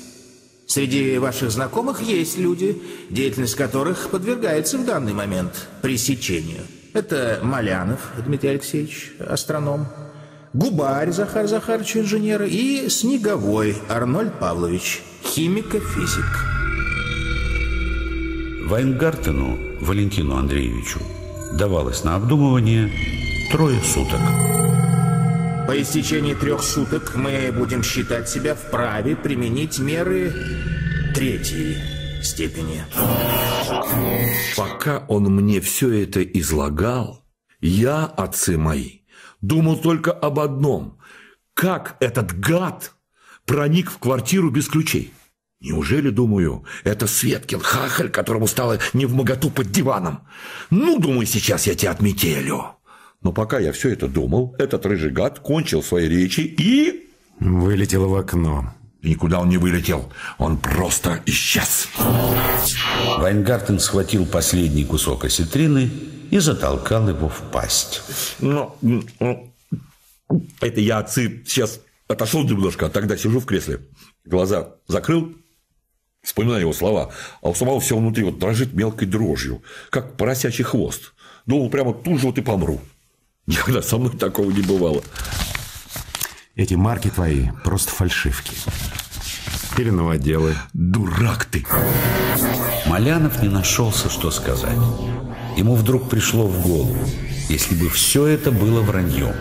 Среди ваших знакомых есть люди, деятельность которых подвергается в данный момент пресечению – это Малянов Дмитрий Алексеевич, астроном, Губарь Захар Захарович, инженер, и Снеговой Арнольд Павлович, химико-физик. Вайнгартену Валентину Андреевичу давалось на обдумывание трое суток. По истечении трех суток мы будем считать себя вправе применить меры третьей степени. Пока он мне все это излагал, я, отцы мои, думал только об одном. Как этот гад проник в квартиру без ключей? Неужели, думаю, это Светкин хахаль, которому стало не в моготу под диваном? Ну, думаю, сейчас я тебя отметелю. Но пока я все это думал, этот рыжий гад кончил свои речи и... Вылетел в окно. И никуда он не вылетел. Он просто исчез. Вайнгартен схватил последний кусок осетрины и затолкал его в пасть. Но, ну, это я, отцы, сейчас отошел немножко, а тогда сижу в кресле, глаза закрыл, вспоминаю его слова, а у самого все внутри вот дрожит мелкой дрожью, как поросячий хвост. Думал, прямо тут же вот и помру. Никогда со мной такого не бывало. Эти марки твои просто фальшивки. Или новоделы. Дурак ты. Малянов не нашелся, что сказать. Ему вдруг пришло в голову, если бы все это было враньем,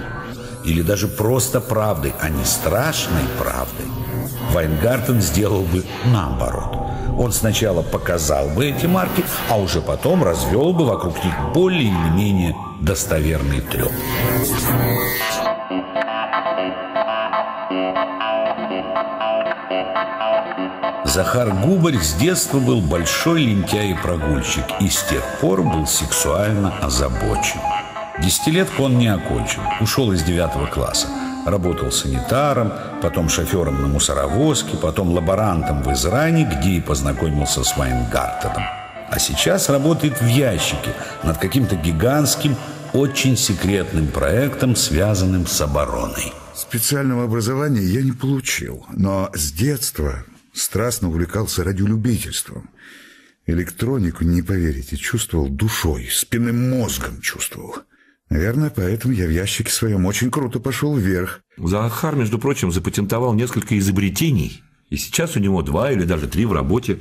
или даже просто правдой, а не страшной правдой, Вайнгартен сделал бы наоборот. Он сначала показал бы эти марки, а уже потом развел бы вокруг них более или менее достоверный треп. Захар Губарь с детства был большой лентяй и прогульщик и с тех пор был сексуально озабочен. Десятилетку он не окончил, ушел из девятого класса. Работал санитаром, потом шофером на мусоровозке, потом лаборантом в Изране, где и познакомился с Вайнгартеном. А сейчас работает в ящике над каким-то гигантским, очень секретным проектом, связанным с обороной. Специального образования я не получил, но с детства страстно увлекался радиолюбительством. Электронику, не поверите, чувствовал душой, спинным мозгом чувствовал. Наверное, поэтому я в ящике своем очень круто пошел вверх. Захар, между прочим, запатентовал несколько изобретений, и сейчас у него два или даже три в работе.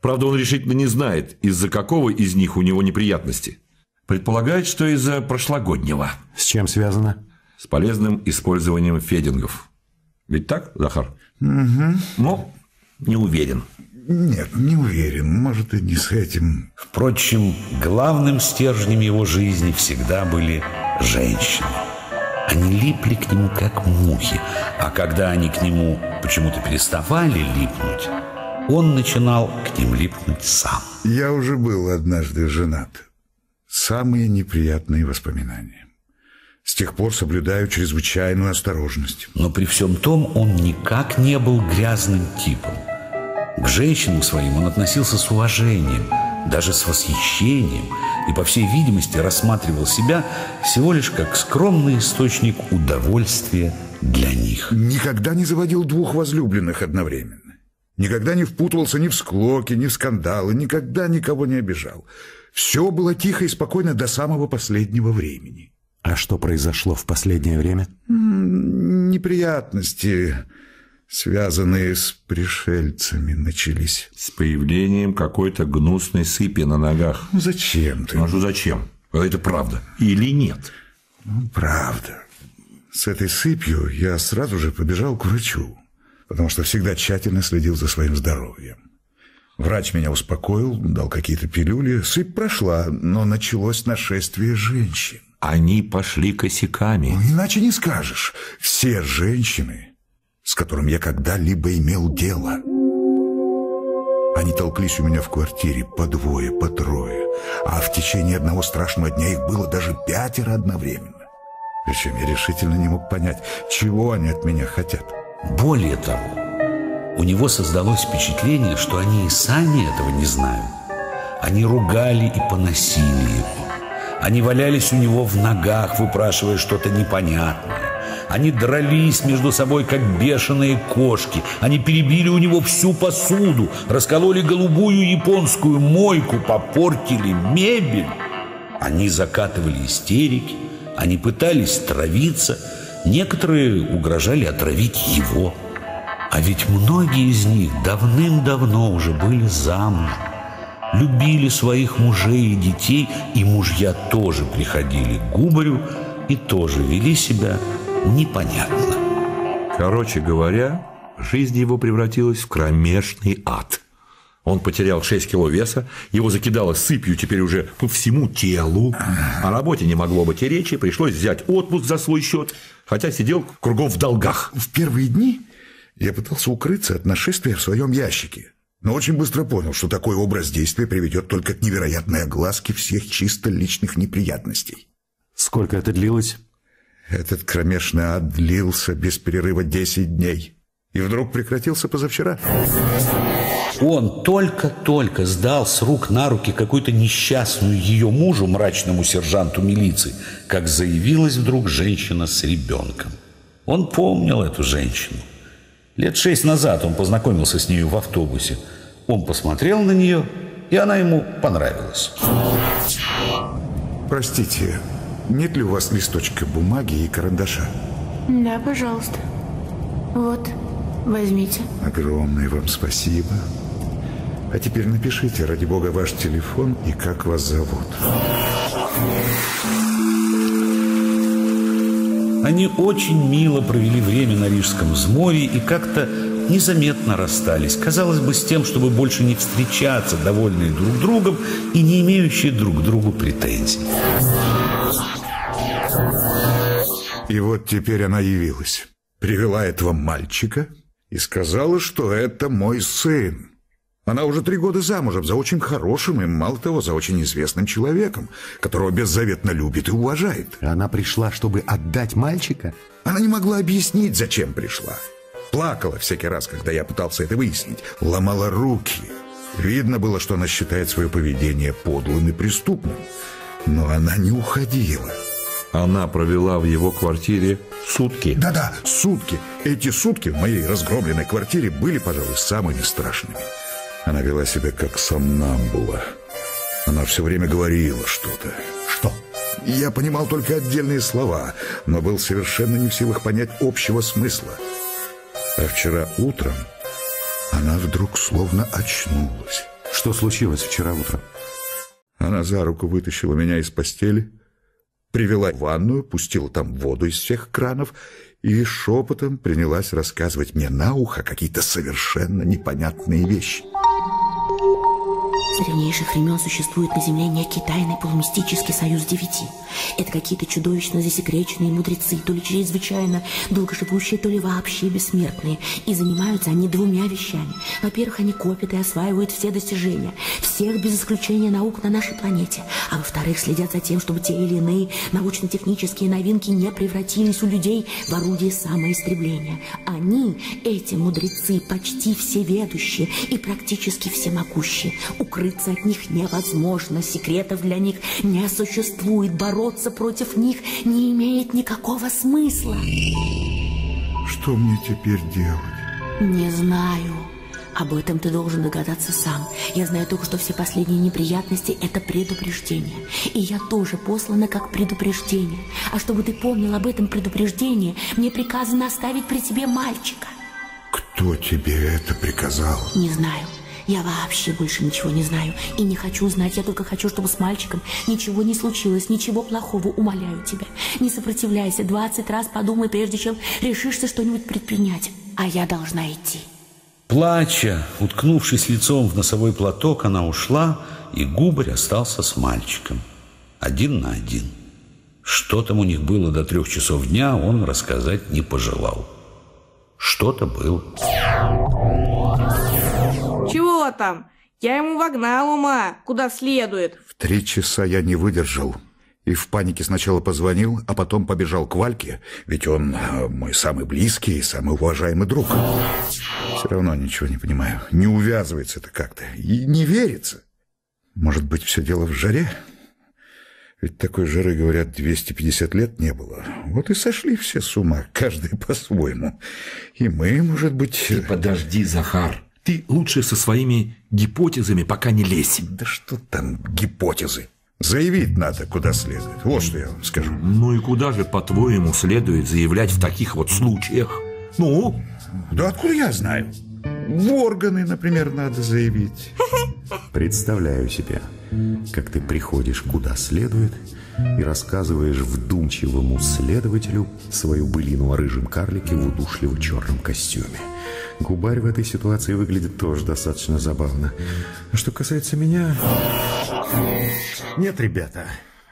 Правда, он решительно не знает, из-за какого из них у него неприятности. Предполагает, что из-за прошлогоднего. С чем связано? С полезным использованием федингов. Ведь так, Захар? Угу. Ну, не уверен. Нет, не уверен. Может, и не с этим. Впрочем, главным стержнем его жизни всегда были женщины. Они липли к нему, как мухи. А когда они к нему почему-то переставали липнуть, он начинал к ним липнуть сам. Я уже был однажды женат. Самые неприятные воспоминания. С тех пор соблюдаю чрезвычайную осторожность. Но при всем том он никак не был грязным типом. К женщинам своим он относился с уважением, даже с восхищением, и, по всей видимости, рассматривал себя всего лишь как скромный источник удовольствия для них. Никогда не заводил двух возлюбленных одновременно. Никогда не впутывался ни в склоки, ни в скандалы, никогда никого не обижал. Все было тихо и спокойно до самого последнего времени. А что произошло в последнее время? Неприятности, связанные с пришельцами, начались. С появлением какой-то гнусной сыпи на ногах. Ну, зачем ты? Ну, а что зачем? Это правда. Или нет? Ну, правда. С этой сыпью я сразу же побежал к врачу потому что всегда тщательно следил за своим здоровьем. Врач меня успокоил, дал какие-то пилюли. Сыпь прошла, но началось нашествие женщин. Они пошли косяками. Ну, иначе не скажешь. Все женщины, с которыми я когда-либо имел дело. Они толклись у меня в квартире по двое, по трое. А в течение одного страшного дня их было даже пятеро одновременно. Причем я решительно не мог понять, чего они от меня хотят. Более того, у него создалось впечатление, что они и сами этого не знают. Они ругали и поносили его. Они валялись у него в ногах, выпрашивая что-то непонятное. Они дрались между собой, как бешеные кошки. Они перебили у него всю посуду, раскололи голубую японскую мойку, попортили мебель. Они закатывали истерики, они пытались травиться – Некоторые угрожали отравить его. А ведь многие из них давным-давно уже были замужем, любили своих мужей и детей, и мужья тоже приходили к Губарю и тоже вели себя непонятно. Короче говоря, жизнь его превратилась в кромешный ад. Он потерял 6 кило веса, его закидало сыпью теперь уже по всему телу. О работе не могло быть и речи, пришлось взять отпуск за свой счет, хотя сидел кругом в долгах. В первые дни я пытался укрыться от нашествия в своем ящике, но очень быстро понял, что такой образ действия приведет только к невероятной огласке всех чисто личных неприятностей. Сколько это длилось? Этот кромешный ад длился без перерыва 10 дней. И вдруг прекратился позавчера. Он только-только сдал с рук на руки какую-то несчастную ее мужу, мрачному сержанту милиции, как заявилась вдруг женщина с ребенком. Он помнил эту женщину. Лет шесть назад он познакомился с нею в автобусе. Он посмотрел на нее, и она ему понравилась. Простите, нет ли у вас листочка бумаги и карандаша? Да, пожалуйста. Вот, возьмите. Огромное вам спасибо. А теперь напишите, ради бога, ваш телефон и как вас зовут. Они очень мило провели время на Рижском взморье и как-то незаметно расстались. Казалось бы, с тем, чтобы больше не встречаться, довольные друг другом и не имеющие друг к другу претензий. И вот теперь она явилась. Привела этого мальчика и сказала, что это мой сын. Она уже три года замужем за очень хорошим и, мало того, за очень известным человеком, которого беззаветно любит и уважает. Она пришла, чтобы отдать мальчика? Она не могла объяснить, зачем пришла. Плакала всякий раз, когда я пытался это выяснить. Ломала руки. Видно было, что она считает свое поведение подлым и преступным. Но она не уходила. Она провела в его квартире сутки. Да-да, сутки. Эти сутки в моей разгромленной квартире были, пожалуй, самыми страшными. Она вела себя как сомнамбула. Она все время говорила что-то. Что? Я понимал только отдельные слова, но был совершенно не в силах понять общего смысла. А вчера утром она вдруг словно очнулась. Что случилось вчера утром? Она за руку вытащила меня из постели, привела в ванную, пустила там воду из всех кранов и шепотом принялась рассказывать мне на ухо какие-то совершенно непонятные вещи. Древнейших времен существует на Земле некий тайный полумистический союз девяти. Это какие-то чудовищно засекреченные мудрецы, то ли чрезвычайно долгоживущие, то ли вообще бессмертные. И занимаются они двумя вещами. Во-первых, они копят и осваивают все достижения, всех без исключения наук на нашей планете. А во-вторых, следят за тем, чтобы те или иные научно-технические новинки не превратились у людей в орудие самоистребления. Они, эти мудрецы, почти всеведущие и практически всемогущие. Укрыться от них невозможно, секретов для них не существует, бороться против них не имеет никакого смысла. Что мне теперь делать? Не знаю. Об этом ты должен догадаться сам. Я знаю только, что все последние неприятности – это предупреждение. И я тоже послана как предупреждение. А чтобы ты помнил об этом предупреждении, мне приказано оставить при тебе мальчика. Кто тебе это приказал? Не знаю. Я вообще больше ничего не знаю и не хочу знать. Я только хочу, чтобы с мальчиком ничего не случилось, ничего плохого. Умоляю тебя. Не сопротивляйся. Двадцать раз подумай, прежде чем решишься что-нибудь предпринять. А я должна идти. Плача, уткнувшись лицом в носовой платок, она ушла, и Губарь остался с мальчиком. Один на один. Что там у них было до трех часов дня, он рассказать не пожелал. Что-то было. Там? Я ему вогнал ума, куда следует. В три часа я не выдержал. И в панике сначала позвонил, а потом побежал к Вальке, ведь он э, мой самый близкий и самый уважаемый друг. Все равно ничего не понимаю. Не увязывается это как-то. И не верится. Может быть, все дело в жаре? Ведь такой жары, говорят, 250 лет не было. Вот и сошли все с ума, каждый [LAUGHS] по-своему. И мы, может быть... Ты подожди, Захар. Ты лучше со своими гипотезами пока не лезь. Да что там гипотезы? Заявить надо, куда следует. Вот что я вам скажу. Ну и куда же, по-твоему, следует заявлять в таких вот случаях? Ну? Да откуда я знаю? В органы, например, надо заявить. Представляю себе, как ты приходишь куда следует и рассказываешь вдумчивому следователю свою былину о рыжем карлике в удушливо черном костюме. Губарь в этой ситуации выглядит тоже достаточно забавно. А что касается меня... Нет, ребята,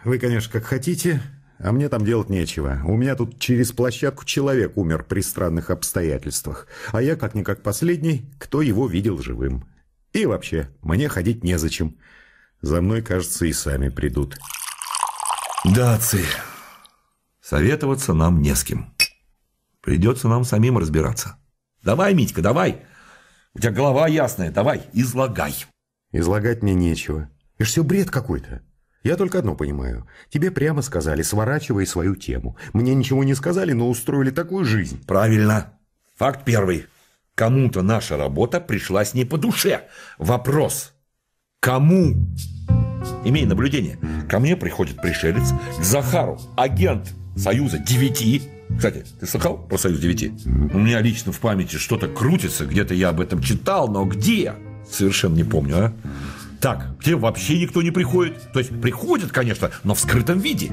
вы, конечно, как хотите, а мне там делать нечего. У меня тут через площадку человек умер при странных обстоятельствах. А я, как-никак последний, кто его видел живым. И вообще, мне ходить незачем. За мной, кажется, и сами придут. Да, отцы, советоваться нам не с кем. Придется нам самим разбираться. Давай, Митька, давай. У тебя голова ясная, давай, излагай. Излагать мне нечего. Это все бред какой-то. Я только одно понимаю. Тебе прямо сказали, сворачивай свою тему. Мне ничего не сказали, но устроили такую жизнь. Правильно. Факт первый. Кому-то наша работа пришлась не по душе. Вопрос. Кому? Имей наблюдение. Ко мне приходит пришелец, к Захару, агент Союза девяти. Кстати, ты слыхал про Союз девяти? У меня лично в памяти что-то крутится, где-то я об этом читал, но где? Совершенно не помню, а? Так, где вообще никто не приходит. То есть приходят, конечно, но в скрытом виде.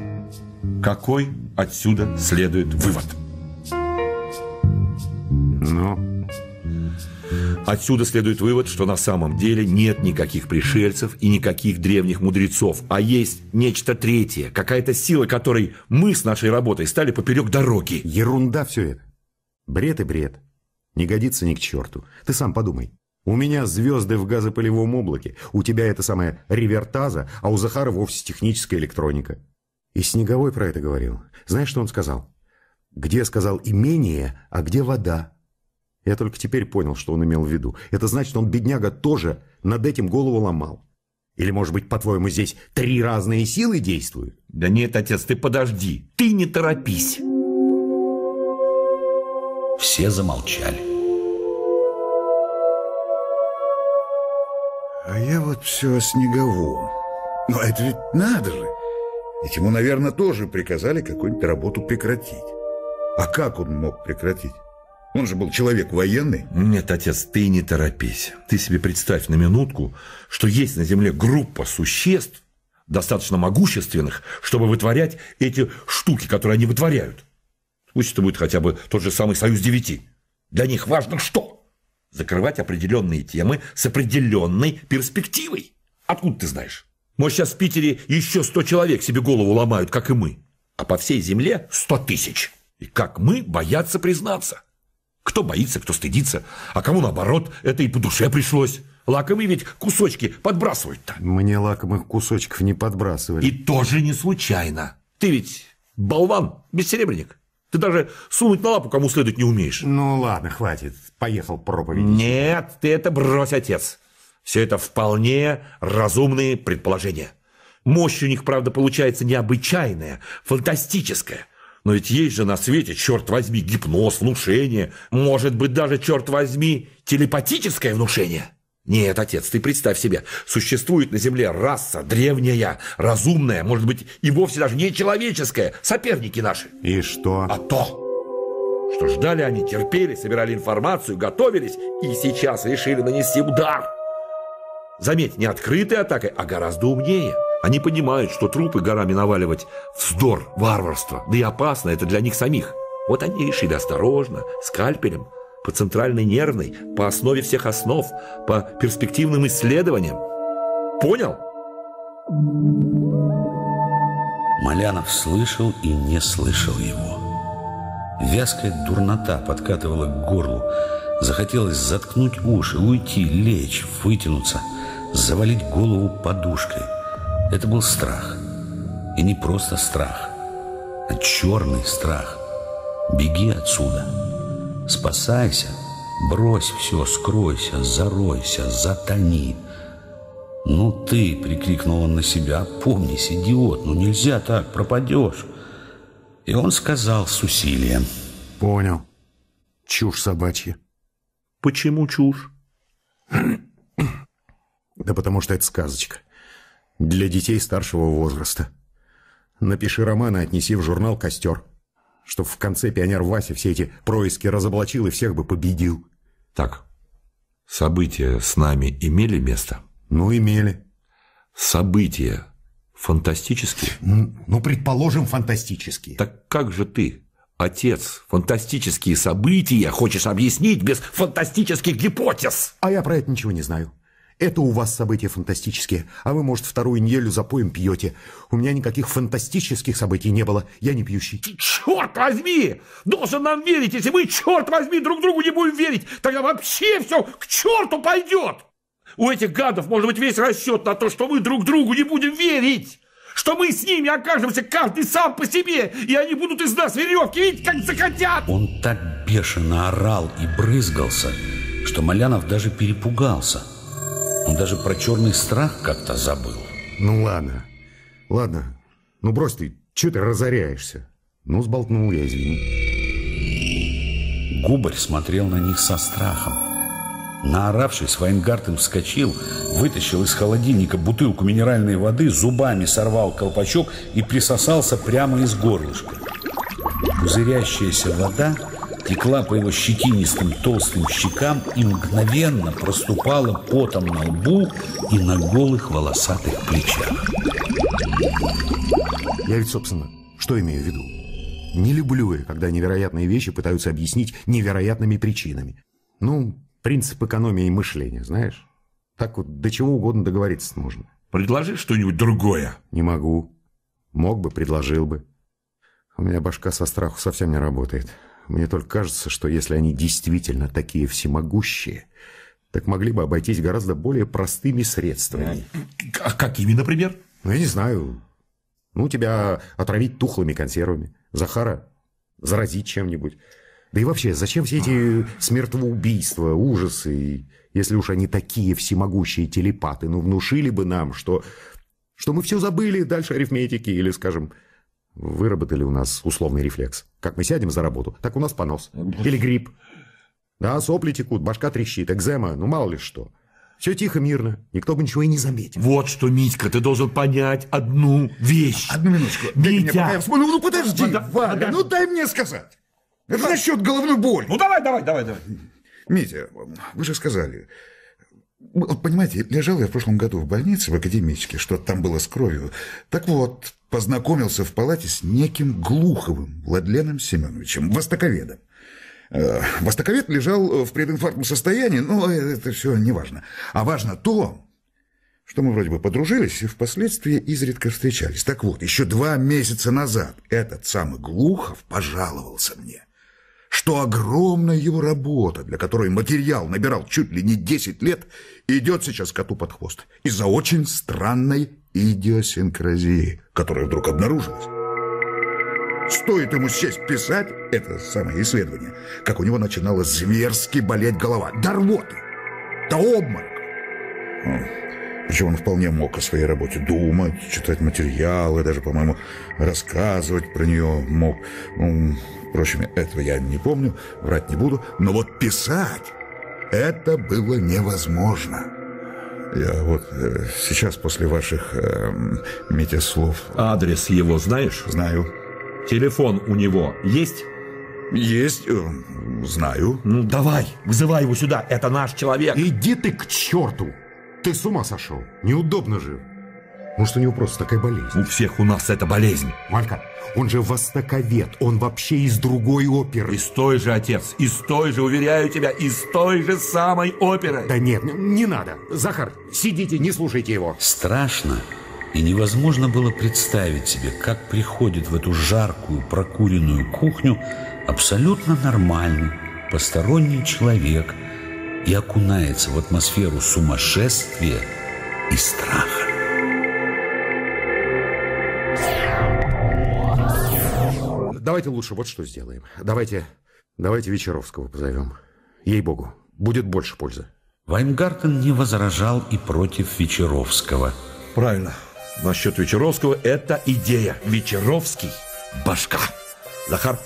Какой отсюда следует вывод? Ну? Отсюда следует вывод, что на самом деле нет никаких пришельцев и никаких древних мудрецов, а есть нечто третье, какая-то сила, которой мы с нашей работой стали поперек дороги. Ерунда все это. Бред и бред. Не годится ни к черту. Ты сам подумай. У меня звезды в газопылевом облаке, у тебя это самая ревертаза, а у Захара вовсе техническая электроника. И Снеговой про это говорил. Знаешь, что он сказал? Где, сказал, имение, а где вода? Я только теперь понял, что он имел в виду. Это значит, он, бедняга, тоже над этим голову ломал. Или, может быть, по-твоему, здесь три разные силы действуют? Да нет, отец, ты подожди. Ты не торопись. Все замолчали. А я вот все о Снеговом. Но это ведь надо же. Ведь ему, наверное, тоже приказали какую-нибудь работу прекратить. А как он мог прекратить? Он же был человек военный. Нет, отец, ты не торопись. Ты себе представь на минутку, что есть на Земле группа существ, достаточно могущественных, чтобы вытворять эти штуки, которые они вытворяют. Пусть это будет хотя бы тот же самый Союз Девяти. Для них важно что? Закрывать определенные темы с определенной перспективой. Откуда ты знаешь? Может, сейчас в Питере еще сто человек себе голову ломают, как и мы. А по всей земле сто тысяч. И как мы боятся признаться. Кто боится, кто стыдится, а кому наоборот, это и по душе пришлось. Лакомые ведь кусочки подбрасывают-то. Мне лакомых кусочков не подбрасывали. И тоже не случайно. Ты ведь болван, бессеребренник. Ты даже сунуть на лапу кому следует не умеешь. Ну ладно, хватит. Поехал проповедь. Нет, ты это брось, отец. Все это вполне разумные предположения. Мощь у них, правда, получается необычайная, фантастическая. Но ведь есть же на свете, черт возьми, гипноз, внушение. Может быть, даже, черт возьми, телепатическое внушение. Нет, отец, ты представь себе, существует на Земле раса древняя, разумная, может быть, и вовсе даже не человеческая, соперники наши. И что? А то, что ждали они, терпели, собирали информацию, готовились и сейчас решили нанести удар. Заметь, не открытой атакой, а гораздо умнее. Они понимают, что трупы горами наваливать – вздор, варварство, да и опасно это для них самих. Вот они решили осторожно, скальпелем, по центральной нервной, по основе всех основ, по перспективным исследованиям. Понял? Малянов слышал и не слышал его. Вязкая дурнота подкатывала к горлу. Захотелось заткнуть уши, уйти, лечь, вытянуться, завалить голову подушкой. Это был страх. И не просто страх, а черный страх. Беги отсюда. Спасайся. Брось все, скройся, заройся, затони. «Ну ты!» — прикрикнул он на себя. «Помнись, идиот, ну нельзя так, пропадешь!» И он сказал с усилием. Понял. Чушь собачья. Почему чушь? [CLEARS THROAT] Да потому что это сказочка. Для детей старшего возраста. Напиши роман и отнеси в журнал «Костер». Чтоб в конце пионер Вася все эти происки разоблачил и всех бы победил. Так, события с нами имели место? Ну, имели. События фантастические? Ну, ну, предположим, фантастические. Так как же ты, отец, фантастические события хочешь объяснить без фантастических гипотез? А я про это ничего не знаю. Это у вас события фантастические, а вы, может, вторую неделю за поем пьете. У меня никаких фантастических событий не было, я не пьющий. Черт возьми! Должен нам верить, если мы, черт возьми, друг другу не будем верить, тогда вообще все к черту пойдет! У этих гадов может быть весь расчет на то, что мы друг другу не будем верить! Что мы с ними окажемся каждый сам по себе, и они будут из нас веревки видеть, как захотят! Он так бешено орал и брызгался, что Малянов даже перепугался – он даже про черный страх как-то забыл. Ну ладно, ладно. Ну брось ты, что ты разоряешься? Ну, сболтнул я, извини. Губарь смотрел на них со страхом. Наоравшись, Вайнгартен вскочил, вытащил из холодильника бутылку минеральной воды, зубами сорвал колпачок и присосался прямо из горлышка. Пузырящаяся вода текла по его щетинистым толстым щекам и мгновенно проступала потом на лбу и на голых волосатых плечах. Я ведь, собственно, что имею в виду? Не люблю я, когда невероятные вещи пытаются объяснить невероятными причинами. Ну, принцип экономии мышления, знаешь? Так вот до чего угодно договориться можно. Предложи что-нибудь другое. Не могу. Мог бы, предложил бы. У меня башка со страху совсем не работает. Мне только кажется, что если они действительно такие всемогущие, так могли бы обойтись гораздо более простыми средствами. А какими, например? Ну, я не знаю. Ну, тебя отравить тухлыми консервами. Захара заразить чем-нибудь. Да и вообще, зачем все эти смертоубийства, ужасы, если уж они такие всемогущие телепаты, ну, внушили бы нам, что, что мы все забыли дальше арифметики или, скажем, Выработали у нас условный рефлекс. Как мы сядем за работу, так у нас понос. Или грипп. Да, сопли текут, башка трещит, экзема, ну мало ли что. Все тихо, мирно, никто бы ничего и не заметил. Вот что, Митька, ты должен понять одну вещь. Одну минуточку. Митя. Мне, пока я вспомнил. Ну подожди, Пода... Валя, Пода... ну дай мне сказать. Это насчет головной боли. Ну давай, давай, давай, давай. Митя, вы же сказали, вот, понимаете, лежал я в прошлом году в больнице в академической, что-то там было с кровью. Так вот, познакомился в палате с неким Глуховым Владленом Семеновичем, востоковедом. Э, востоковед лежал в прединфарктном состоянии, но это все не важно. А важно то, что мы вроде бы подружились и впоследствии изредка встречались. Так вот, еще два месяца назад этот самый Глухов пожаловался мне, что огромная его работа, для которой материал набирал чуть ли не 10 лет, идет сейчас коту под хвост из-за очень странной идиосинкразии, которая вдруг обнаружилась. Стоит ему сесть писать это самое исследование, как у него начинала зверски болеть голова. До рвоты, до обморока. Причем он вполне мог о своей работе думать, читать материалы, даже, по-моему, рассказывать про нее мог. Ну, впрочем, этого я не помню, врать не буду. Но вот писать это было невозможно. Я вот э, сейчас после ваших э, Митя слов... Адрес его знаешь? Знаю. Телефон у него есть? Есть, э, знаю. Ну давай, вызывай его сюда, это наш человек. Иди ты к черту! Ты с ума сошел? Неудобно же. Может, у него просто такая болезнь? У всех у нас это болезнь. Малька, он же востоковед, он вообще из другой оперы. Из той же, отец, из той же, уверяю тебя, из той же самой оперы. Да нет, не надо. Захар, сидите, не слушайте его. Страшно и невозможно было представить себе, как приходит в эту жаркую прокуренную кухню абсолютно нормальный, посторонний человек и окунается в атмосферу сумасшествия и страха. Давайте лучше вот что сделаем. Давайте, давайте Вечеровского позовем. Ей-богу, будет больше пользы. Вайнгартен не возражал и против Вечеровского. Правильно. Насчет Вечеровского это идея. Вечеровский – башка. Захар,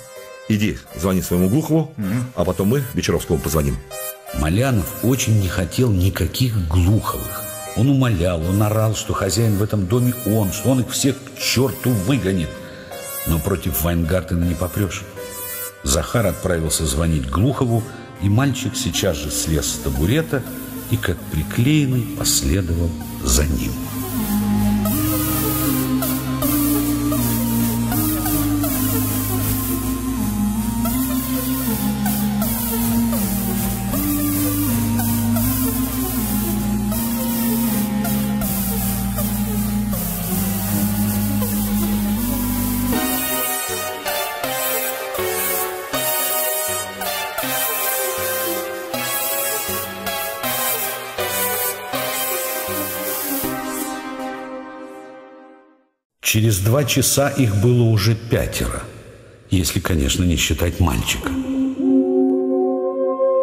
иди, звони своему Глухову, mm-hmm. а потом мы Вечеровскому позвоним. Малянов очень не хотел никаких Глуховых. Он умолял, он орал, что хозяин в этом доме он, что он их всех к черту выгонит. Но против Вайнгартена не попрешь. Захар отправился звонить Глухову, и мальчик сейчас же слез с табурета и, как приклеенный, последовал за ним. Через два часа их было уже пятеро, если, конечно, не считать мальчика.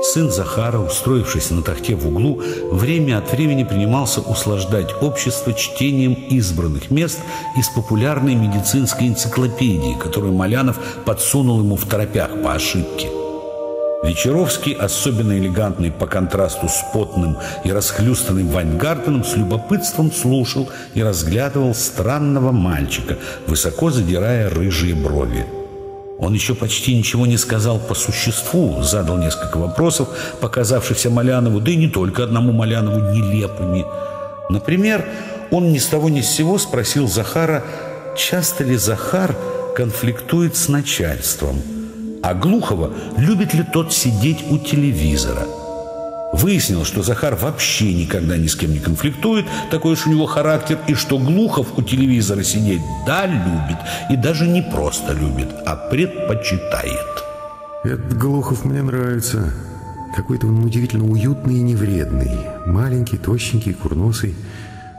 Сын Захара, устроившись на тахте в углу, время от времени принимался услаждать общество чтением избранных мест из популярной медицинской энциклопедии, которую Малянов подсунул ему в торопях по ошибке. Вечеровский, особенно элегантный по контрасту с потным и расхлюстанным Вайнгартеном, с любопытством слушал и разглядывал странного мальчика, высоко задирая рыжие брови. Он еще почти ничего не сказал по существу, задал несколько вопросов, показавшихся Малянову, да и не только одному Малянову, нелепыми. Например, он ни с того ни с сего спросил Захара, часто ли Захар конфликтует с начальством – а Глухова любит ли тот сидеть у телевизора. Выяснилось, что Захар вообще никогда ни с кем не конфликтует, такой уж у него характер, и что Глухов у телевизора сидеть да, любит, и даже не просто любит, а предпочитает. Этот Глухов мне нравится. Какой-то он удивительно уютный и невредный. Маленький, тощенький, курносый,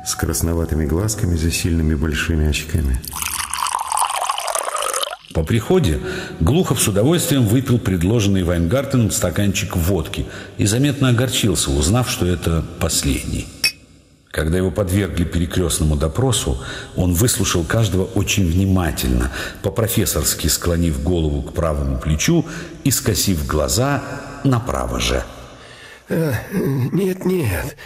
с красноватыми глазками за сильными большими очками. По приходе Глухов с удовольствием выпил предложенный Вайнгартеном стаканчик водки и заметно огорчился, узнав, что это последний. Когда его подвергли перекрестному допросу, он выслушал каждого очень внимательно, по-профессорски склонив голову к правому плечу и скосив глаза направо же. Э, «Нет, нет,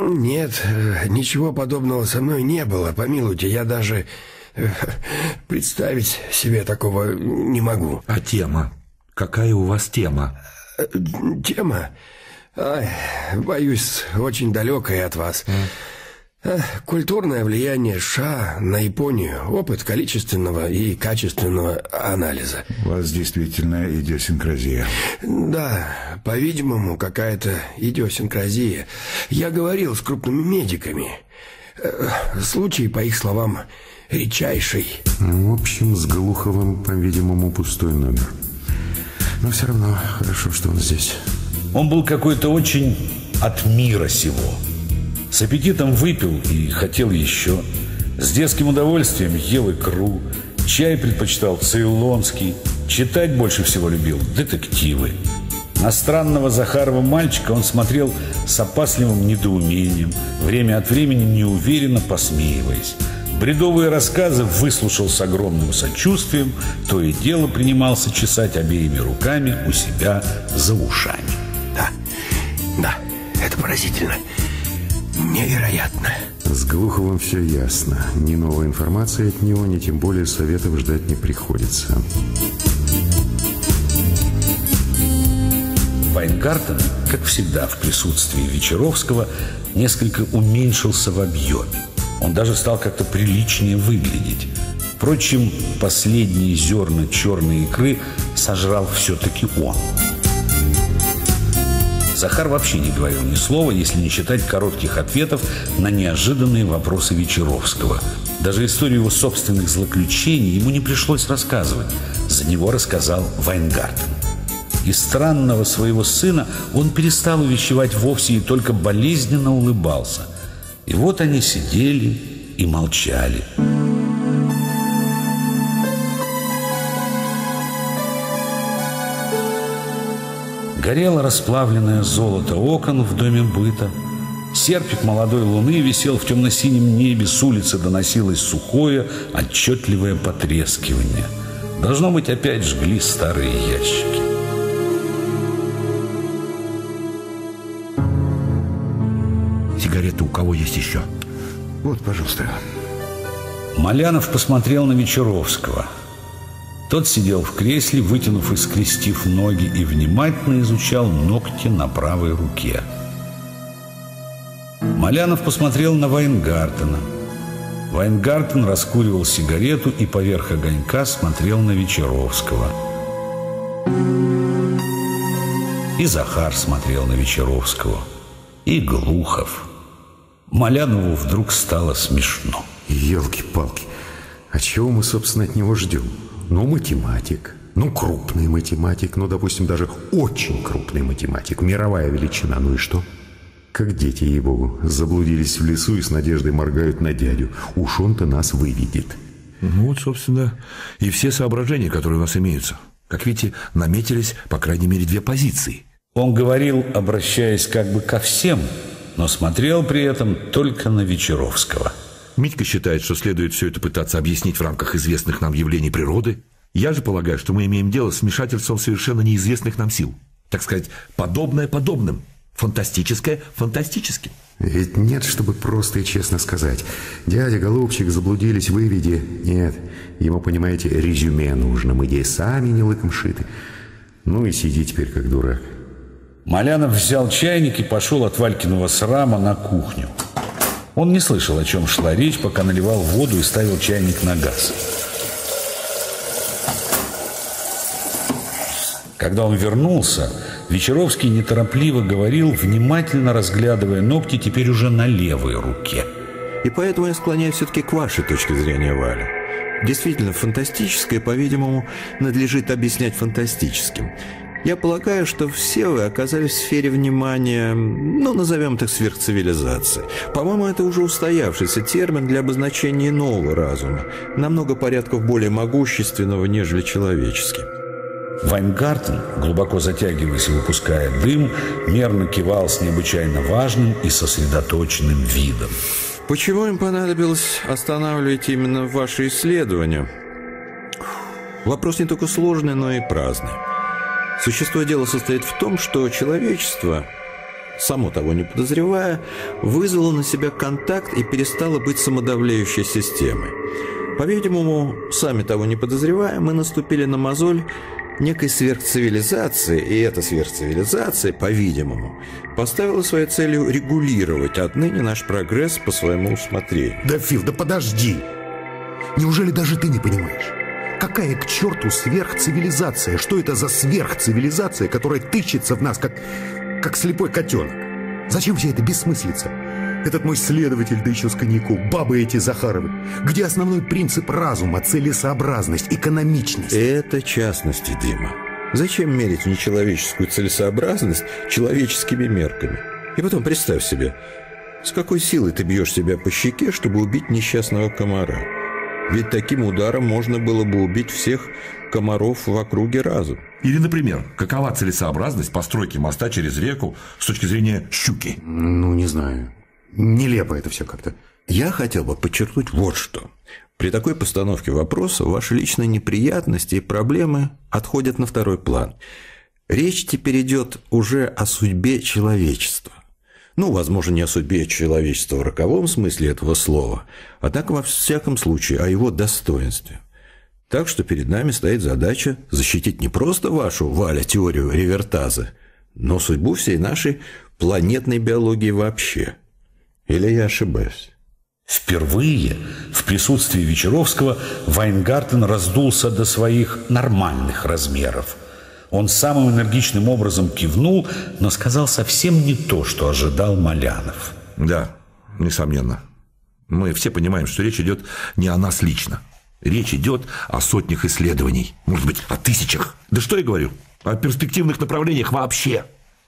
нет, ничего подобного со мной не было, помилуйте, я даже Представить себе такого не могу. А тема? Какая у вас тема? Тема? Ай, боюсь, очень далекая от вас. Э, Культурное влияние США на Японию, опыт количественного и качественного анализа. У вас действительно идиосинкразия. Да, по-видимому, какая-то идиосинкразия. Я говорил с крупными медиками. Э, Случай, по их словам, редчайший. Ну, В общем, с Глуховым, по-видимому, пустой номер. Но все равно хорошо, что он здесь. Он был какой-то очень от мира сего. С аппетитом выпил и хотел еще. С детским удовольствием ел икру. Чай предпочитал цейлонский. Читать больше всего любил детективы. На странного Захарова мальчика он смотрел с опасливым недоумением, время от времени неуверенно посмеиваясь. Бредовые рассказы выслушал с огромным сочувствием, то и дело принимался чесать обеими руками у себя за ушами. Да, да, это поразительно. Невероятно. С Глуховым все ясно. Ни новой информации от него, ни тем более советов ждать не приходится. Вайнгартен, как всегда в присутствии Вечеровского, несколько уменьшился в объеме. Он даже стал как-то приличнее выглядеть. Впрочем, последние зерна черной икры сожрал все-таки он. Захар вообще не говорил ни слова, если не считать коротких ответов на неожиданные вопросы Вечеровского. Даже историю его собственных злоключений ему не пришлось рассказывать. За него рассказал Вайнгартен. Из странного своего сына он перестал увещевать вовсе и только болезненно улыбался. И вот они сидели и молчали. Горело расплавленное золото окон в доме быта. Серпик молодой луны висел в темно-синем небе, с улицы доносилось сухое, отчетливое потрескивание. Должно быть, опять жгли старые ящики. Сигареты у кого есть еще? Вот, пожалуйста. Малянов посмотрел на Вечеровского. Тот сидел в кресле, вытянув и скрестив ноги, и внимательно изучал ногти на правой руке. Малянов посмотрел на Вайнгартена. Вайнгартен раскуривал сигарету и поверх огонька смотрел на Вечеровского. И Захар смотрел на Вечеровского. И Глухов. Малянову вдруг стало смешно. Елки-палки. А чего мы, собственно, от него ждем? Ну, математик. Ну, крупный математик. Ну, допустим, даже очень крупный математик. Мировая величина. Ну и что? Как дети, ей-богу, заблудились в лесу и с надеждой моргают на дядю. Уж он-то нас выведет. Ну вот, собственно, и все соображения, которые у нас имеются. Как видите, наметились, по крайней мере, две позиции. Он говорил, обращаясь как бы ко всем, но смотрел при этом только на Вечеровского. Митька считает, что следует все это пытаться объяснить в рамках известных нам явлений природы. Я же полагаю, что мы имеем дело с вмешательством совершенно неизвестных нам сил. Так сказать, подобное подобным. Фантастическое фантастическим. Ведь нет, чтобы просто и честно сказать. Дядя, голубчик, заблудились, выведи. Нет, ему, понимаете, резюме нужно. Мы здесь сами не лыком шиты. Ну и сиди теперь как дурак. Малянов взял чайник и пошел от Валькиного срама на кухню. Он не слышал, о чем шла речь, пока наливал воду и ставил чайник на газ. Когда он вернулся, Вечеровский неторопливо говорил, внимательно разглядывая ногти теперь уже на левой руке. И поэтому я склоняюсь все-таки к вашей точке зрения, Валя. Действительно, фантастическое, по-видимому, надлежит объяснять фантастическим. Я полагаю, что все вы оказались в сфере внимания, ну, назовем так, сверхцивилизации. По-моему, это уже устоявшийся термин для обозначения нового разума, намного порядков более могущественного, нежели человеческий. Вайнгартен, глубоко затягиваясь и выпуская дым, мерно кивал с необычайно важным и сосредоточенным видом. Почему им понадобилось останавливать именно ваши исследования? Вопрос не только сложный, но и праздный. Существо дела состоит в том, что человечество, само того не подозревая, вызвало на себя контакт и перестало быть самодавляющей системой. По-видимому, сами того не подозревая, мы наступили на мозоль некой сверхцивилизации, и эта сверхцивилизация, по-видимому, поставила своей целью регулировать отныне наш прогресс по своему усмотрению. Да, Фил, да подожди! Неужели даже ты не понимаешь? Какая к черту сверхцивилизация? Что это за сверхцивилизация, которая тычется в нас, как, как слепой котенок? Зачем вся эта бессмыслица? Этот мой следователь, да еще с коньяком, бабы эти Захаровы. Где основной принцип разума, целесообразность, экономичность? Это частности, Дима. Зачем мерить нечеловеческую целесообразность человеческими мерками? И потом представь себе, с какой силой ты бьешь себя по щеке, чтобы убить несчастного комара? Ведь таким ударом можно было бы убить всех комаров в округе разом. Или, например, какова целесообразность постройки моста через реку с точки зрения щуки? Ну, не знаю. Нелепо это все как-то. Я хотел бы подчеркнуть вот что. При такой постановке вопроса ваши личные неприятности и проблемы отходят на второй план. Речь теперь идет уже о судьбе человечества. Ну, возможно, не о судьбе человечества в роковом смысле этого слова, однако, во всяком случае, о его достоинстве. Так что перед нами стоит задача защитить не просто вашу, Валя, теорию ревертаза, но судьбу всей нашей планетной биологии вообще – или я ошибаюсь? Впервые в присутствии Вечеровского Вайнгартен раздулся до своих нормальных размеров. Он самым энергичным образом кивнул, но сказал совсем не то, что ожидал Малянов. Да, несомненно. Мы все понимаем, что речь идет не о нас лично. Речь идет о сотнях исследований, может быть, о тысячах. Да что я говорю, о перспективных направлениях вообще.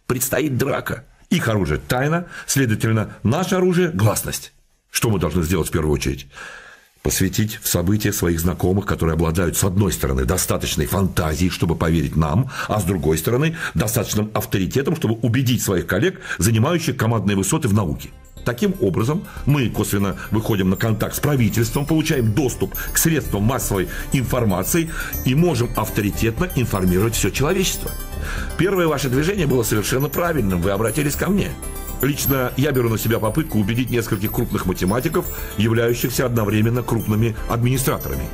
Предстоит драка. Их оружие – тайна, следовательно, наше оружие – гласность. Что мы должны сделать в первую очередь? Посвятить в события своих знакомых, которые обладают, с одной стороны, достаточной фантазией, чтобы поверить нам, а с другой стороны, достаточным авторитетом, чтобы убедить своих коллег, занимающих командные высоты в науке. Таким образом, мы косвенно выходим на контакт с правительством, получаем доступ к средствам массовой информации и можем авторитетно информировать все человечество – Первое ваше движение было совершенно правильным. Вы обратились ко мне. Лично я беру на себя попытку убедить нескольких крупных математиков, являющихся одновременно крупными администраторами.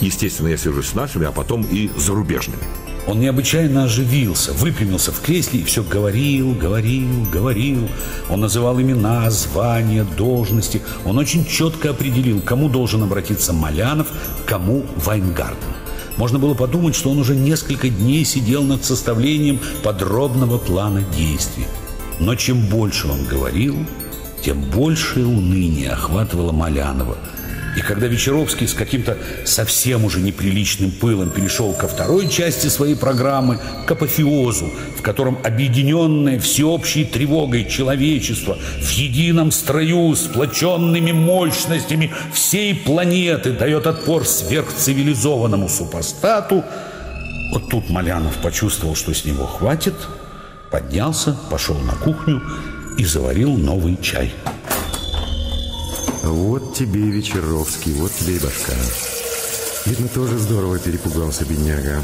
Естественно, я свяжусь с нашими, а потом и зарубежными. Он необычайно оживился, выпрямился в кресле и все говорил, говорил, говорил. Он называл имена, звания, должности. Он очень четко определил, кому должен обратиться Малянов, кому Вайнгарден. Можно было подумать, что он уже несколько дней сидел над составлением подробного плана действий. Но чем больше он говорил, тем большее уныние охватывало Малянова – и когда Вечеровский с каким-то совсем уже неприличным пылом перешел ко второй части своей программы, к апофеозу, в котором объединенное всеобщей тревогой человечество в едином строю сплоченными мощностями всей планеты дает отпор сверхцивилизованному супостату, вот тут Малянов почувствовал, что с него хватит, поднялся, пошел на кухню и заварил новый чай. Вот тебе и Вечеровский, вот тебе и башка. Видно, тоже здорово перепугался, бедняга.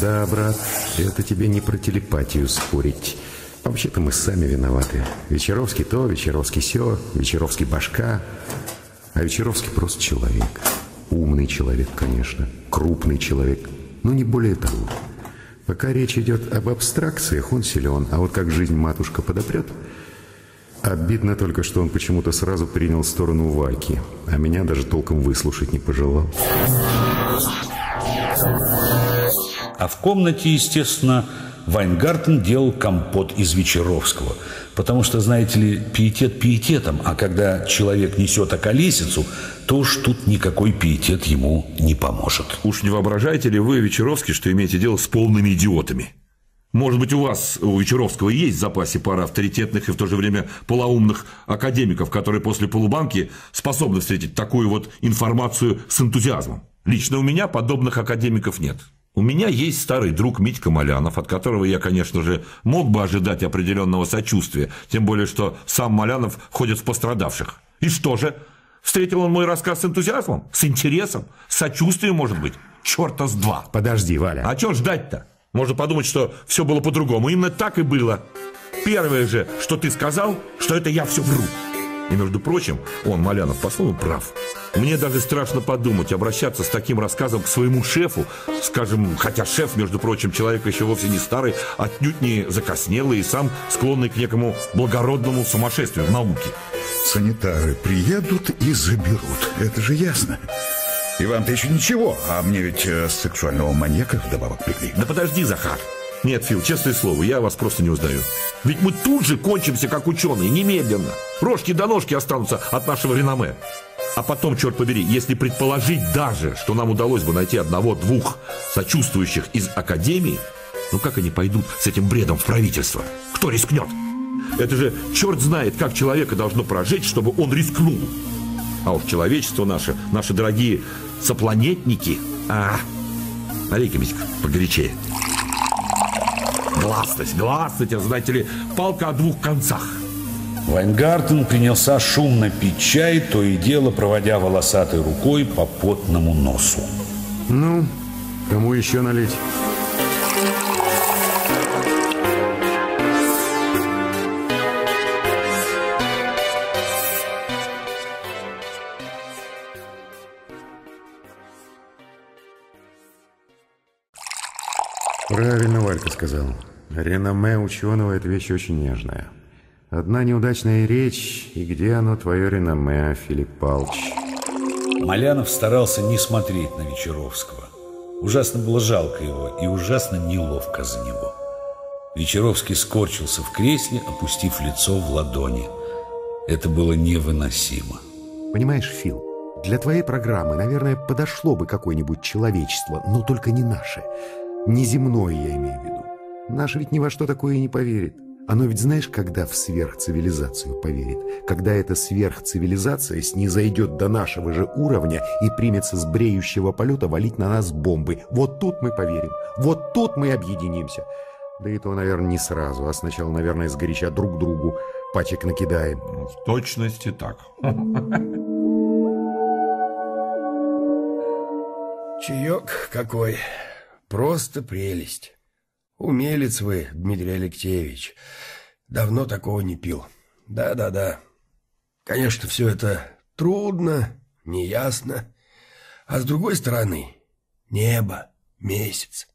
Да, брат, это тебе не про телепатию спорить. Вообще-то мы сами виноваты. Вечеровский то, Вечеровский все, Вечеровский башка. А Вечеровский просто человек. Умный человек, конечно. Крупный человек. Но не более того. Пока речь идет об абстракциях, он силен. А вот как жизнь матушка подопрет, Обидно только, что он почему-то сразу принял сторону Вальки, а меня даже толком выслушать не пожелал. А в комнате, естественно, Вайнгартен делал компот из Вечеровского. Потому что, знаете ли, пиетет пиететом, а когда человек несет околесицу, то уж тут никакой пиетет ему не поможет. Уж не воображаете ли вы, Вечеровский, что имеете дело с полными идиотами? Может быть, у вас, у Вечеровского, есть в запасе пара авторитетных и в то же время полоумных академиков, которые после полубанки способны встретить такую вот информацию с энтузиазмом. Лично у меня подобных академиков нет. У меня есть старый друг Митька Малянов, от которого я, конечно же, мог бы ожидать определенного сочувствия, тем более, что сам Малянов входит в пострадавших. И что же? Встретил он мой рассказ с энтузиазмом, с интересом, с сочувствием, может быть? Черта с два. Подожди, Валя. А что ждать-то? Можно подумать, что все было по-другому. Именно так и было. Первое же, что ты сказал, что это я все вру. И, между прочим, он, Малянов, по-своему прав. Мне даже страшно подумать, обращаться с таким рассказом к своему шефу, скажем, хотя шеф, между прочим, человек еще вовсе не старый, отнюдь не закоснелый и сам склонный к некому благородному сумасшествию в науке. Санитары приедут и заберут, это же ясно. И вам-то еще ничего, а мне ведь э, сексуального маньяка вдобавок прикли. Да подожди, Захар. Нет, Фил, честное слово, я вас просто не узнаю. Ведь мы тут же кончимся, как ученые, немедленно. Рожки до ножки останутся от нашего реноме. А потом, черт побери, если предположить даже, что нам удалось бы найти одного-двух сочувствующих из Академии, ну как они пойдут с этим бредом в правительство? Кто рискнет? Это же черт знает, как человека должно прожить, чтобы он рискнул. А уж человечество наше, наши дорогие сопланетники. А, налей-ка, Митька, погорячее. Гласность, гласность, знаете ли, палка о двух концах. Вайнгартен принялся шумно пить чай, то и дело проводя волосатой рукой по потному носу. Ну, кому еще налить? Правильно Валька сказал. Реноме ученого – это вещь очень нежная. Одна неудачная речь, и где оно, твое реноме, Филипп Палч? Малянов старался не смотреть на Вечеровского. Ужасно было жалко его и ужасно неловко за него. Вечеровский скорчился в кресле, опустив лицо в ладони. Это было невыносимо. Понимаешь, Фил, для твоей программы, наверное, подошло бы какое-нибудь человечество, но только не наше. Неземное, я имею в виду. Наше ведь ни во что такое и не поверит. Оно ведь знаешь, когда в сверхцивилизацию поверит? Когда эта сверхцивилизация снизойдет до нашего же уровня и примется с бреющего полета валить на нас бомбы. Вот тут мы поверим. Вот тут мы объединимся. Да и то, наверное, не сразу, а сначала, наверное, сгоряча друг другу пачек накидаем. В точности так. Чаек какой. Просто прелесть. Умелец вы, Дмитрий Алексеевич. Давно такого не пил. Да-да-да. Конечно, все это трудно, неясно. А с другой стороны, небо, месяц.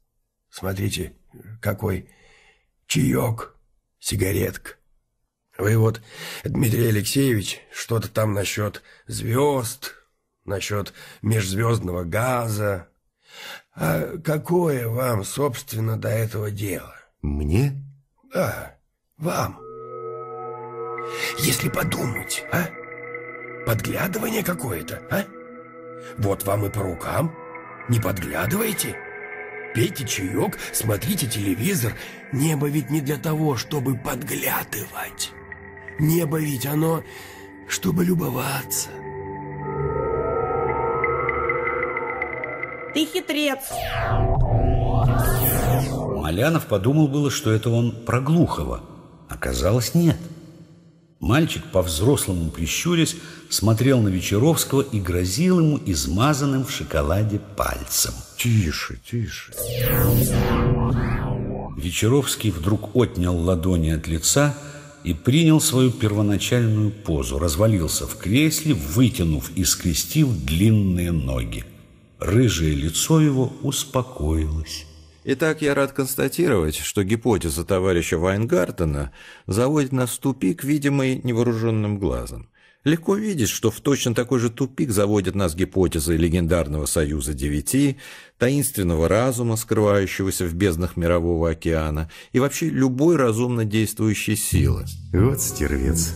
Смотрите, какой чаек, сигаретка. Вы вот, Дмитрий Алексеевич, что-то там насчет звезд, насчет межзвездного газа. А какое вам, собственно, до этого дело? Мне? Да, вам. Если подумать, а? Подглядывание какое-то, а? Вот вам и по рукам. Не подглядываете? Пейте чаек, смотрите телевизор. Небо ведь не для того, чтобы подглядывать. Небо ведь оно, чтобы любоваться. Ты хитрец. Малянов подумал было, что это он про Глухова. Оказалось, нет. Мальчик, по-взрослому прищурясь, смотрел на Вечеровского и грозил ему измазанным в шоколаде пальцем. Тише, тише. Вечеровский вдруг отнял ладони от лица и принял свою первоначальную позу, развалился в кресле, вытянув и скрестив длинные ноги. Рыжее лицо его успокоилось. Итак, я рад констатировать, что гипотеза товарища Вайнгартена заводит нас в тупик, видимый невооруженным глазом. Легко видеть, что в точно такой же тупик заводит нас гипотеза легендарного Союза Девяти, таинственного разума, скрывающегося в безднах Мирового океана, и вообще любой разумно действующей силы. Вот стервец.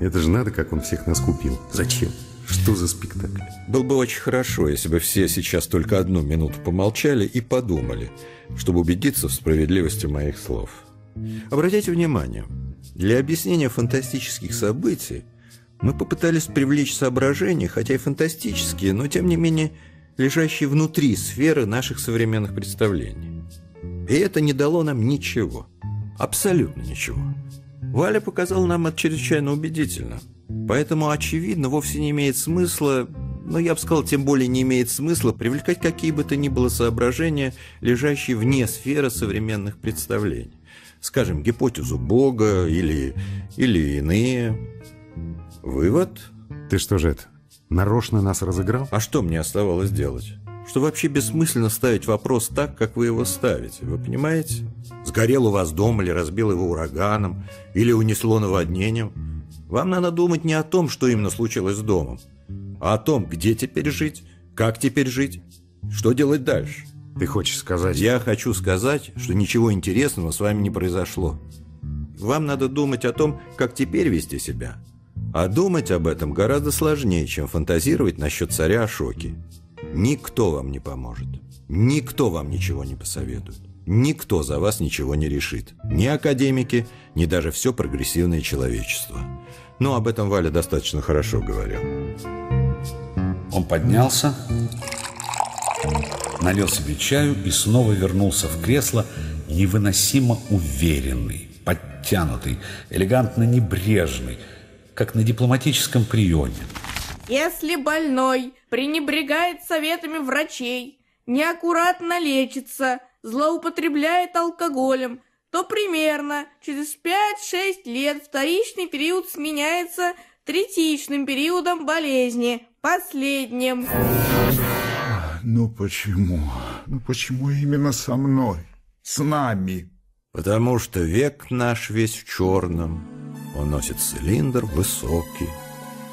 Это же надо, как он всех нас купил. Зачем? Что за спектакль? Было бы очень хорошо, если бы все сейчас только одну минуту помолчали и подумали, чтобы убедиться в справедливости моих слов. Обратите внимание, для объяснения фантастических событий мы попытались привлечь соображения, хотя и фантастические, но тем не менее лежащие внутри сферы наших современных представлений. И это не дало нам ничего. Абсолютно ничего. Валя показал нам это чрезвычайно убедительно – Поэтому, очевидно, вовсе не имеет смысла, но я бы сказал, тем более не имеет смысла привлекать какие бы то ни было соображения, лежащие вне сферы современных представлений. Скажем, гипотезу Бога или, или иные. Вывод? Ты что же это, нарочно нас разыграл? А что мне оставалось делать? Что вообще бессмысленно ставить вопрос так, как вы его ставите. Вы понимаете? Сгорел у вас дом или разбил его ураганом, или унесло наводнением. Вам надо думать не о том, что именно случилось с домом, а о том, где теперь жить, как теперь жить, что делать дальше. Ты хочешь сказать? Я хочу сказать, что ничего интересного с вами не произошло. Вам надо думать о том, как теперь вести себя. А думать об этом гораздо сложнее, чем фантазировать насчет царя Ашоки. Никто вам не поможет. Никто вам ничего не посоветует. Никто за вас ничего не решит. Ни академики, ни даже все прогрессивное человечество. Но об этом Валя достаточно хорошо говорил. Он поднялся, налил себе чаю и снова вернулся в кресло, невыносимо уверенный, подтянутый, элегантно небрежный, как на дипломатическом приеме. Если больной пренебрегает советами врачей, неаккуратно лечится, злоупотребляет алкоголем, то примерно через 5-6 лет вторичный период сменяется третичным периодом болезни, последним. Ну почему? Ну почему именно со мной? С нами? Потому что век наш весь в черном. Он носит цилиндр высокий.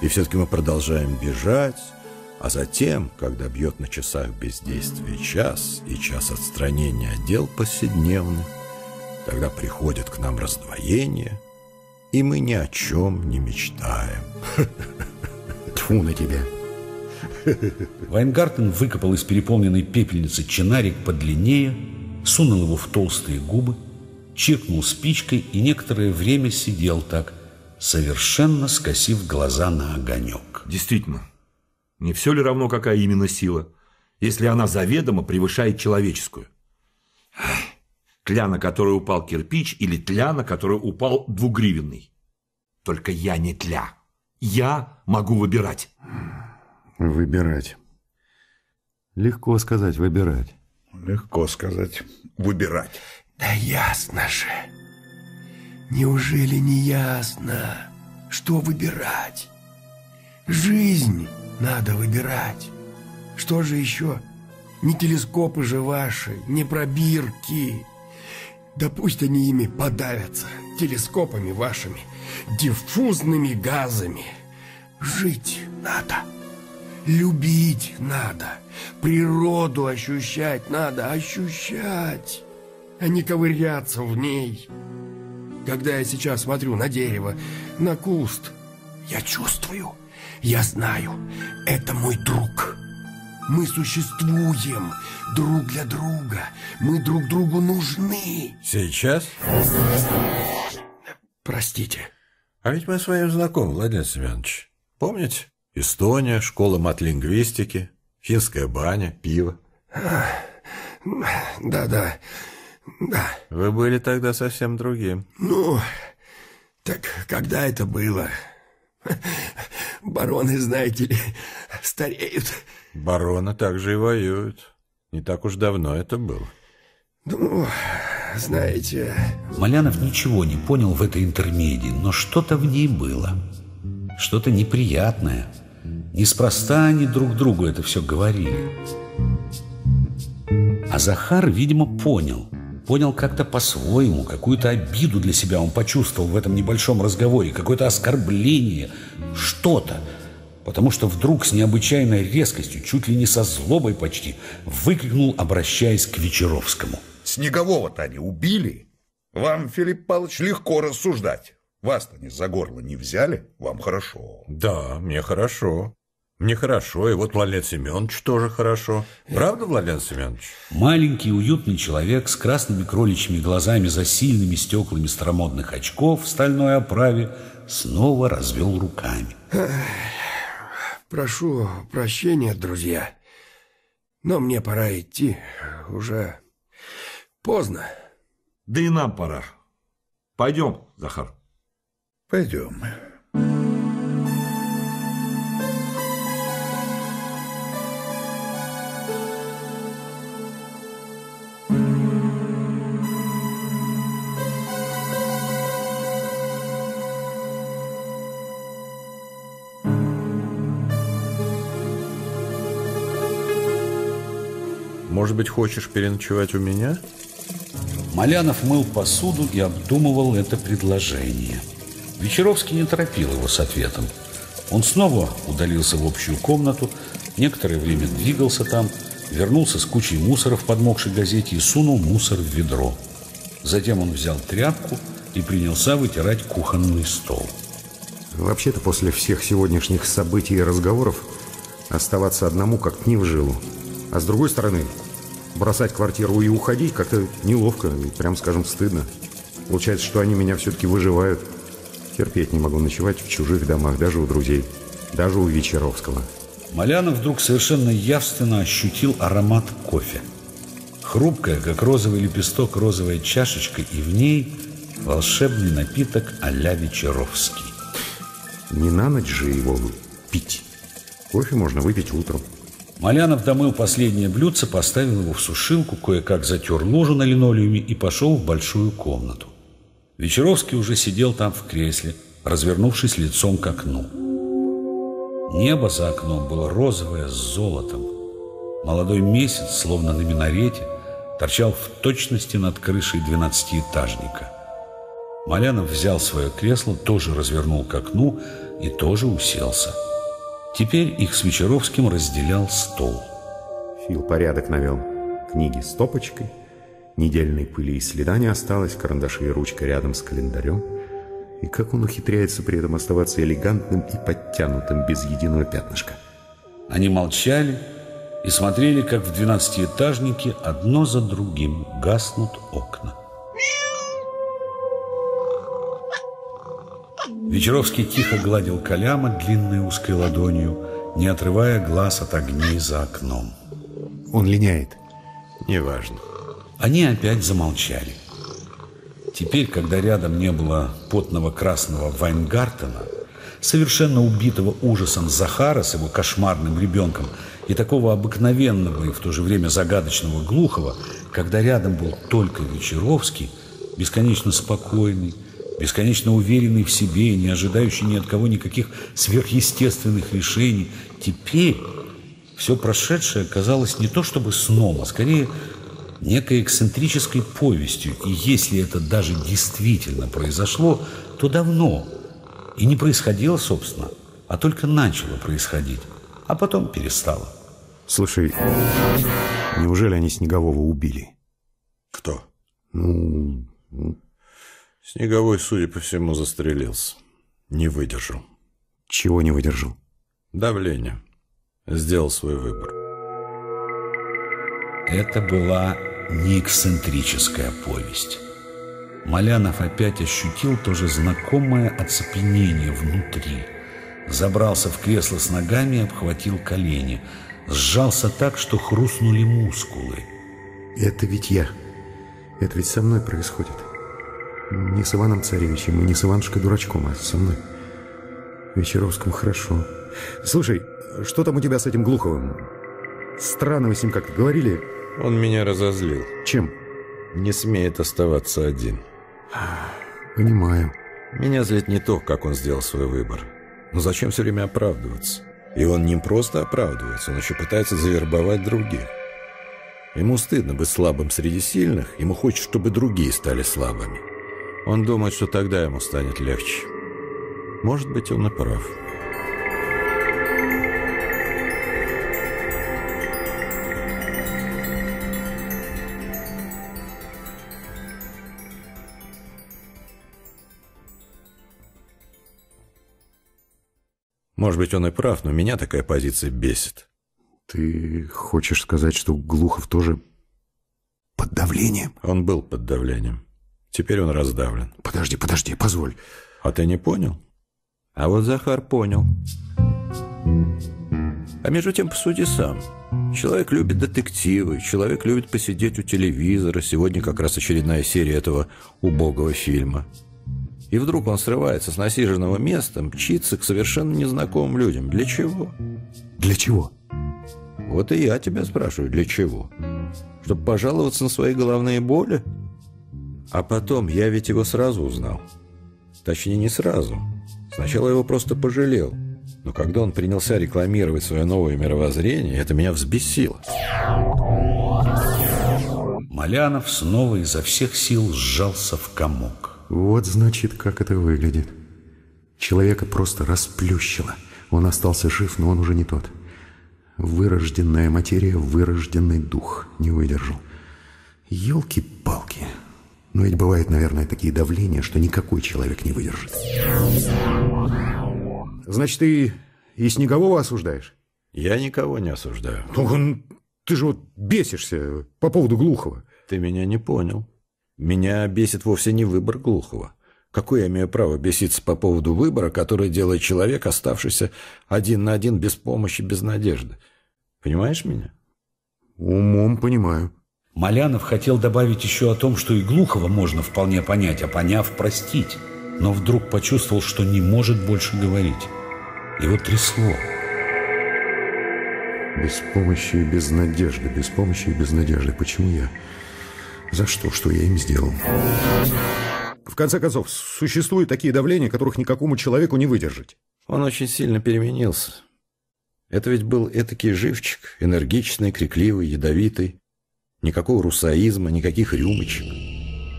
И все-таки мы продолжаем бежать, а затем, когда бьет на часах бездействия час и час отстранения отдел повседневный, тогда приходит к нам раздвоение, и мы ни о чем не мечтаем. [LAUGHS] Тьфу на тебя. Вайнгартен выкопал из переполненной пепельницы чинарик подлиннее, сунул его в толстые губы, чиркнул спичкой и некоторое время сидел так, совершенно скосив глаза на огонек. Действительно, не все ли равно, какая именно сила, если она заведомо превышает человеческую? Тля, на которую упал кирпич, или тля, на которую упал двугривенный? Только я не тля. Я могу выбирать. Выбирать. Легко сказать выбирать. Легко сказать выбирать. Да ясно же. Неужели не ясно, что выбирать? Жизнь надо выбирать. Что же еще? Не телескопы же ваши, не пробирки. Да пусть они ими подавятся, телескопами вашими, диффузными газами. Жить надо. Любить надо. Природу ощущать надо. Ощущать, а не ковыряться в ней. Когда я сейчас смотрю на дерево, на куст, я чувствую, я знаю, это мой друг. Мы существуем друг для друга. Мы друг другу нужны. Сейчас? Простите. А ведь мы с вами знакомы, Владимир Семенович. Помните? Эстония, школа мат-лингвистики, финская баня, пиво. Да-да, да. Вы были тогда совсем другим. Ну, так когда это было? [LAUGHS] Бароны, знаете ли, стареют. Бароны также и воюют. Не так уж давно это было. Ну, знаете... Малянов ничего не понял в этой интермедии, но что-то в ней было. Что-то неприятное. Неспроста они друг другу это все говорили. А Захар, видимо, понял. Понял как-то по-своему. Какую-то обиду для себя он почувствовал в этом небольшом разговоре. Какое-то оскорбление. Что-то. Потому что вдруг с необычайной резкостью, чуть ли не со злобой почти, выкрикнул, обращаясь к Вечеровскому. Снегового-то они убили. Вам, Филипп Павлович, легко рассуждать. Вас-то не за горло не взяли, вам хорошо. Да, мне хорошо. Мне хорошо, и вот Владимир Семенович тоже хорошо. Правда, Владимир Семенович? Маленький уютный человек с красными кроличьими глазами за сильными стеклами старомодных очков в стальной оправе снова развел руками. Прошу прощения, друзья, но мне пора идти. Уже поздно. Да и нам пора. Пойдем, Захар. Пойдем. Может быть, хочешь переночевать у меня? Малянов мыл посуду и обдумывал это предложение. Вечеровский не торопил его с ответом. Он снова удалился в общую комнату, некоторое время двигался там, вернулся с кучей мусора в подмокшей газете и сунул мусор в ведро. Затем он взял тряпку и принялся вытирать кухонный стол. Вообще-то после всех сегодняшних событий и разговоров оставаться одному как не в жилу. А с другой стороны, бросать квартиру и уходить как-то неловко и, прям скажем, стыдно. Получается, что они меня все-таки выживают. Терпеть не могу ночевать в чужих домах, даже у друзей, даже у Вечеровского. Малянов вдруг совершенно явственно ощутил аромат кофе. Хрупкая, как розовый лепесток, розовая чашечка, и в ней волшебный напиток а-ля Вечеровский. Не на ночь же его пить. Кофе можно выпить утром. Малянов домыл последнее блюдце, поставил его в сушилку, кое-как затер лужу на линолеуме и пошел в большую комнату. Вечеровский уже сидел там в кресле, развернувшись лицом к окну. Небо за окном было розовое с золотом. Молодой месяц, словно на минарете, торчал в точности над крышей двенадцатиэтажника. Малянов взял свое кресло, тоже развернул к окну и тоже уселся. Теперь их с Вечеровским разделял стол. Фил порядок навел. Книги стопочкой, недельной пыли и следа не осталось, карандаши и ручка рядом с календарем. И как он ухитряется при этом оставаться элегантным и подтянутым, без единого пятнышка. Они молчали и смотрели, как в двенадцатиэтажнике одно за другим гаснут окна. Вечеровский тихо гладил Коляма длинной узкой ладонью, не отрывая глаз от огней за окном. Он линяет. Неважно. Они опять замолчали. Теперь, когда рядом не было потного красного Вайнгартена, совершенно убитого ужасом Захара с его кошмарным ребенком и такого обыкновенного и в то же время загадочного Глухого, когда рядом был только Вечеровский, бесконечно спокойный, бесконечно уверенный в себе и не ожидающий ни от кого никаких сверхъестественных решений, теперь все прошедшее казалось не то чтобы сном, а скорее некой эксцентрической повестью. И если это даже действительно произошло, то давно. И не происходило, собственно, а только начало происходить, а потом перестало. Слушай, неужели они Снегового убили? Кто? Ну, Снеговой, судя по всему, застрелился. Не выдержал. Чего не выдержал? Давление. Сделал свой выбор. Это была не эксцентрическая повесть. Малянов опять ощутил то же знакомое оцепенение внутри. Забрался в кресло с ногами и обхватил колени. Сжался так, что хрустнули мускулы. Это ведь я. Это ведь со мной происходит. Не с Иваном Царевичем и не с Иванушкой-дурачком, а со мной. Вечеровскому хорошо. Слушай, что там у тебя с этим Глуховым? Странно вы с ним как-то говорили. Он меня разозлил. Чем? Не смеет оставаться один. Понимаю. Меня злит не то, как он сделал свой выбор. Но зачем все время оправдываться? И он не просто оправдывается, он еще пытается завербовать других. Ему стыдно быть слабым среди сильных, ему хочется, чтобы другие стали слабыми. Он думает, что тогда ему станет легче. Может быть, он и прав. Может быть, он и прав, но меня такая позиция бесит. Ты хочешь сказать, что Глухов тоже под давлением? Он был под давлением. Теперь он раздавлен. Подожди, подожди, позволь. А ты не понял? А вот Захар понял. А между тем, посуди сам. Человек любит детективы, человек любит посидеть у телевизора. Сегодня как раз очередная серия этого убогого фильма. И вдруг он срывается с насиженного места, мчится к совершенно незнакомым людям. Для чего? Для чего? Вот и я тебя спрашиваю, для чего? Чтобы пожаловаться на свои головные боли? А потом, я ведь его сразу узнал. Точнее, не сразу. Сначала его просто пожалел. Но когда он принялся рекламировать свое новое мировоззрение, это меня взбесило. Малянов снова изо всех сил сжался в комок. Вот, значит, как это выглядит. Человека просто расплющило. Он остался жив, но он уже не тот. Вырожденная материя, вырожденный дух не выдержал. Елки-палки. Но ведь бывают, наверное, такие давления, что никакой человек не выдержит. Значит, ты и Снегового осуждаешь? Я никого не осуждаю. Ну, ты же вот бесишься по поводу Глухова. Ты меня не понял. Меня бесит вовсе не выбор Глухова. Какое я имею право беситься по поводу выбора, который делает человек, оставшийся один на один, без помощи, без надежды? Понимаешь меня? Умом понимаю. Малянов хотел добавить еще о том, что и Глухова можно вполне понять, а поняв, простить. Но вдруг почувствовал, что не может больше говорить. Его трясло. Без помощи и без надежды, без помощи и без надежды. Почему я? За что? Что я им сделал? В конце концов, существуют такие давления, которых никакому человеку не выдержать. Он очень сильно переменился. Это ведь был этакий живчик, энергичный, крикливый, ядовитый. Никакого русаизма, никаких рюмочек.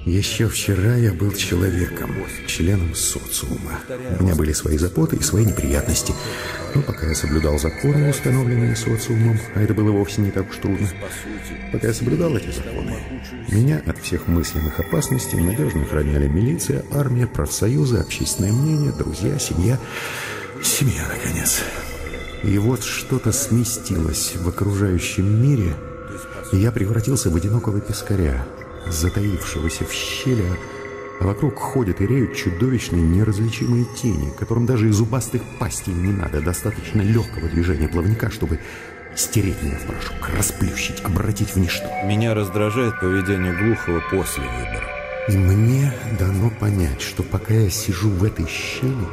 Еще вчера я был человеком, членом социума. У меня были свои заботы и свои неприятности. Но пока я соблюдал законы, установленные социумом, а это было вовсе не так уж трудно, пока я соблюдал эти законы, меня от всех мысленных опасностей надежно охраняли милиция, армия, профсоюзы, общественное мнение, друзья, семья. Семья, наконец. И вот что-то сместилось в окружающем мире, и я превратился в одинокого пескаря, затаившегося в щели, а вокруг ходят и реют чудовищные неразличимые тени, которым даже и зубастых пастей не надо, достаточно легкого движения плавника, чтобы стереть меня в порошок, расплющить, обратить в ничто. Меня раздражает поведение Глухого после выбора. И мне дано понять, что пока я сижу в этой щели,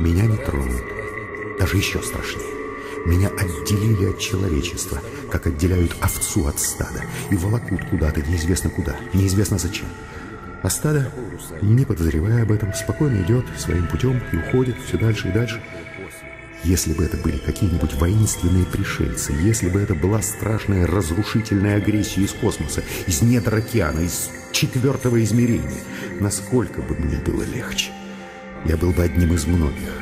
меня не тронут. Даже еще страшнее. Меня отделили от человечества, как отделяют овцу от стада, и волокут куда-то, неизвестно куда, неизвестно зачем. А стадо, не подозревая об этом, спокойно идет своим путем и уходит все дальше и дальше. Если бы это были какие-нибудь воинственные пришельцы, если бы это была страшная разрушительная агрессия из космоса, из недр океана, из четвертого измерения, насколько бы мне было легче. Я был бы одним из многих.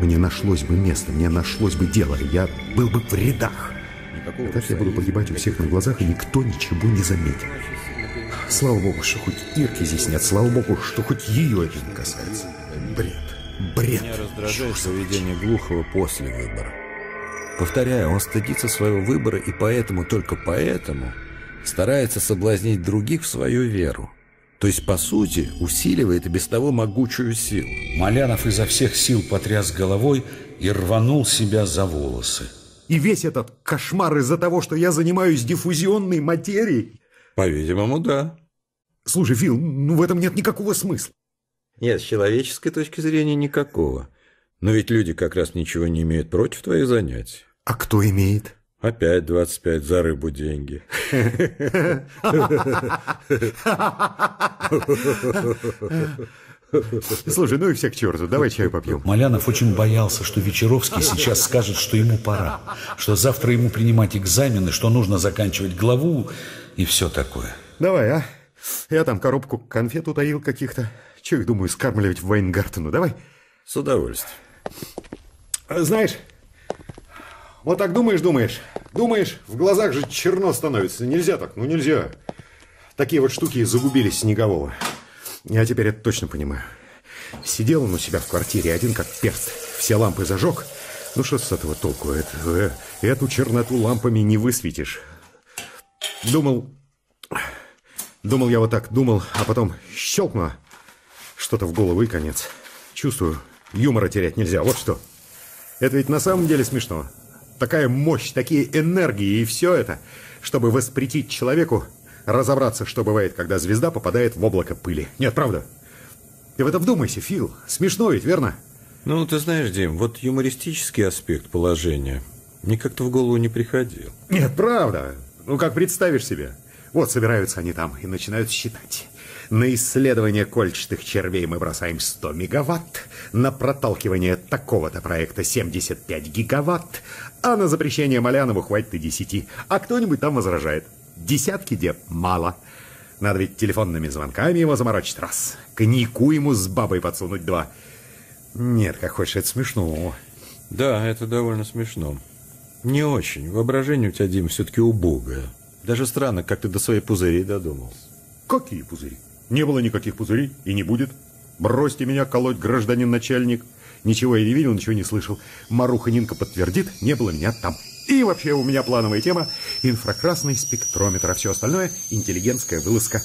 Мне нашлось бы место, мне нашлось бы дело, я был бы в рядах. А так я буду погибать у всех на глазах, и никто ничего не заметит. Слава богу, что хоть Ирки здесь нет, слава богу, что хоть ее это не касается. Бред, бред. Меня раздражает поведение Глухого после выбора. Повторяю, он стыдится своего выбора и поэтому, только поэтому, старается соблазнить других в свою веру. То есть, по сути, усиливает и без того могучую силу. Малянов изо всех сил потряс головой и рванул себя за волосы. И весь этот кошмар из-за того, что я занимаюсь диффузионной материей? По-видимому, да. Слушай, Фил, ну в этом нет никакого смысла. Нет, с человеческой точки зрения никакого. Но ведь люди как раз ничего не имеют против твоих занятий. А кто имеет? Опять 25 за рыбу деньги. Слушай, ну и все к черту, давай чаю попьем. Малянов очень боялся, что Вечеровский сейчас скажет, что ему пора, что завтра ему принимать экзамены, что нужно заканчивать главу и все такое. Давай, а? Я там коробку конфет утаил каких-то. Че их, думаю, скармливать в Вайнгартену, давай? С удовольствием. Знаешь, вот так думаешь, думаешь, думаешь, в глазах же черно становится. Нельзя так, ну нельзя. Такие вот штуки загубили Снегового. Я теперь это точно понимаю. Сидел он у себя в квартире, один как перст. Все лампы зажег. Ну что с этого толку? Это, э, эту черноту лампами не высветишь. Думал... Думал я вот так, думал, а потом щелкнуло. Что-то в голову и конец. Чувствую, юмора терять нельзя. Вот что. Это ведь на самом деле смешно. Такая мощь, такие энергии и все это, чтобы воспретить человеку разобраться, что бывает, когда звезда попадает в облако пыли. Нет, правда? Ты в это вдумайся, Фил. Смешно ведь, верно? Ну, ты знаешь, Дим, вот юмористический аспект положения мне как-то в голову не приходил. Нет, правда. Ну, как представишь себе? Вот собираются они там и начинают считать. На исследование кольчатых червей мы бросаем 100 мегаватт, на проталкивание такого-то проекта 75 гигаватт, а на запрещение Малянову хватит и 10. А кто-нибудь там возражает. Десятки дед мало. Надо ведь телефонными звонками его заморочить раз. Коньяку ему с бабой подсунуть два. Нет, как хочешь, это смешно. Да, это довольно смешно. Не очень. Воображение у тебя, Дим, все-таки убогое. Даже странно, как ты до своей пузырей додумался. Какие пузыри? Не было никаких пузырей и не будет. Бросьте меня колоть, гражданин начальник. Ничего я не видел, ничего не слышал. Маруха Нинка подтвердит, не было меня там. И вообще у меня плановая тема – инфракрасный спектрометр, а все остальное – интеллигентская вылазка.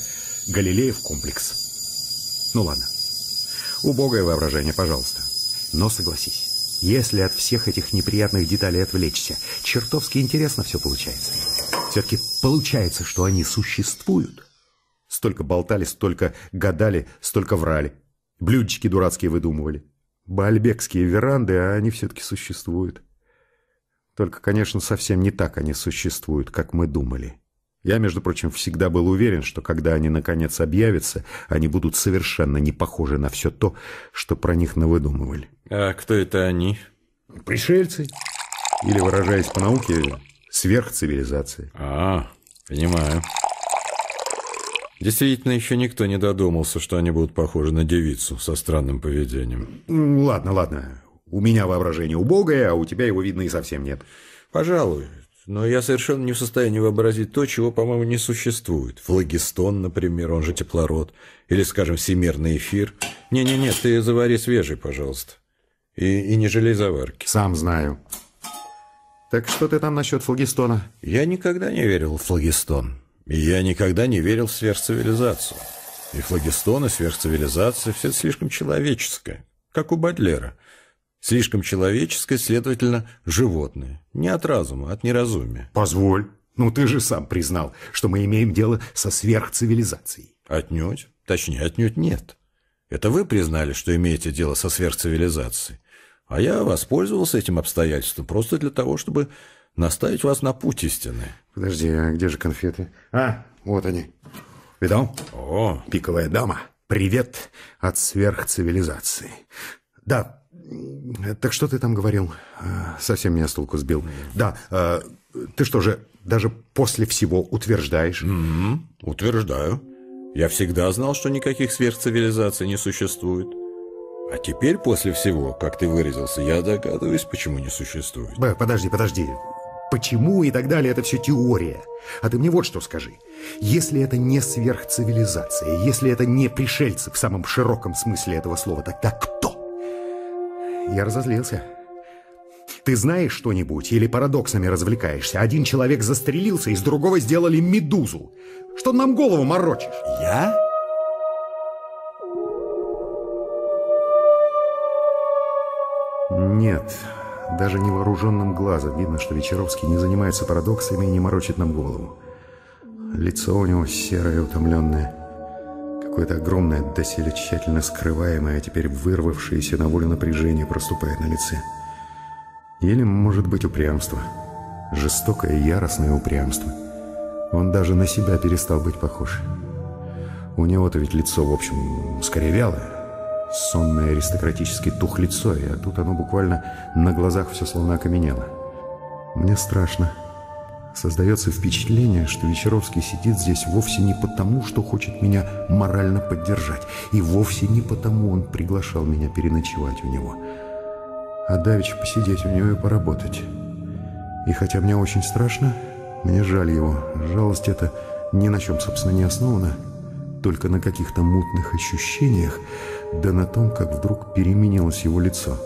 Галилеев комплекс. Ну ладно. Убогое воображение, пожалуйста. Но согласись, если от всех этих неприятных деталей отвлечься, чертовски интересно все получается. Все-таки получается, что они существуют. Столько болтали, столько гадали, столько врали. Блюдечки дурацкие выдумывали. Бальбекские веранды, а они все-таки существуют. Только, конечно, совсем не так они существуют, как мы думали. Я, между прочим, всегда был уверен, что когда они наконец объявятся, они будут совершенно не похожи на все то, что про них навыдумывали. А кто это они? Пришельцы. Или, выражаясь по науке, сверхцивилизация. А, понимаю. Действительно, еще никто не додумался, что они будут похожи на девицу со странным поведением. Ладно, ладно. У меня воображение убогое, а у тебя его, видно, и совсем нет. Пожалуй. Но я совершенно не в состоянии вообразить то, чего, по-моему, не существует. Флагистон, например, он же теплород. Или, скажем, всемирный эфир. Не-не-не, ты завари свежий, пожалуйста. И, и не жалей заварки. Сам знаю. Так что ты там насчет флагистона? Я никогда не верил в флагистон. И я никогда не верил в сверхцивилизацию. И флагистон, и сверхцивилизация – все это слишком человеческое. Как у Бадлера. Слишком человеческое, следовательно, животное. Не от разума, от неразумия. Позволь. Ну, ты же сам признал, что мы имеем дело со сверхцивилизацией. Отнюдь. Точнее, отнюдь нет. Это вы признали, что имеете дело со сверхцивилизацией. А я воспользовался этим обстоятельством просто для того, чтобы наставить вас на путь истины. Подожди, а где же конфеты? А, вот они. Видал? О, пиковая дама. Привет от сверхцивилизации. Да, так что ты там говорил? А, совсем меня с толку сбил. Да, а, ты что же, даже после всего утверждаешь? Mm-hmm. Утверждаю. Я всегда знал, что никаких сверхцивилизаций не существует. А теперь, после всего, как ты выразился, я догадываюсь, почему не существует. Б, подожди, подожди. Почему и так далее, это все теория. А ты мне вот что скажи. Если это не сверхцивилизация, если это не пришельцы в самом широком смысле этого слова, тогда кто? Я разозлился. Ты знаешь что-нибудь или парадоксами развлекаешься? Один человек застрелился, из другого сделали медузу. Что нам голову морочишь? Я? Нет, даже невооруженным глазом видно, что Вечеровский не занимается парадоксами и не морочит нам голову. Лицо у него серое, утомленное. Какое-то огромное, доселе тщательно скрываемое, а теперь вырвавшееся на волю напряжение проступает на лице. Или, может быть, упрямство. Жестокое, яростное упрямство. Он даже на себя перестал быть похож. У него-то ведь лицо, в общем, скорее вялое. Сонное аристократически тухлицо, а тут оно буквально на глазах все словно окаменело. Мне страшно. Создается впечатление, что Вечеровский сидит здесь вовсе не потому, что хочет меня морально поддержать, и вовсе не потому он приглашал меня переночевать у него, а давеча посидеть у него и поработать. И хотя мне очень страшно, мне жаль его. Жалость эта ни на чем, собственно, не основана, только на каких-то мутных ощущениях, да на том, как вдруг переменилось его лицо.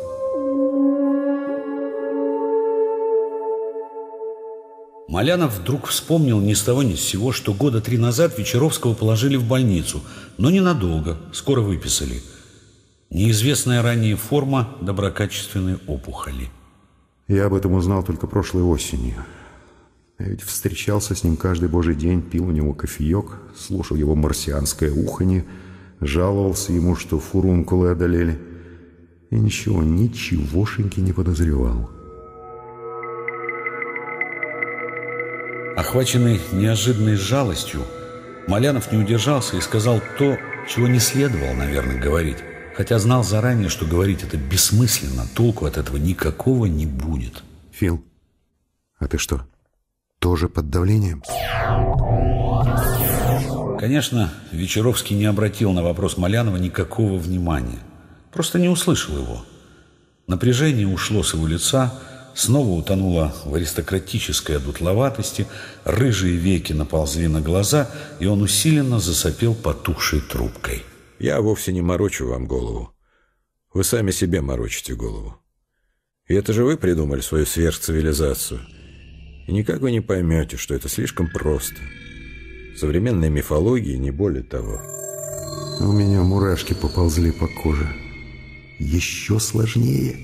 Малянов вдруг вспомнил ни с того ни с сего, что года три назад Вечеровского положили в больницу, но ненадолго, скоро выписали. Неизвестная ранее форма доброкачественной опухоли. Я об этом узнал только прошлой осенью. Я ведь встречался с ним каждый божий день, пил у него кофеек, слушал его марсианское уханье, жаловался ему, что фурункулы одолели. И ничего, ничегошеньки не подозревал. Охваченный неожиданной жалостью, Малянов не удержался и сказал то, чего не следовало, наверное, говорить. Хотя знал заранее, что говорить это бессмысленно, толку от этого никакого не будет. Фил, а ты что, тоже под давлением? Конечно, Вечеровский не обратил на вопрос Малянова никакого внимания. Просто не услышал его. Напряжение ушло с его лица, снова утонуло в аристократической одутловатости, рыжие веки наползли на глаза, и он усиленно засопел потухшей трубкой. Я вовсе не морочу вам голову. Вы сами себе морочите голову. И это же вы придумали свою сверхцивилизацию. И никак вы не поймете, что это слишком просто. Современная мифология не более того. У меня мурашки поползли по коже. Еще сложнее.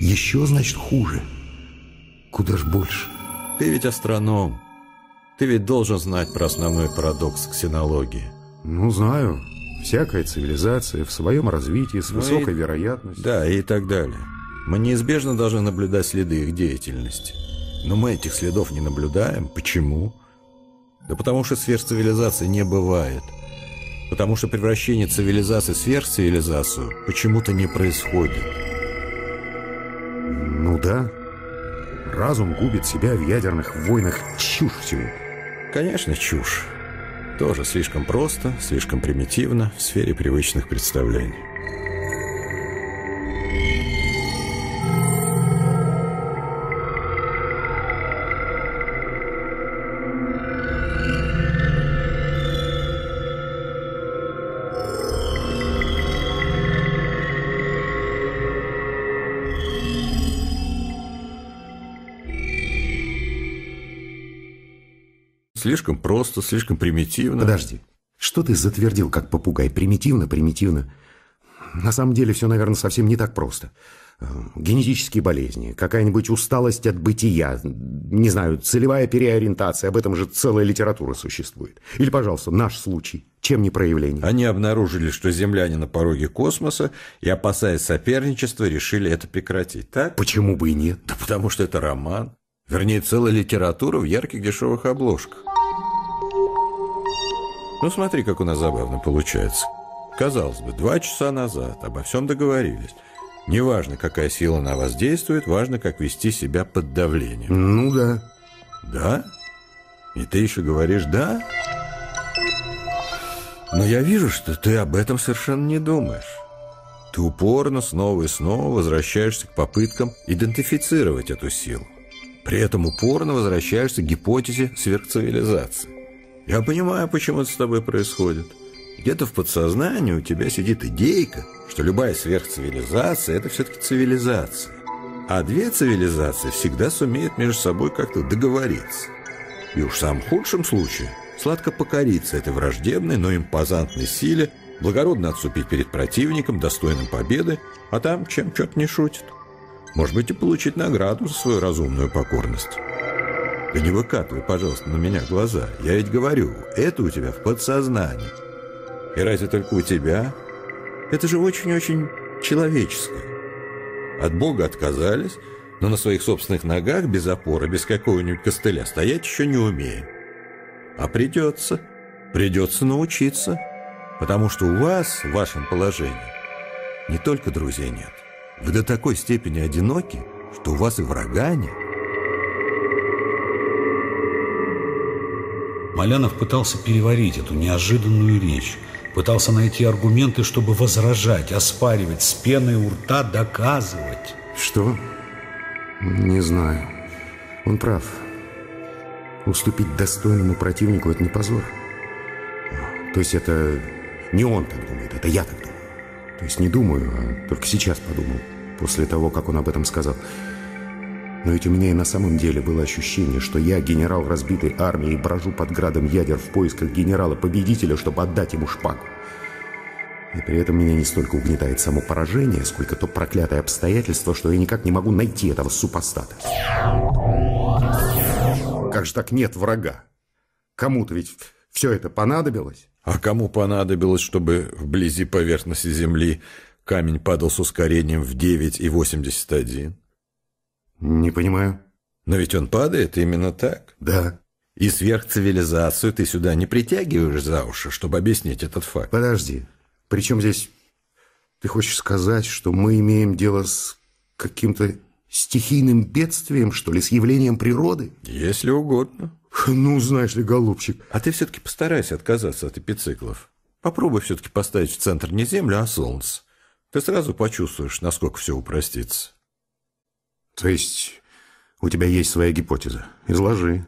Еще, значит, хуже. Куда ж больше? Ты ведь астроном. Ты ведь должен знать про основной парадокс ксенологии. Ну, знаю. Всякая цивилизация в своем развитии с Ну высокой и- вероятностью. Да, и так далее. Мы неизбежно должны наблюдать следы их деятельности. Но мы этих следов не наблюдаем. Почему? Да потому что сверхцивилизации не бывает. Потому что превращение цивилизации в сверхцивилизацию почему-то не происходит. Ну да. Разум губит себя в ядерных войнах. Чушь всю. Конечно, чушь. Тоже слишком просто, слишком примитивно в сфере привычных представлений. Слишком просто, слишком примитивно. Подожди. Что ты затвердил, как попугай? Примитивно, примитивно. На самом деле все, наверное, совсем не так просто. Э, Генетические болезни, какая-нибудь усталость от бытия, не знаю, целевая переориентация, об этом же целая литература существует. Или, пожалуйста, наш случай. Чем не проявление? Они обнаружили, что земляне на пороге космоса и, опасаясь соперничества, решили это прекратить, так? Почему бы и нет? Да потому что это роман. Вернее, целая литература в ярких дешевых обложках. Ну, смотри, как у нас забавно получается. Казалось бы, два часа назад обо всем договорились. Неважно, какая сила на вас действует, важно, как вести себя под давлением. Ну да. Да? И ты еще говоришь «да»? Но я вижу, что ты об этом совершенно не думаешь. Ты упорно снова и снова возвращаешься к попыткам идентифицировать эту силу. При этом упорно возвращаешься к гипотезе сверхцивилизации. Я понимаю, почему это с тобой происходит. Где-то в подсознании у тебя сидит идейка, что любая сверхцивилизация – это все-таки цивилизация. А две цивилизации всегда сумеют между собой как-то договориться. И уж в самом худшем случае сладко покориться этой враждебной, но импозантной силе, благородно отступить перед противником, достойным победы, а там чем черт не шутит. Может быть, и получить награду за свою разумную покорность. Да не выкатывай, пожалуйста, на меня глаза. Я ведь говорю, это у тебя в подсознании. И разве только у тебя? Это же очень-очень человеческое. От Бога отказались, но на своих собственных ногах, без опоры, без какого-нибудь костыля, стоять еще не умеем. А придется. Придется научиться. Потому что у вас, в вашем положении, не только друзей нет. Вы до такой степени одиноки, что у вас и врага нет. Малянов пытался переварить эту неожиданную речь, пытался найти аргументы, чтобы возражать, оспаривать, с пеной у рта доказывать. Что? Не знаю. Он прав. Уступить достойному противнику – это не позор. То есть это не он так думает, это я так думаю. То есть не думаю, а только сейчас подумал, после того, как он об этом сказал. Но ведь у меня и на самом деле было ощущение, что я генерал разбитой армии и брожу под градом ядер в поисках генерала-победителя, чтобы отдать ему шпагу. И при этом меня не столько угнетает само поражение, сколько то проклятое обстоятельство, что я никак не могу найти этого супостата. Как же так нет врага? Кому-то ведь все это понадобилось? А кому понадобилось, чтобы вблизи поверхности Земли камень падал с ускорением в 9,81? Не понимаю. Но ведь он падает именно так. Да. И сверхцивилизацию ты сюда не притягиваешь за уши, чтобы объяснить этот факт. Подожди. Причем здесь... Ты хочешь сказать, что мы имеем дело с каким-то Стихийным бедствием, что ли, с явлением природы? Если угодно. Ну, знаешь ли, голубчик. А ты все-таки постарайся отказаться от эпициклов. Попробуй все-таки поставить в центр не Землю, а Солнце. Ты сразу почувствуешь, насколько все упростится. То есть у тебя есть своя гипотеза? Изложи.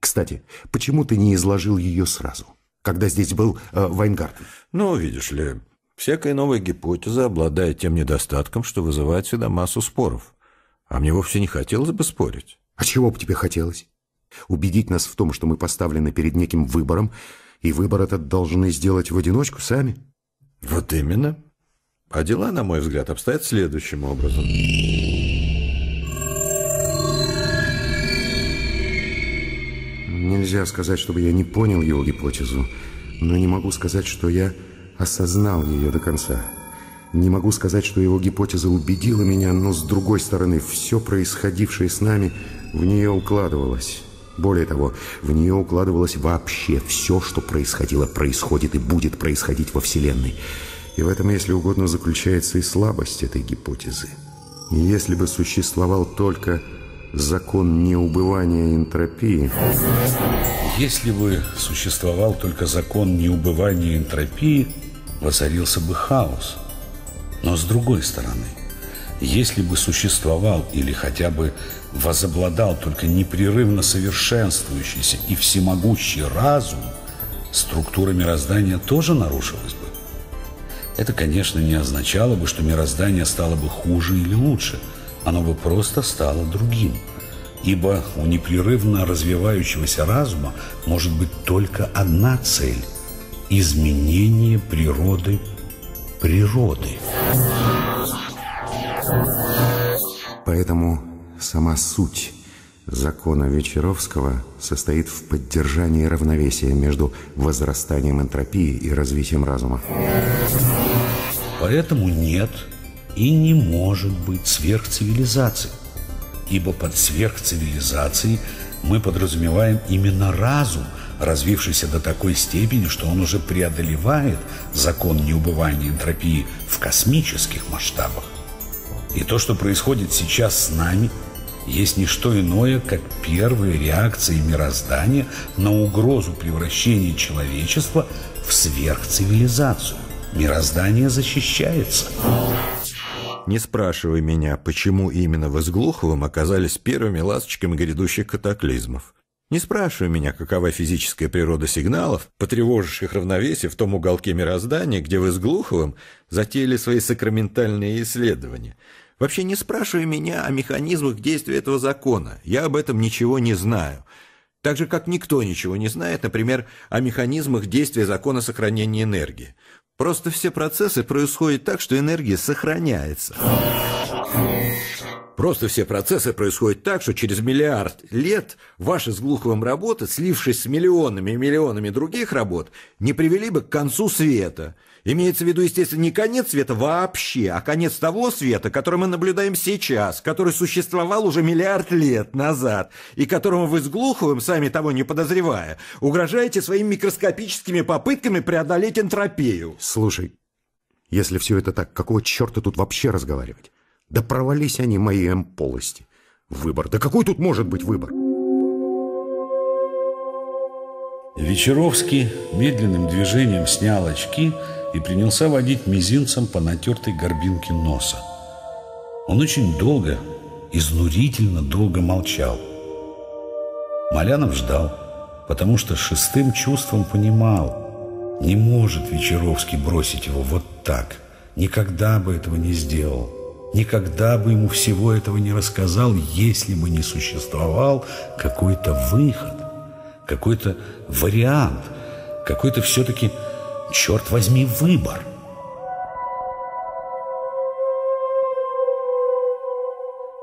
Кстати, почему ты не изложил ее сразу, когда здесь был э, Вайнгартен? Ну, видишь ли, всякая новая гипотеза обладает тем недостатком, что вызывает всегда массу споров. А мне вовсе не хотелось бы спорить. А чего бы тебе хотелось? Убедить нас в том, что мы поставлены перед неким выбором, и выбор этот должны сделать в одиночку сами? Вот именно. А дела, на мой взгляд, обстоят следующим образом. Нельзя сказать, чтобы я не понял его гипотезу, но не могу сказать, что я осознал ее до конца. Не могу сказать, что его гипотеза убедила меня, но с другой стороны, все происходившее с нами в нее укладывалось. Более того, в нее укладывалось вообще все, что происходило, происходит и будет происходить во Вселенной. И в этом, если угодно, заключается и слабость этой гипотезы. Если бы существовал только закон неубывания энтропии... Если бы существовал только закон неубывания энтропии, воцарился бы хаос. Но с другой стороны, если бы существовал или хотя бы возобладал только непрерывно совершенствующийся и всемогущий разум, структура мироздания тоже нарушилась бы. Это, конечно, не означало бы, что мироздание стало бы хуже или лучше. Оно бы просто стало другим. Ибо у непрерывно развивающегося разума может быть только одна цель – изменение природы природы. Поэтому сама суть закона Вечеровского состоит в поддержании равновесия между возрастанием энтропии и развитием разума. Поэтому нет и не может быть сверхцивилизации. Ибо под сверхцивилизацией мы подразумеваем именно разум, развившийся до такой степени, что он уже преодолевает закон неубывания энтропии в космических масштабах. И то, что происходит сейчас с нами, есть не что иное, как первые реакции мироздания на угрозу превращения человечества в сверхцивилизацию. Мироздание защищается. Не спрашивай меня, почему именно вы с Глуховым оказались первыми ласточками грядущих катаклизмов. Не спрашивай меня, какова физическая природа сигналов, потревоживших равновесие в том уголке мироздания, где вы с Глуховым затеяли свои сакраментальные исследования. Вообще не спрашивай меня о механизмах действия этого закона. Я об этом ничего не знаю. Так же, как никто ничего не знает, например, о механизмах действия закона сохранения энергии. Просто все процессы происходят так, что энергия сохраняется. Просто все процессы происходят так, что через миллиард лет ваши с Глуховым работы, слившись с миллионами и миллионами других работ, не привели бы к концу света. Имеется в виду, естественно, не конец света вообще, а конец того света, который мы наблюдаем сейчас, который существовал уже миллиард лет назад, и которому вы с Глуховым, сами того не подозревая, угрожаете своими микроскопическими попытками преодолеть энтропию. Слушай, если все это так, какого черта тут вообще разговаривать? Да провались они мои М-полости. Выбор. Да какой тут может быть выбор? Вечеровский медленным движением снял очки и принялся водить мизинцем по натертой горбинке носа. Он очень долго, изнурительно долго молчал. Малянов ждал, потому что шестым чувством понимал, не может Вечеровский бросить его вот так, никогда бы этого не сделал никогда бы ему всего этого не рассказал, если бы не существовал какой-то выход, какой-то вариант, какой-то все-таки, черт возьми, выбор.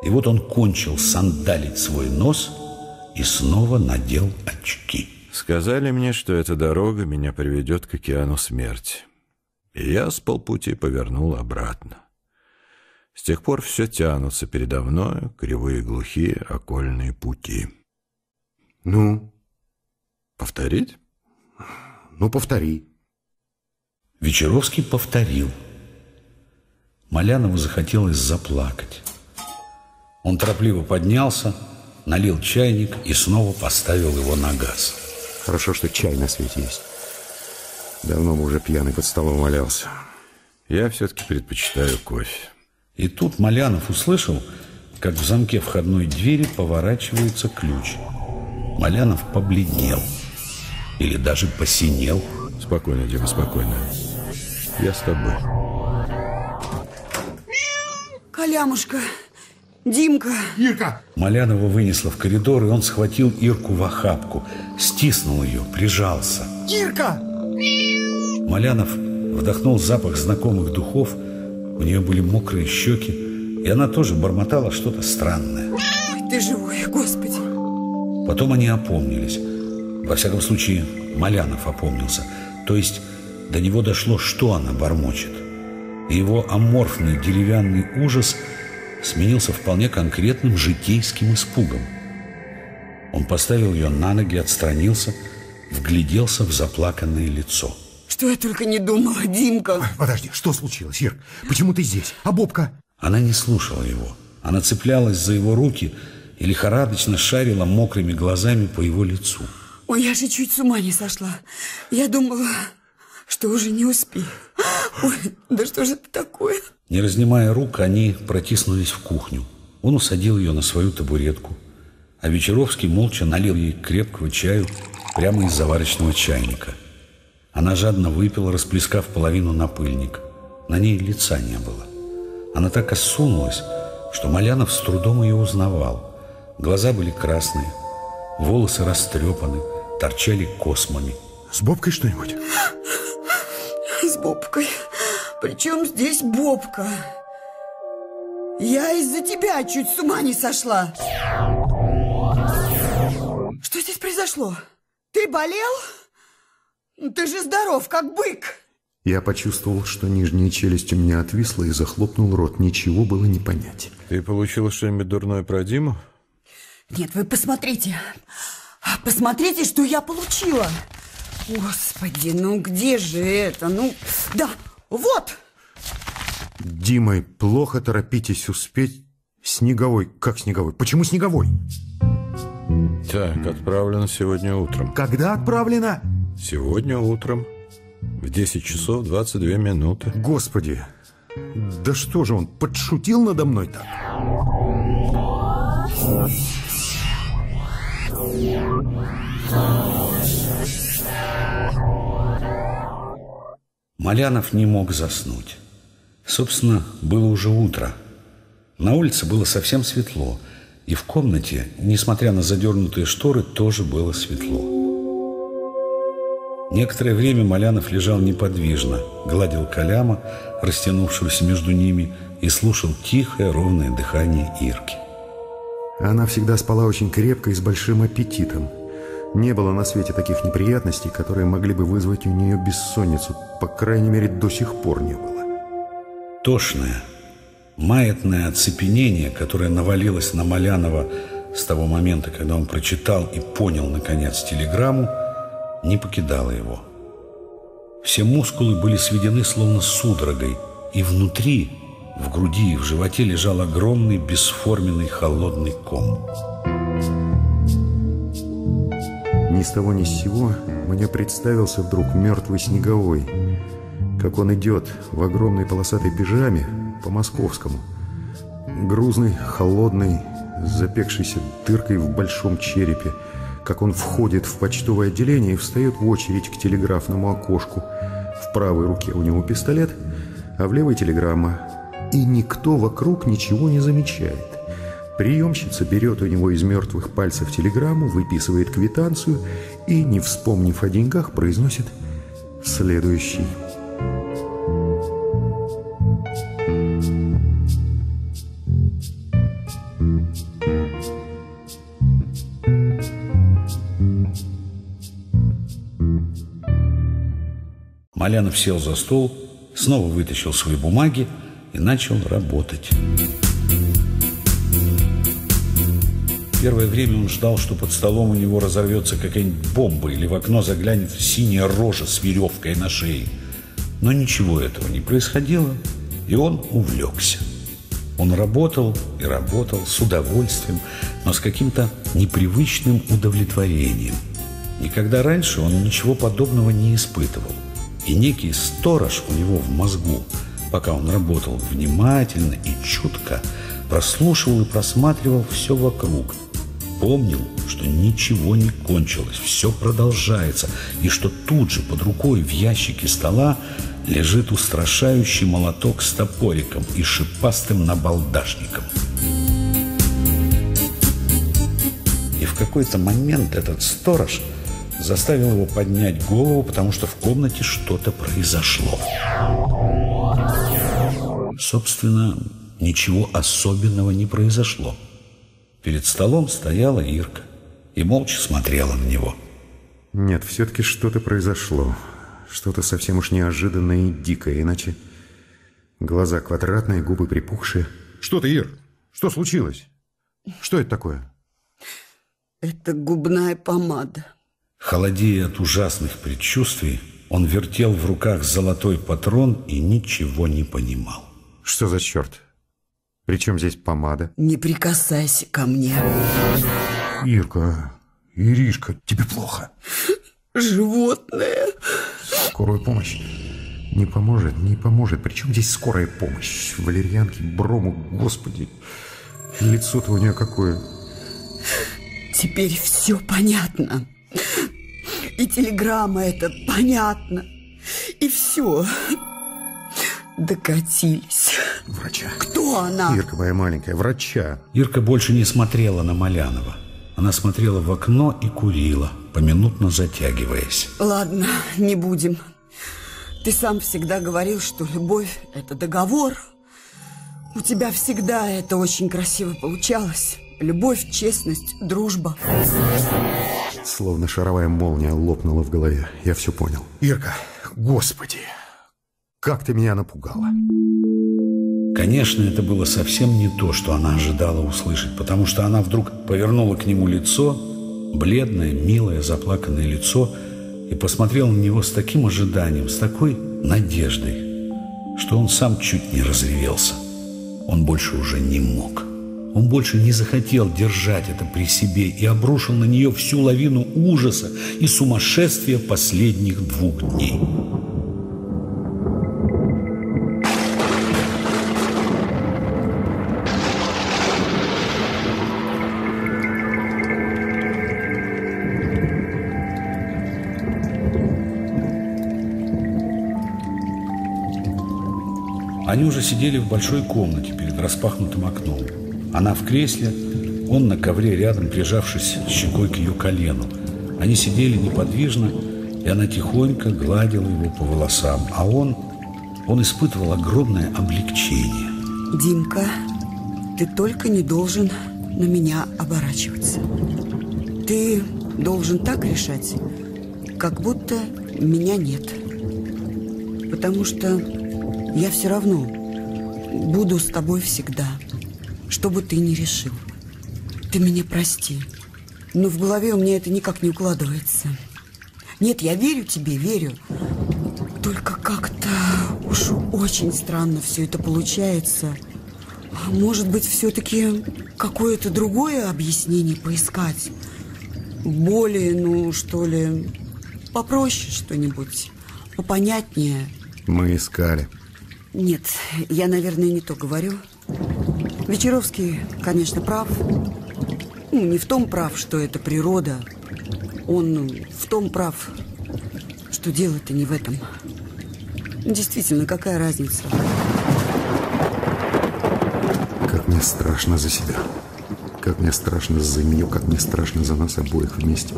И вот он кончил сандалить свой нос и снова надел очки. Сказали мне, что эта дорога меня приведет к океану смерти. И я с полпути повернул обратно. С тех пор все тянутся передо мною кривые глухие окольные пути. Ну? Повторить? Ну, повтори. Вечеровский повторил. Малянову захотелось заплакать. Он торопливо поднялся, налил чайник и снова поставил его на газ. Хорошо, что чай на свете есть. Давно бы уже пьяный под столом валялся. Я все-таки предпочитаю кофе. И тут Малянов услышал, как в замке входной двери поворачивается ключ. Малянов побледнел. Или даже посинел. Спокойно, Дима, спокойно. Я с тобой. Колямушка, Димка. Ирка! Малянова вынесла в коридор, и он схватил Ирку в охапку, стиснул ее, прижался. Ирка! Малянов вдохнул запах знакомых духов, у нее были мокрые щеки, и она тоже бормотала что-то странное. Ой, ты живой, Господи. Потом они опомнились. Во всяком случае, Малянов опомнился. То есть до него дошло, что она бормочет. И его аморфный деревянный ужас сменился вполне конкретным житейским испугом. Он поставил ее на ноги, отстранился, вгляделся в заплаканное лицо. Что я только не думала, Димка. Подожди, что случилось, Ир? Почему ты здесь? А Бобка? Она не слушала его. Она цеплялась за его руки и лихорадочно шарила мокрыми глазами по его лицу. Ой, я же чуть с ума не сошла. Я думала, что уже не успею. Ой, да что же это такое? Не разнимая рук, они протиснулись в кухню. Он усадил ее на свою табуретку, а Вечеровский молча налил ей крепкого чаю прямо из заварочного чайника. Она жадно выпила, расплескав половину на пыльник. На ней лица не было. Она так осунулась, что Малянов с трудом ее узнавал. Глаза были красные, волосы растрепаны, торчали космами. С Бобкой что-нибудь? С Бобкой. Причем здесь Бобка? Я из-за тебя чуть с ума не сошла. Что здесь произошло? Ты болел? Ты же здоров, как бык. Я почувствовал, что нижняя челюсть у меня отвисла и захлопнул рот. Ничего было не понять. Ты получила что-нибудь дурное про Диму? Нет, вы посмотрите. Посмотрите, что я получила. Господи, ну где же это? Ну, да, вот. Димой, плохо торопитесь успеть. Снеговой. Как Снеговой? Почему Снеговой? Так, отправлено сегодня утром. Когда отправлено? Сегодня утром. В 10 часов 22 минуты. Господи, да что же он, подшутил надо мной так? Малянов не мог заснуть. Собственно, было уже утро. На улице было совсем светло, и в комнате, несмотря на задернутые шторы, тоже было светло. Некоторое время Малянов лежал неподвижно, гладил Коляма, растянувшегося между ними, и слушал тихое, ровное дыхание Ирки. Она всегда спала очень крепко и с большим аппетитом. Не было на свете таких неприятностей, которые могли бы вызвать у нее бессонницу. По крайней мере, до сих пор не было. Тошное, маятное оцепенение, которое навалилось на Малянова с того момента, когда он прочитал и понял, наконец, телеграмму, не покидало его. Все мускулы были сведены словно судорогой, и внутри, в груди и в животе лежал огромный бесформенный холодный ком. Ни с того ни с сего мне представился вдруг мертвый снеговой, как он идет в огромной полосатой пижаме по московскому. Грузный, холодный, с запекшейся дыркой в большом черепе, как он входит в почтовое отделение и встает в очередь к телеграфному окошку. В правой руке у него пистолет, а в левой телеграмма. И никто вокруг ничего не замечает. Приемщица берет у него из мертвых пальцев телеграмму, выписывает квитанцию и, не вспомнив о деньгах, произносит следующий. Малянов сел за стол, снова вытащил свои бумаги и начал работать. Первое время он ждал, что под столом у него разорвется какая-нибудь бомба или в окно заглянет синяя рожа с веревкой на шее. Но ничего этого не происходило, и он увлекся. Он работал и работал с удовольствием, но с каким-то непривычным удовлетворением. Никогда раньше он ничего подобного не испытывал. И некий сторож у него в мозгу, пока он работал внимательно и чутко, прослушивал и просматривал все вокруг. Помнил, что ничего не кончилось, все продолжается, и что тут же под рукой в ящике стола лежит устрашающий молоток с топориком и шипастым набалдашником. И в какой-то момент этот сторож заставил его поднять голову, потому что в комнате что-то произошло. Собственно, ничего особенного не произошло. Перед столом стояла Ирка и молча смотрела на него. Нет, все-таки что-то произошло. Что-то совсем уж неожиданное и дикое, иначе... Глаза квадратные, губы припухшие. Что ты, Ир? Что случилось? Что это такое? Это губная помада. Холодея от ужасных предчувствий, он вертел в руках золотой патрон и ничего не понимал. Что за черт? Причем здесь помада? Не прикасайся ко мне. Ирка, Иришка, тебе плохо. Животное. Скорую помощь. Не поможет, не поможет. Причем здесь скорая помощь? Валерьянки, брому, господи. Лицо-то у нее какое. Теперь все понятно. И телеграмма это понятно. И все. Докатились. Врача. Кто она? Ирка моя маленькая, врача. Ирка больше не смотрела на Малянова. Она смотрела в окно и курила, поминутно затягиваясь. Ладно, не будем. Ты сам всегда говорил, что любовь – это договор. У тебя всегда это очень красиво получалось. Любовь, честность, дружба. Словно шаровая молния лопнула в голове. Я все понял. Ирка, господи, как ты меня напугала. Конечно, это было совсем не то, что она ожидала услышать, потому что она вдруг повернула к нему лицо, бледное, милое, заплаканное лицо, и посмотрела на него с таким ожиданием, с такой надеждой, что он сам чуть не разревелся. Он больше уже не мог. Он больше не захотел держать это при себе и обрушил на нее всю лавину ужаса и сумасшествия последних двух дней. Они уже сидели в большой комнате перед распахнутым окном. Она в кресле, он на ковре рядом, прижавшись щекой к ее колену. Они сидели неподвижно, и она тихонько гладила его по волосам, а он, он испытывал огромное облегчение. Димка, ты только не должен на меня оборачиваться. Ты должен так решать, как будто меня нет. Потому что я все равно буду с тобой всегда, что бы ты ни решил. Ты меня прости, но в голове у меня это никак не укладывается. Нет, я верю тебе, верю. Только как-то уж очень странно все это получается. Может быть, все-таки какое-то другое объяснение поискать? Более, ну, что ли, попроще что-нибудь, попонятнее. Мы искали. Нет, я, наверное, не то говорю. Вечеровский, конечно, прав. Ну, не в том прав, что это природа. Он в том прав, что дело-то не в этом. Действительно, какая разница? Как мне страшно за себя. Как мне страшно за нее, как мне страшно за нас обоих вместе.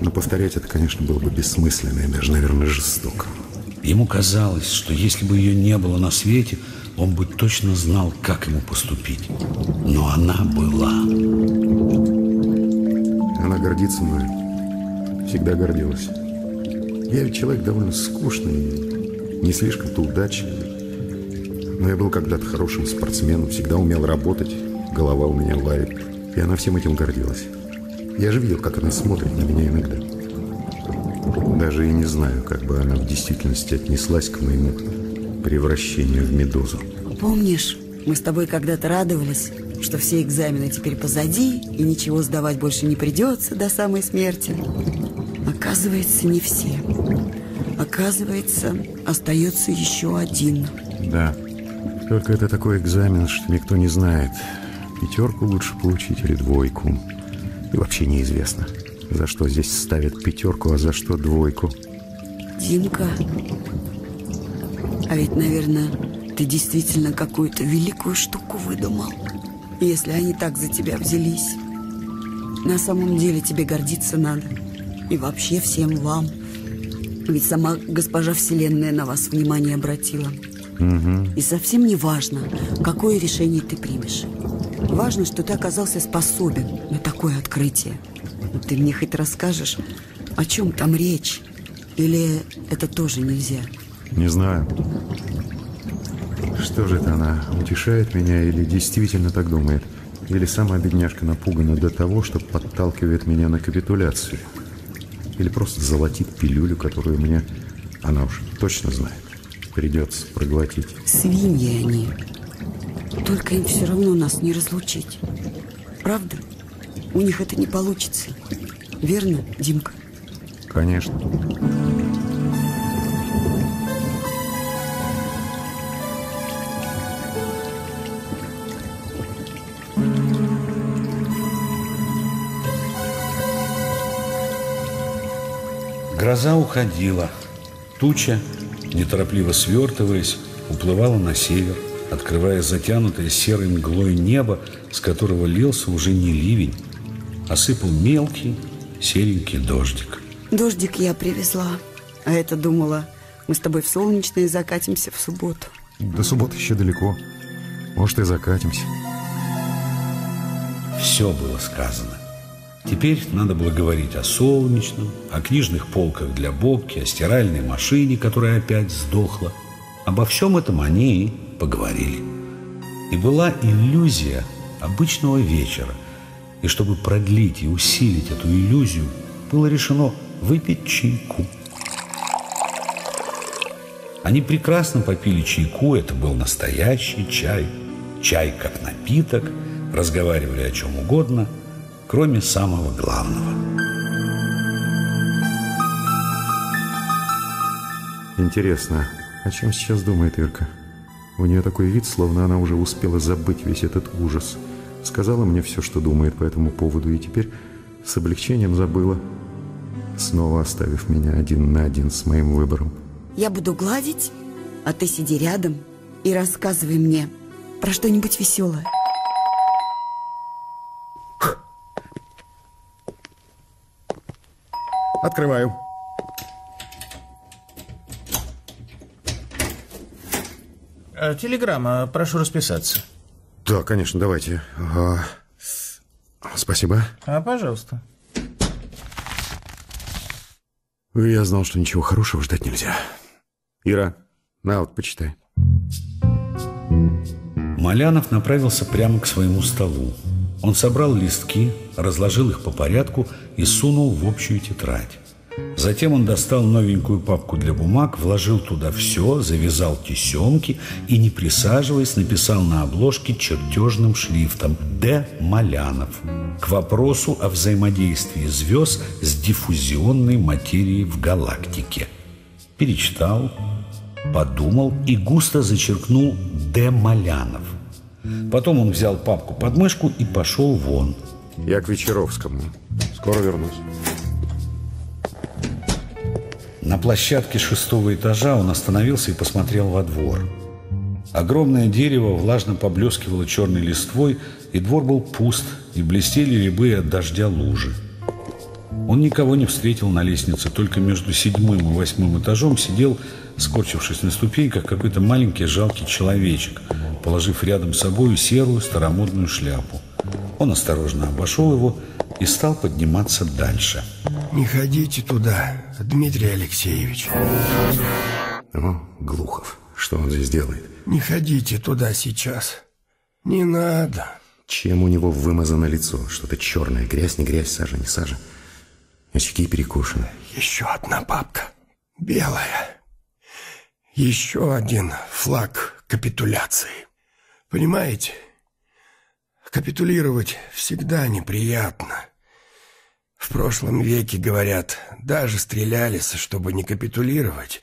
Но повторять это, конечно, было бы бессмысленно и даже, наверное, жестоко. Ему казалось, что если бы ее не было на свете, он бы точно знал, как ему поступить. Но она была. Она гордится мной. Всегда гордилась. Я ведь человек довольно скучный, не слишком-то удачливый. Но я был когда-то хорошим спортсменом, всегда умел работать, голова у меня лает. И она всем этим гордилась. Я же видел, как она смотрит на меня иногда. Даже и не знаю, как бы она в действительности отнеслась к моему превращению в медузу. Помнишь, Мы с тобой когда-то радовались, что все экзамены теперь позади, и ничего сдавать больше не придется до самой смерти. Оказывается, не все. Оказывается, остается еще один. Да. Только это такой экзамен, что никто не знает, пятерку лучше получить или двойку. И вообще неизвестно, за что здесь ставят пятерку, а за что двойку. Димка, а ведь, наверное, ты действительно какую-то великую штуку выдумал, если они так за тебя взялись. На самом деле тебе гордиться надо. И вообще всем вам. Ведь сама госпожа Вселенная на вас внимание обратила. Угу. И совсем не важно, какое решение ты примешь. Важно, что ты оказался способен на такое открытие. Ты мне хоть расскажешь, о чем там речь? Или это тоже нельзя? Не знаю. Что же это она, утешает меня или действительно так думает? Или сама бедняжка напугана до того, что подталкивает меня на капитуляцию? Или просто золотит пилюлю, которую мне, она уж точно знает, придется проглотить? Свиньи они. Только им все равно нас не разлучить. Правда? У них это не получится. Верно, Димка? Конечно. Гроза уходила. Туча, неторопливо свертываясь, уплывала на север, открывая затянутое серой мглой небо, с которого лился уже не ливень, а сыпал мелкий серенький дождик. Дождик я привезла. А это думала, мы с тобой в солнечные закатимся в субботу. До субботы еще далеко. Может, и закатимся. Все было сказано. Теперь надо было говорить о солнечном, о книжных полках для Бобки, о стиральной машине, которая опять сдохла. Обо всем этом они поговорили. И была иллюзия обычного вечера. И чтобы продлить и усилить эту иллюзию, было решено выпить чайку. Они прекрасно попили чайку, это был настоящий чай. Чай как напиток, разговаривали о чем угодно, кроме самого главного. Интересно, о чем сейчас думает Ирка? У нее такой вид, словно она уже успела забыть весь этот ужас. Сказала мне все, что думает по этому поводу, и теперь с облегчением забыла, снова оставив меня один на один с моим выбором. Я буду гладить, а ты сиди рядом и рассказывай мне про что-нибудь веселое. Открываю. Телеграмма, прошу расписаться. Да, конечно, давайте. Спасибо. А, пожалуйста. Я знал, что ничего хорошего ждать нельзя. Ира, на вот, почитай. Малянов направился прямо к своему столу. Он собрал листки, разложил их по порядку и сунул в общую тетрадь. Затем он достал новенькую папку для бумаг, вложил туда все, завязал тесемки и, не присаживаясь, написал на обложке чертежным шрифтом «Д. Малянов» к вопросу о взаимодействии звезд с диффузионной материей в галактике. Перечитал, подумал и густо зачеркнул «Д. Малянов». Потом он взял папку под мышку и пошел вон. Я к Вечеровскому. Скоро вернусь. На площадке шестого этажа он остановился и посмотрел во двор. Огромное дерево влажно поблескивало черной листвой, и двор был пуст, и блестели рябы от дождя лужи. Он никого не встретил на лестнице, только между седьмым и восьмым этажом сидел, скорчившись на ступеньках, какой-то маленький жалкий человечек, положив рядом с собой серую старомодную шляпу. Он осторожно обошел его и стал подниматься дальше. Не ходите туда, Дмитрий Алексеевич. О, Глухов, что он здесь делает? Не ходите туда сейчас. Не надо. Чем у него вымазано лицо? Что-то черное, грязь, не грязь, сажа, не сажа. Очки перекушены. Еще одна папка. Белая. Еще один флаг капитуляции. Понимаете, капитулировать всегда неприятно. В прошлом веке, говорят, даже стрелялись, чтобы не капитулировать.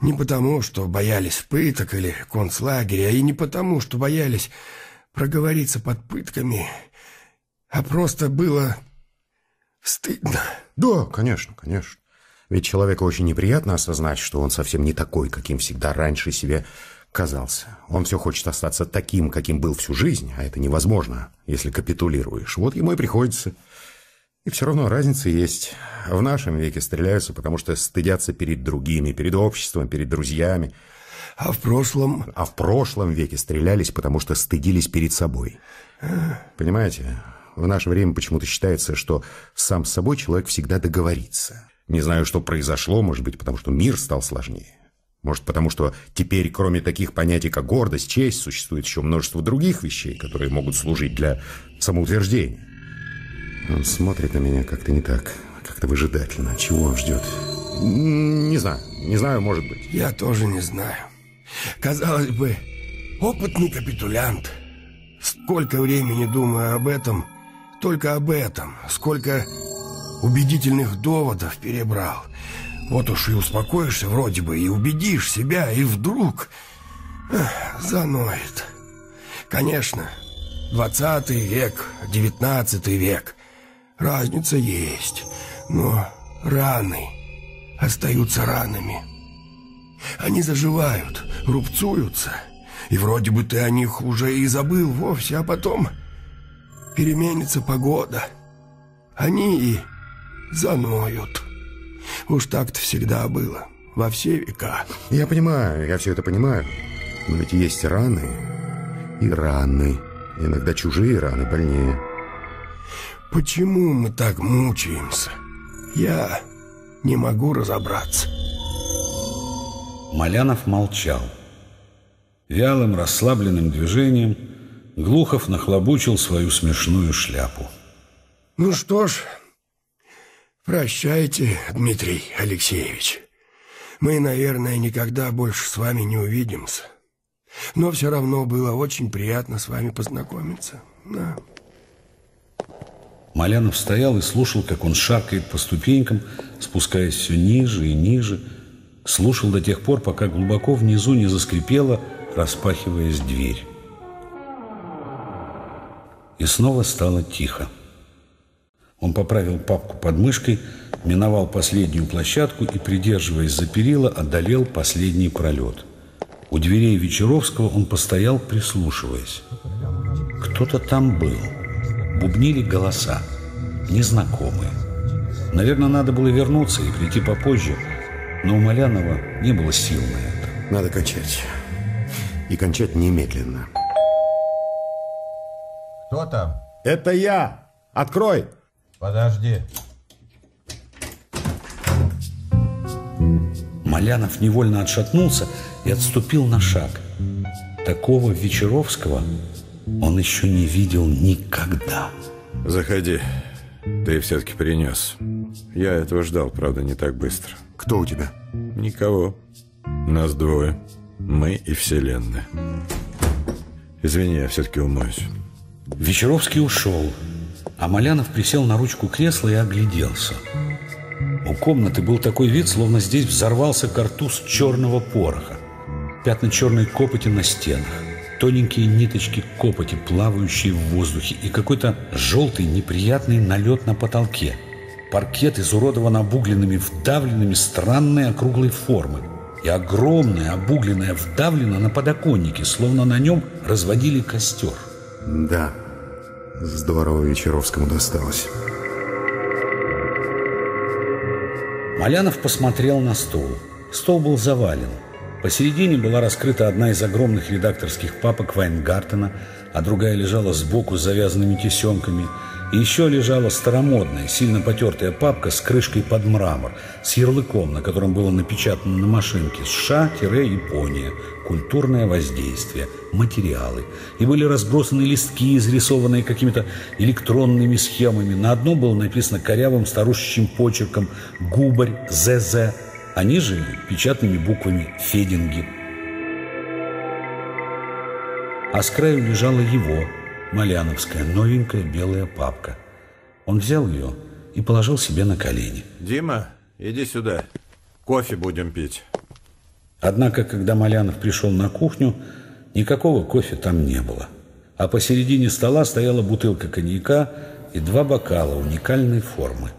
Не потому, что боялись пыток или концлагеря, и не потому, что боялись проговориться под пытками, а просто было стыдно. Да, конечно, конечно. Ведь человеку очень неприятно осознать, что он совсем не такой, каким всегда раньше себе казался. Он все хочет остаться таким, каким был всю жизнь, а это невозможно, если капитулируешь. Вот ему и приходится и все равно разница есть. В нашем веке стреляются, потому что стыдятся перед другими, перед обществом, перед друзьями. А в прошлом... А в прошлом веке стрелялись, потому что стыдились перед собой. Понимаете, в наше время почему-то считается, что сам с собой человек всегда договорится. Не знаю, что произошло, может быть, потому что мир стал сложнее. Может, потому что теперь, кроме таких понятий, как гордость, честь, существует еще множество других вещей, которые могут служить для самоутверждения. Он смотрит на меня как-то не так, как-то выжидательно. Чего он ждет? Не знаю, не знаю, может быть. Я тоже не знаю. Казалось бы, опытный капитулянт. Сколько времени думаю об этом, только об этом. Сколько убедительных доводов перебрал. Вот уж и успокоишься вроде бы, и убедишь себя, и вдруг... Эх, заноет. Конечно, двадцатый век, девятнадцатый век — Разница есть, но раны остаются ранами. Они заживают, рубцуются, и вроде бы ты о них уже и забыл вовсе, а потом переменится погода. Они и заноют. Уж так-то всегда было, во все века. Я понимаю, я все это понимаю. Но ведь есть раны и раны. Иногда чужие раны больнее. Почему мы так мучаемся? Я не могу разобраться. Малянов молчал. Вялым, расслабленным движением Глухов нахлобучил свою смешную шляпу. Ну что ж, прощайте, Дмитрий Алексеевич. Мы, наверное, никогда больше с вами не увидимся. Но все равно было очень приятно с вами познакомиться. Да. Малянов стоял и слушал, как он шаркает по ступенькам, спускаясь все ниже и ниже. Слушал до тех пор, пока глубоко внизу не заскрипела, распахиваясь дверь. И снова стало тихо. Он поправил папку под мышкой, миновал последнюю площадку и, придерживаясь за перила, одолел последний пролет. У дверей Вечеровского он постоял, прислушиваясь. Кто-то там был бубнили голоса, незнакомые. Наверное, надо было вернуться и прийти попозже, но у Малянова не было сил на это. Надо кончать. И кончать немедленно. Кто там? Это я! Открой! Подожди. Малянов невольно отшатнулся и отступил на шаг. Такого Вечеровского он еще не видел никогда. Заходи. Ты все-таки принес. Я этого ждал, правда, не так быстро. Кто у тебя? Никого. Нас двое. Мы и Вселенная. Извини, я все-таки умоюсь. Вечеровский ушел, а Малянов присел на ручку кресла и огляделся. У комнаты был такой вид, словно здесь взорвался картуз черного пороха. Пятна черной копоти на стенах тоненькие ниточки копоти, плавающие в воздухе, и какой-то желтый неприятный налет на потолке. Паркет изуродован обугленными, вдавленными, странной округлой формы. И огромное, обугленное, вдавлено на подоконнике, словно на нем разводили костер. Да, здорово Вечеровскому досталось. Малянов посмотрел на стол. Стол был завален. Посередине была раскрыта одна из огромных редакторских папок Вайнгартена, а другая лежала сбоку с завязанными тесемками. Еще лежала старомодная, сильно потертая папка с крышкой под мрамор, с ярлыком, на котором было напечатано на машинке «США-Япония. Культурное воздействие. Материалы». И были разбросаны листки, изрисованные какими-то электронными схемами. На одном было написано корявым старушечьим почерком «Губарь ЗЗ» Они же печатными буквами «Фединги». а с краю лежала его, Маляновская, новенькая белая папка. Он взял ее и положил себе на колени. Дима, иди сюда. Кофе будем пить. Однако, когда Малянов пришел на кухню, никакого кофе там не было. А посередине стола стояла бутылка коньяка и два бокала уникальной формы.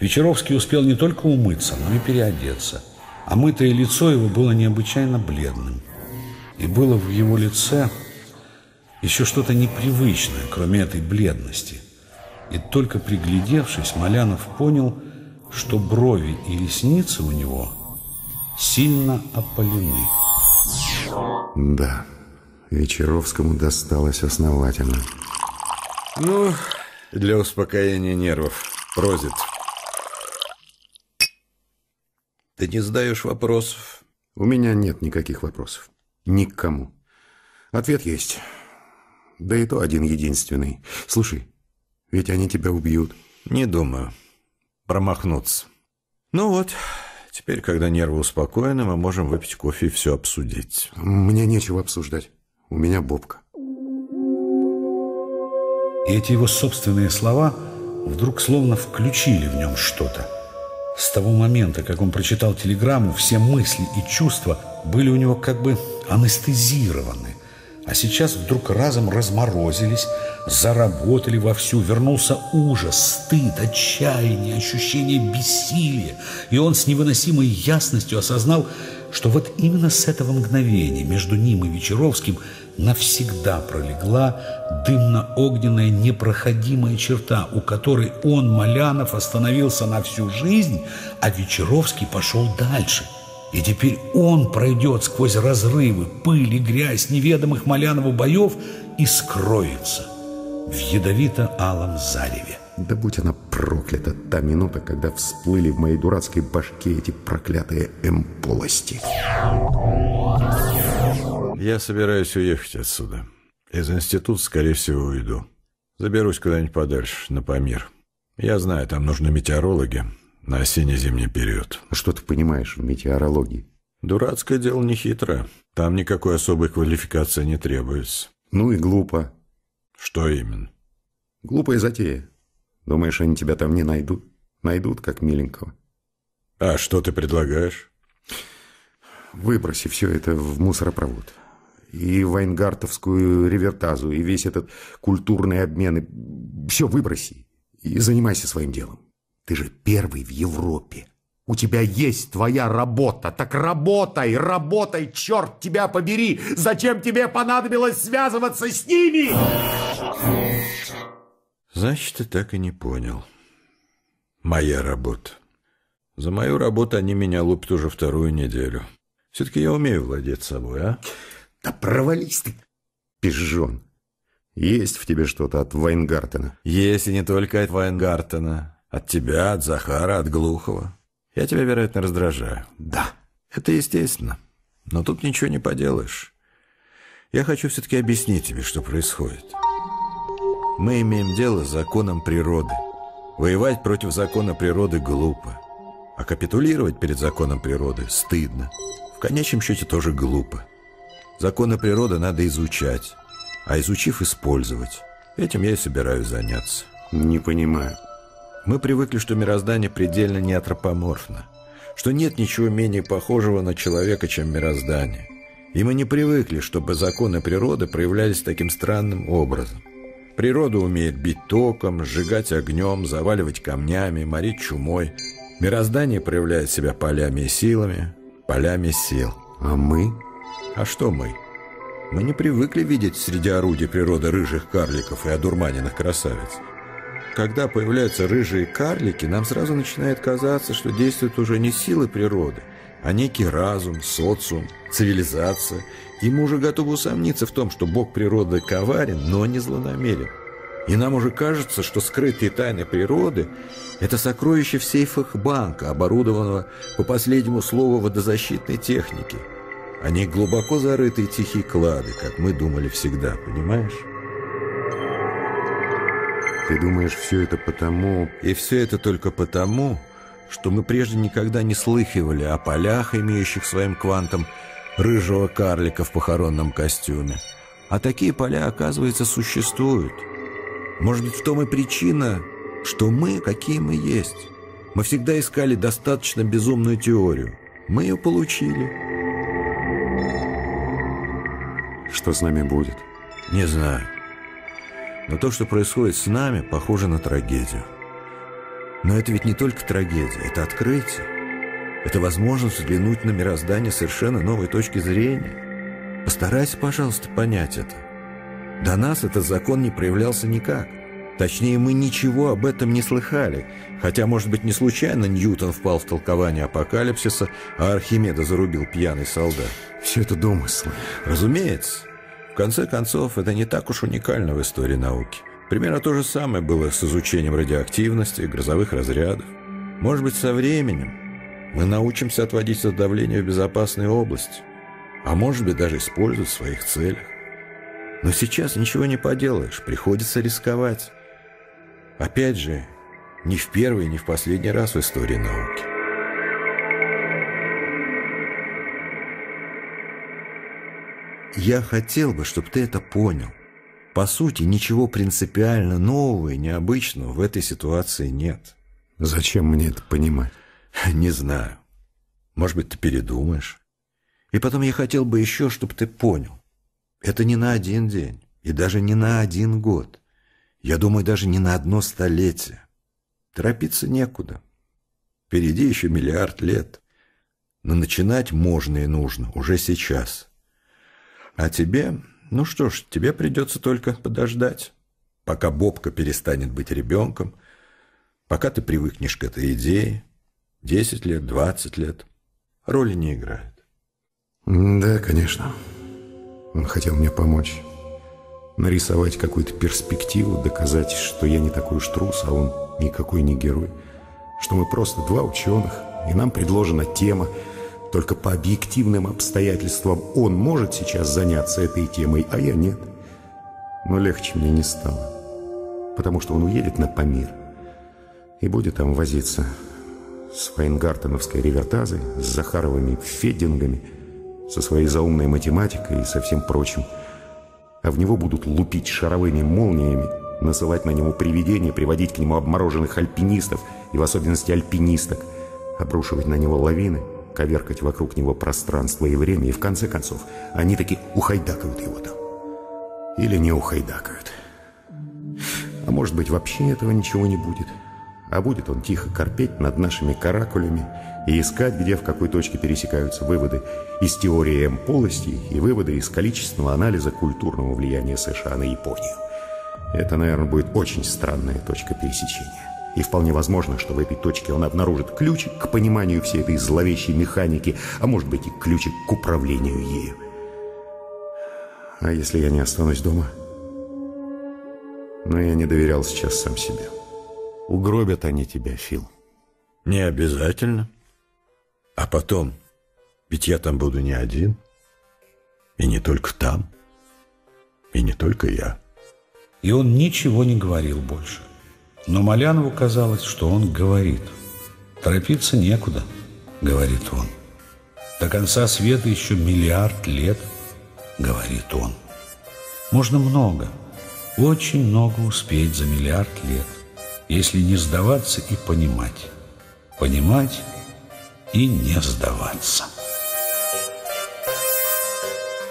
Вечеровский успел не только умыться, но и переодеться. А мытое лицо его было необычайно бледным. И было в его лице еще что-то непривычное, кроме этой бледности. И только приглядевшись, Малянов понял, что брови и ресницы у него сильно опалены. Да, Вечеровскому досталось основательно. Ну, для успокоения нервов. Прозит. Ты не задаешь вопросов? У меня нет никаких вопросов. Никому. Ответ есть. Да и то один единственный. Слушай, ведь они тебя убьют. Не думаю. Промахнуться. Ну вот, теперь, когда нервы успокоены, мы можем выпить кофе и все обсудить. Мне нечего обсуждать. У меня бобка. И эти его собственные слова вдруг словно включили в нем что-то. С того момента, как он прочитал телеграмму, все мысли и чувства были у него как бы анестезированы. А сейчас вдруг разом разморозились, заработали вовсю, вернулся ужас, стыд, отчаяние, ощущение бессилия. И он с невыносимой ясностью осознал, что вот именно с этого мгновения между ним и Вечеровским навсегда пролегла дымно-огненная непроходимая черта, у которой он, Малянов, остановился на всю жизнь, а Вечеровский пошел дальше. И теперь он пройдет сквозь разрывы, пыль и грязь неведомых Малянову боев и скроется в ядовито-алом зареве. Да будь она проклята, та минута, когда всплыли в моей дурацкой башке эти проклятые эмполости. Я собираюсь уехать отсюда. Из института, скорее всего, уйду. Заберусь куда-нибудь подальше, на Памир. Я знаю, там нужны метеорологи на осенне-зимний период. Что ты понимаешь в метеорологии? Дурацкое дело не хитро. Там никакой особой квалификации не требуется. Ну и глупо. Что именно? Глупая затея. Думаешь, они тебя там не найдут? Найдут, как миленького. А что ты предлагаешь? Выброси все это в мусоропровод. И Вайнгартовскую ревертазу, и весь этот культурный обмен. И все выброси. И занимайся своим делом. Ты же первый в Европе. У тебя есть твоя работа. Так работай, работай, черт тебя побери. Зачем тебе понадобилось связываться с ними? Значит, ты так и не понял. Моя работа. За мою работу они меня лупят уже вторую неделю. Все-таки я умею владеть собой, а? Да провались ты, пижон. Есть в тебе что-то от Вайнгартена? Есть и не только от Вайнгартена. От тебя, от Захара, от Глухова. Я тебя, вероятно, раздражаю. Да. Это естественно. Но тут ничего не поделаешь. Я хочу все-таки объяснить тебе, что происходит. Мы имеем дело с законом природы. Воевать против закона природы глупо. А капитулировать перед законом природы стыдно. В конечном счете тоже глупо. Законы природы надо изучать, а изучив использовать. Этим я и собираюсь заняться. Не понимаю. Мы привыкли, что мироздание предельно неантропоморфно, что нет ничего менее похожего на человека, чем мироздание. И мы не привыкли, чтобы законы природы проявлялись таким странным образом. Природа умеет бить током, сжигать огнем, заваливать камнями, морить чумой. Мироздание проявляет себя полями и силами, полями сил. А мы? А что мы? Мы не привыкли видеть среди орудий природы рыжих карликов и одурманенных красавиц. Когда появляются рыжие карлики, нам сразу начинает казаться, что действуют уже не силы природы, а некий разум, социум, цивилизация. И мы уже готовы усомниться в том, что бог природы коварен, но не злонамерен. И нам уже кажется, что скрытые тайны природы – это сокровища в сейфах банка, оборудованного по последнему слову водозащитной техники. Они глубоко зарытые тихие клады, как мы думали всегда, понимаешь? Ты думаешь, все это потому... И все это только потому, что мы прежде никогда не слыхивали о полях, имеющих своим квантом рыжего карлика в похоронном костюме, А такие поля, оказывается, существуют. Может быть, в том и причина, что мы, какие мы есть. Мы всегда искали достаточно безумную теорию. Мы ее получили. Что с нами будет? Не знаю. Но то, что происходит с нами, похоже на трагедию. Но это ведь не только трагедия, это открытие. Это возможность взглянуть на мироздание совершенно новой точки зрения. Постарайся, пожалуйста, понять это. До нас этот закон не проявлялся никак. Точнее, мы ничего об этом не слыхали. Хотя, может быть, не случайно Ньютон впал в толкование апокалипсиса, а Архимеда зарубил пьяный солдат. Все это домыслы. Разумеется. В конце концов, это не так уж уникально в истории науки. Примерно то же самое было с изучением радиоактивности и грозовых разрядов. Может быть, со временем мы научимся отводить это давление в безопасные области, а может быть, даже использовать в своих целях. Но сейчас ничего не поделаешь, приходится рисковать. Опять же, не в первый, не в последний раз в истории науки. Я хотел бы, чтобы ты это понял. По сути, ничего принципиально нового и необычного в этой ситуации нет. Зачем мне это понимать? [LAUGHS] Не знаю. Может быть, ты передумаешь. И потом я хотел бы еще, чтобы ты понял. Это не на один день, и даже не на один год. Я думаю, даже не на одно столетие. Торопиться некуда. Впереди еще миллиард лет. Но начинать можно и нужно уже сейчас. А тебе, ну что ж, тебе придется только подождать, пока Бобка перестанет быть ребенком, пока ты привыкнешь к этой идее. Десять лет, двадцать лет. Роли не играет. Да, конечно. Он хотел мне помочь. Нарисовать какую-то перспективу, доказать, что я не такой уж трус, а он никакой не герой. Что мы просто два ученых, и нам предложена тема. Только по объективным обстоятельствам он может сейчас заняться этой темой, а я нет. Но легче мне не стало. Потому что он уедет на Памир и будет там возиться с Вайнгартеновской ревертазой, с Захаровыми феддингами, со своей заумной математикой и со всем прочим. А в него будут лупить шаровыми молниями, насылать на него привидения, приводить к нему обмороженных альпинистов и в особенности альпинисток, обрушивать на него лавины, коверкать вокруг него пространство и время, и в конце концов они таки ухайдакают его там. Или не ухайдакают. А может быть, вообще этого ничего не будет. А будет он тихо корпеть над нашими каракулями и искать, где в какой точке пересекаются выводы из теории М-полости и выводы из количественного анализа культурного влияния США на Японию. Это, наверное, будет очень странная точка пересечения. И вполне возможно, что в этой точке он обнаружит ключик к пониманию всей этой зловещей механики, а может быть и ключик к управлению ею. А если я не останусь дома? Но я не доверял сейчас сам себе. Угробят они тебя, Фил. Не обязательно. А потом, ведь я там буду не один. И не только там. И не только я. И он ничего не говорил больше. Но Малянову казалось, что он говорит. «Торопиться некуда», — говорит он. «До конца света еще миллиард лет», — говорит он. «Можно много, очень много успеть за миллиард лет, если не сдаваться и понимать. Понимать и не сдаваться».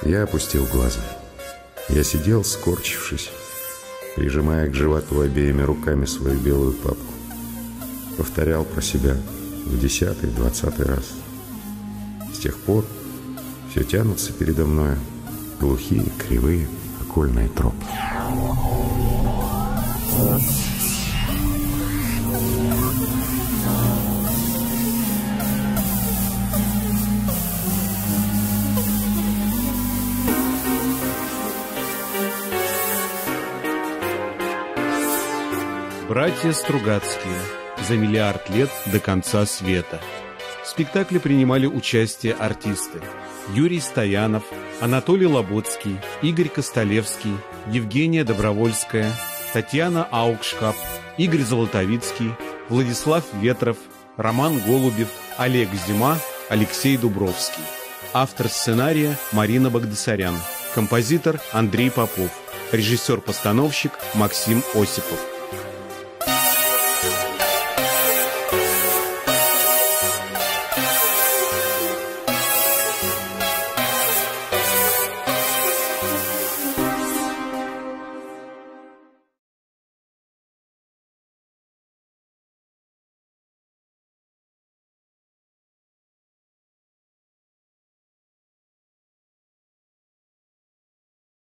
Я опустил глаза. Я сидел, скорчившись, прижимая к животу обеими руками свою белую папку. Повторял про себя в десятый, двадцатый раз. С тех пор все тянутся передо мной глухие, кривые, окольные тропы. Братья Стругацкие. За миллиард лет до конца света. В спектакле принимали участие артисты. Юрий Стоянов, Анатолий Лоботский, Игорь Костолевский, Евгения Добровольская, Татьяна Аукшкап, Игорь Золотовицкий, Владислав Ветров, Роман Голубев, Олег Зима, Алексей Дубровский. Автор сценария Марина Багдасарян. Композитор Андрей Попов. Режиссер-постановщик Максим Осипов.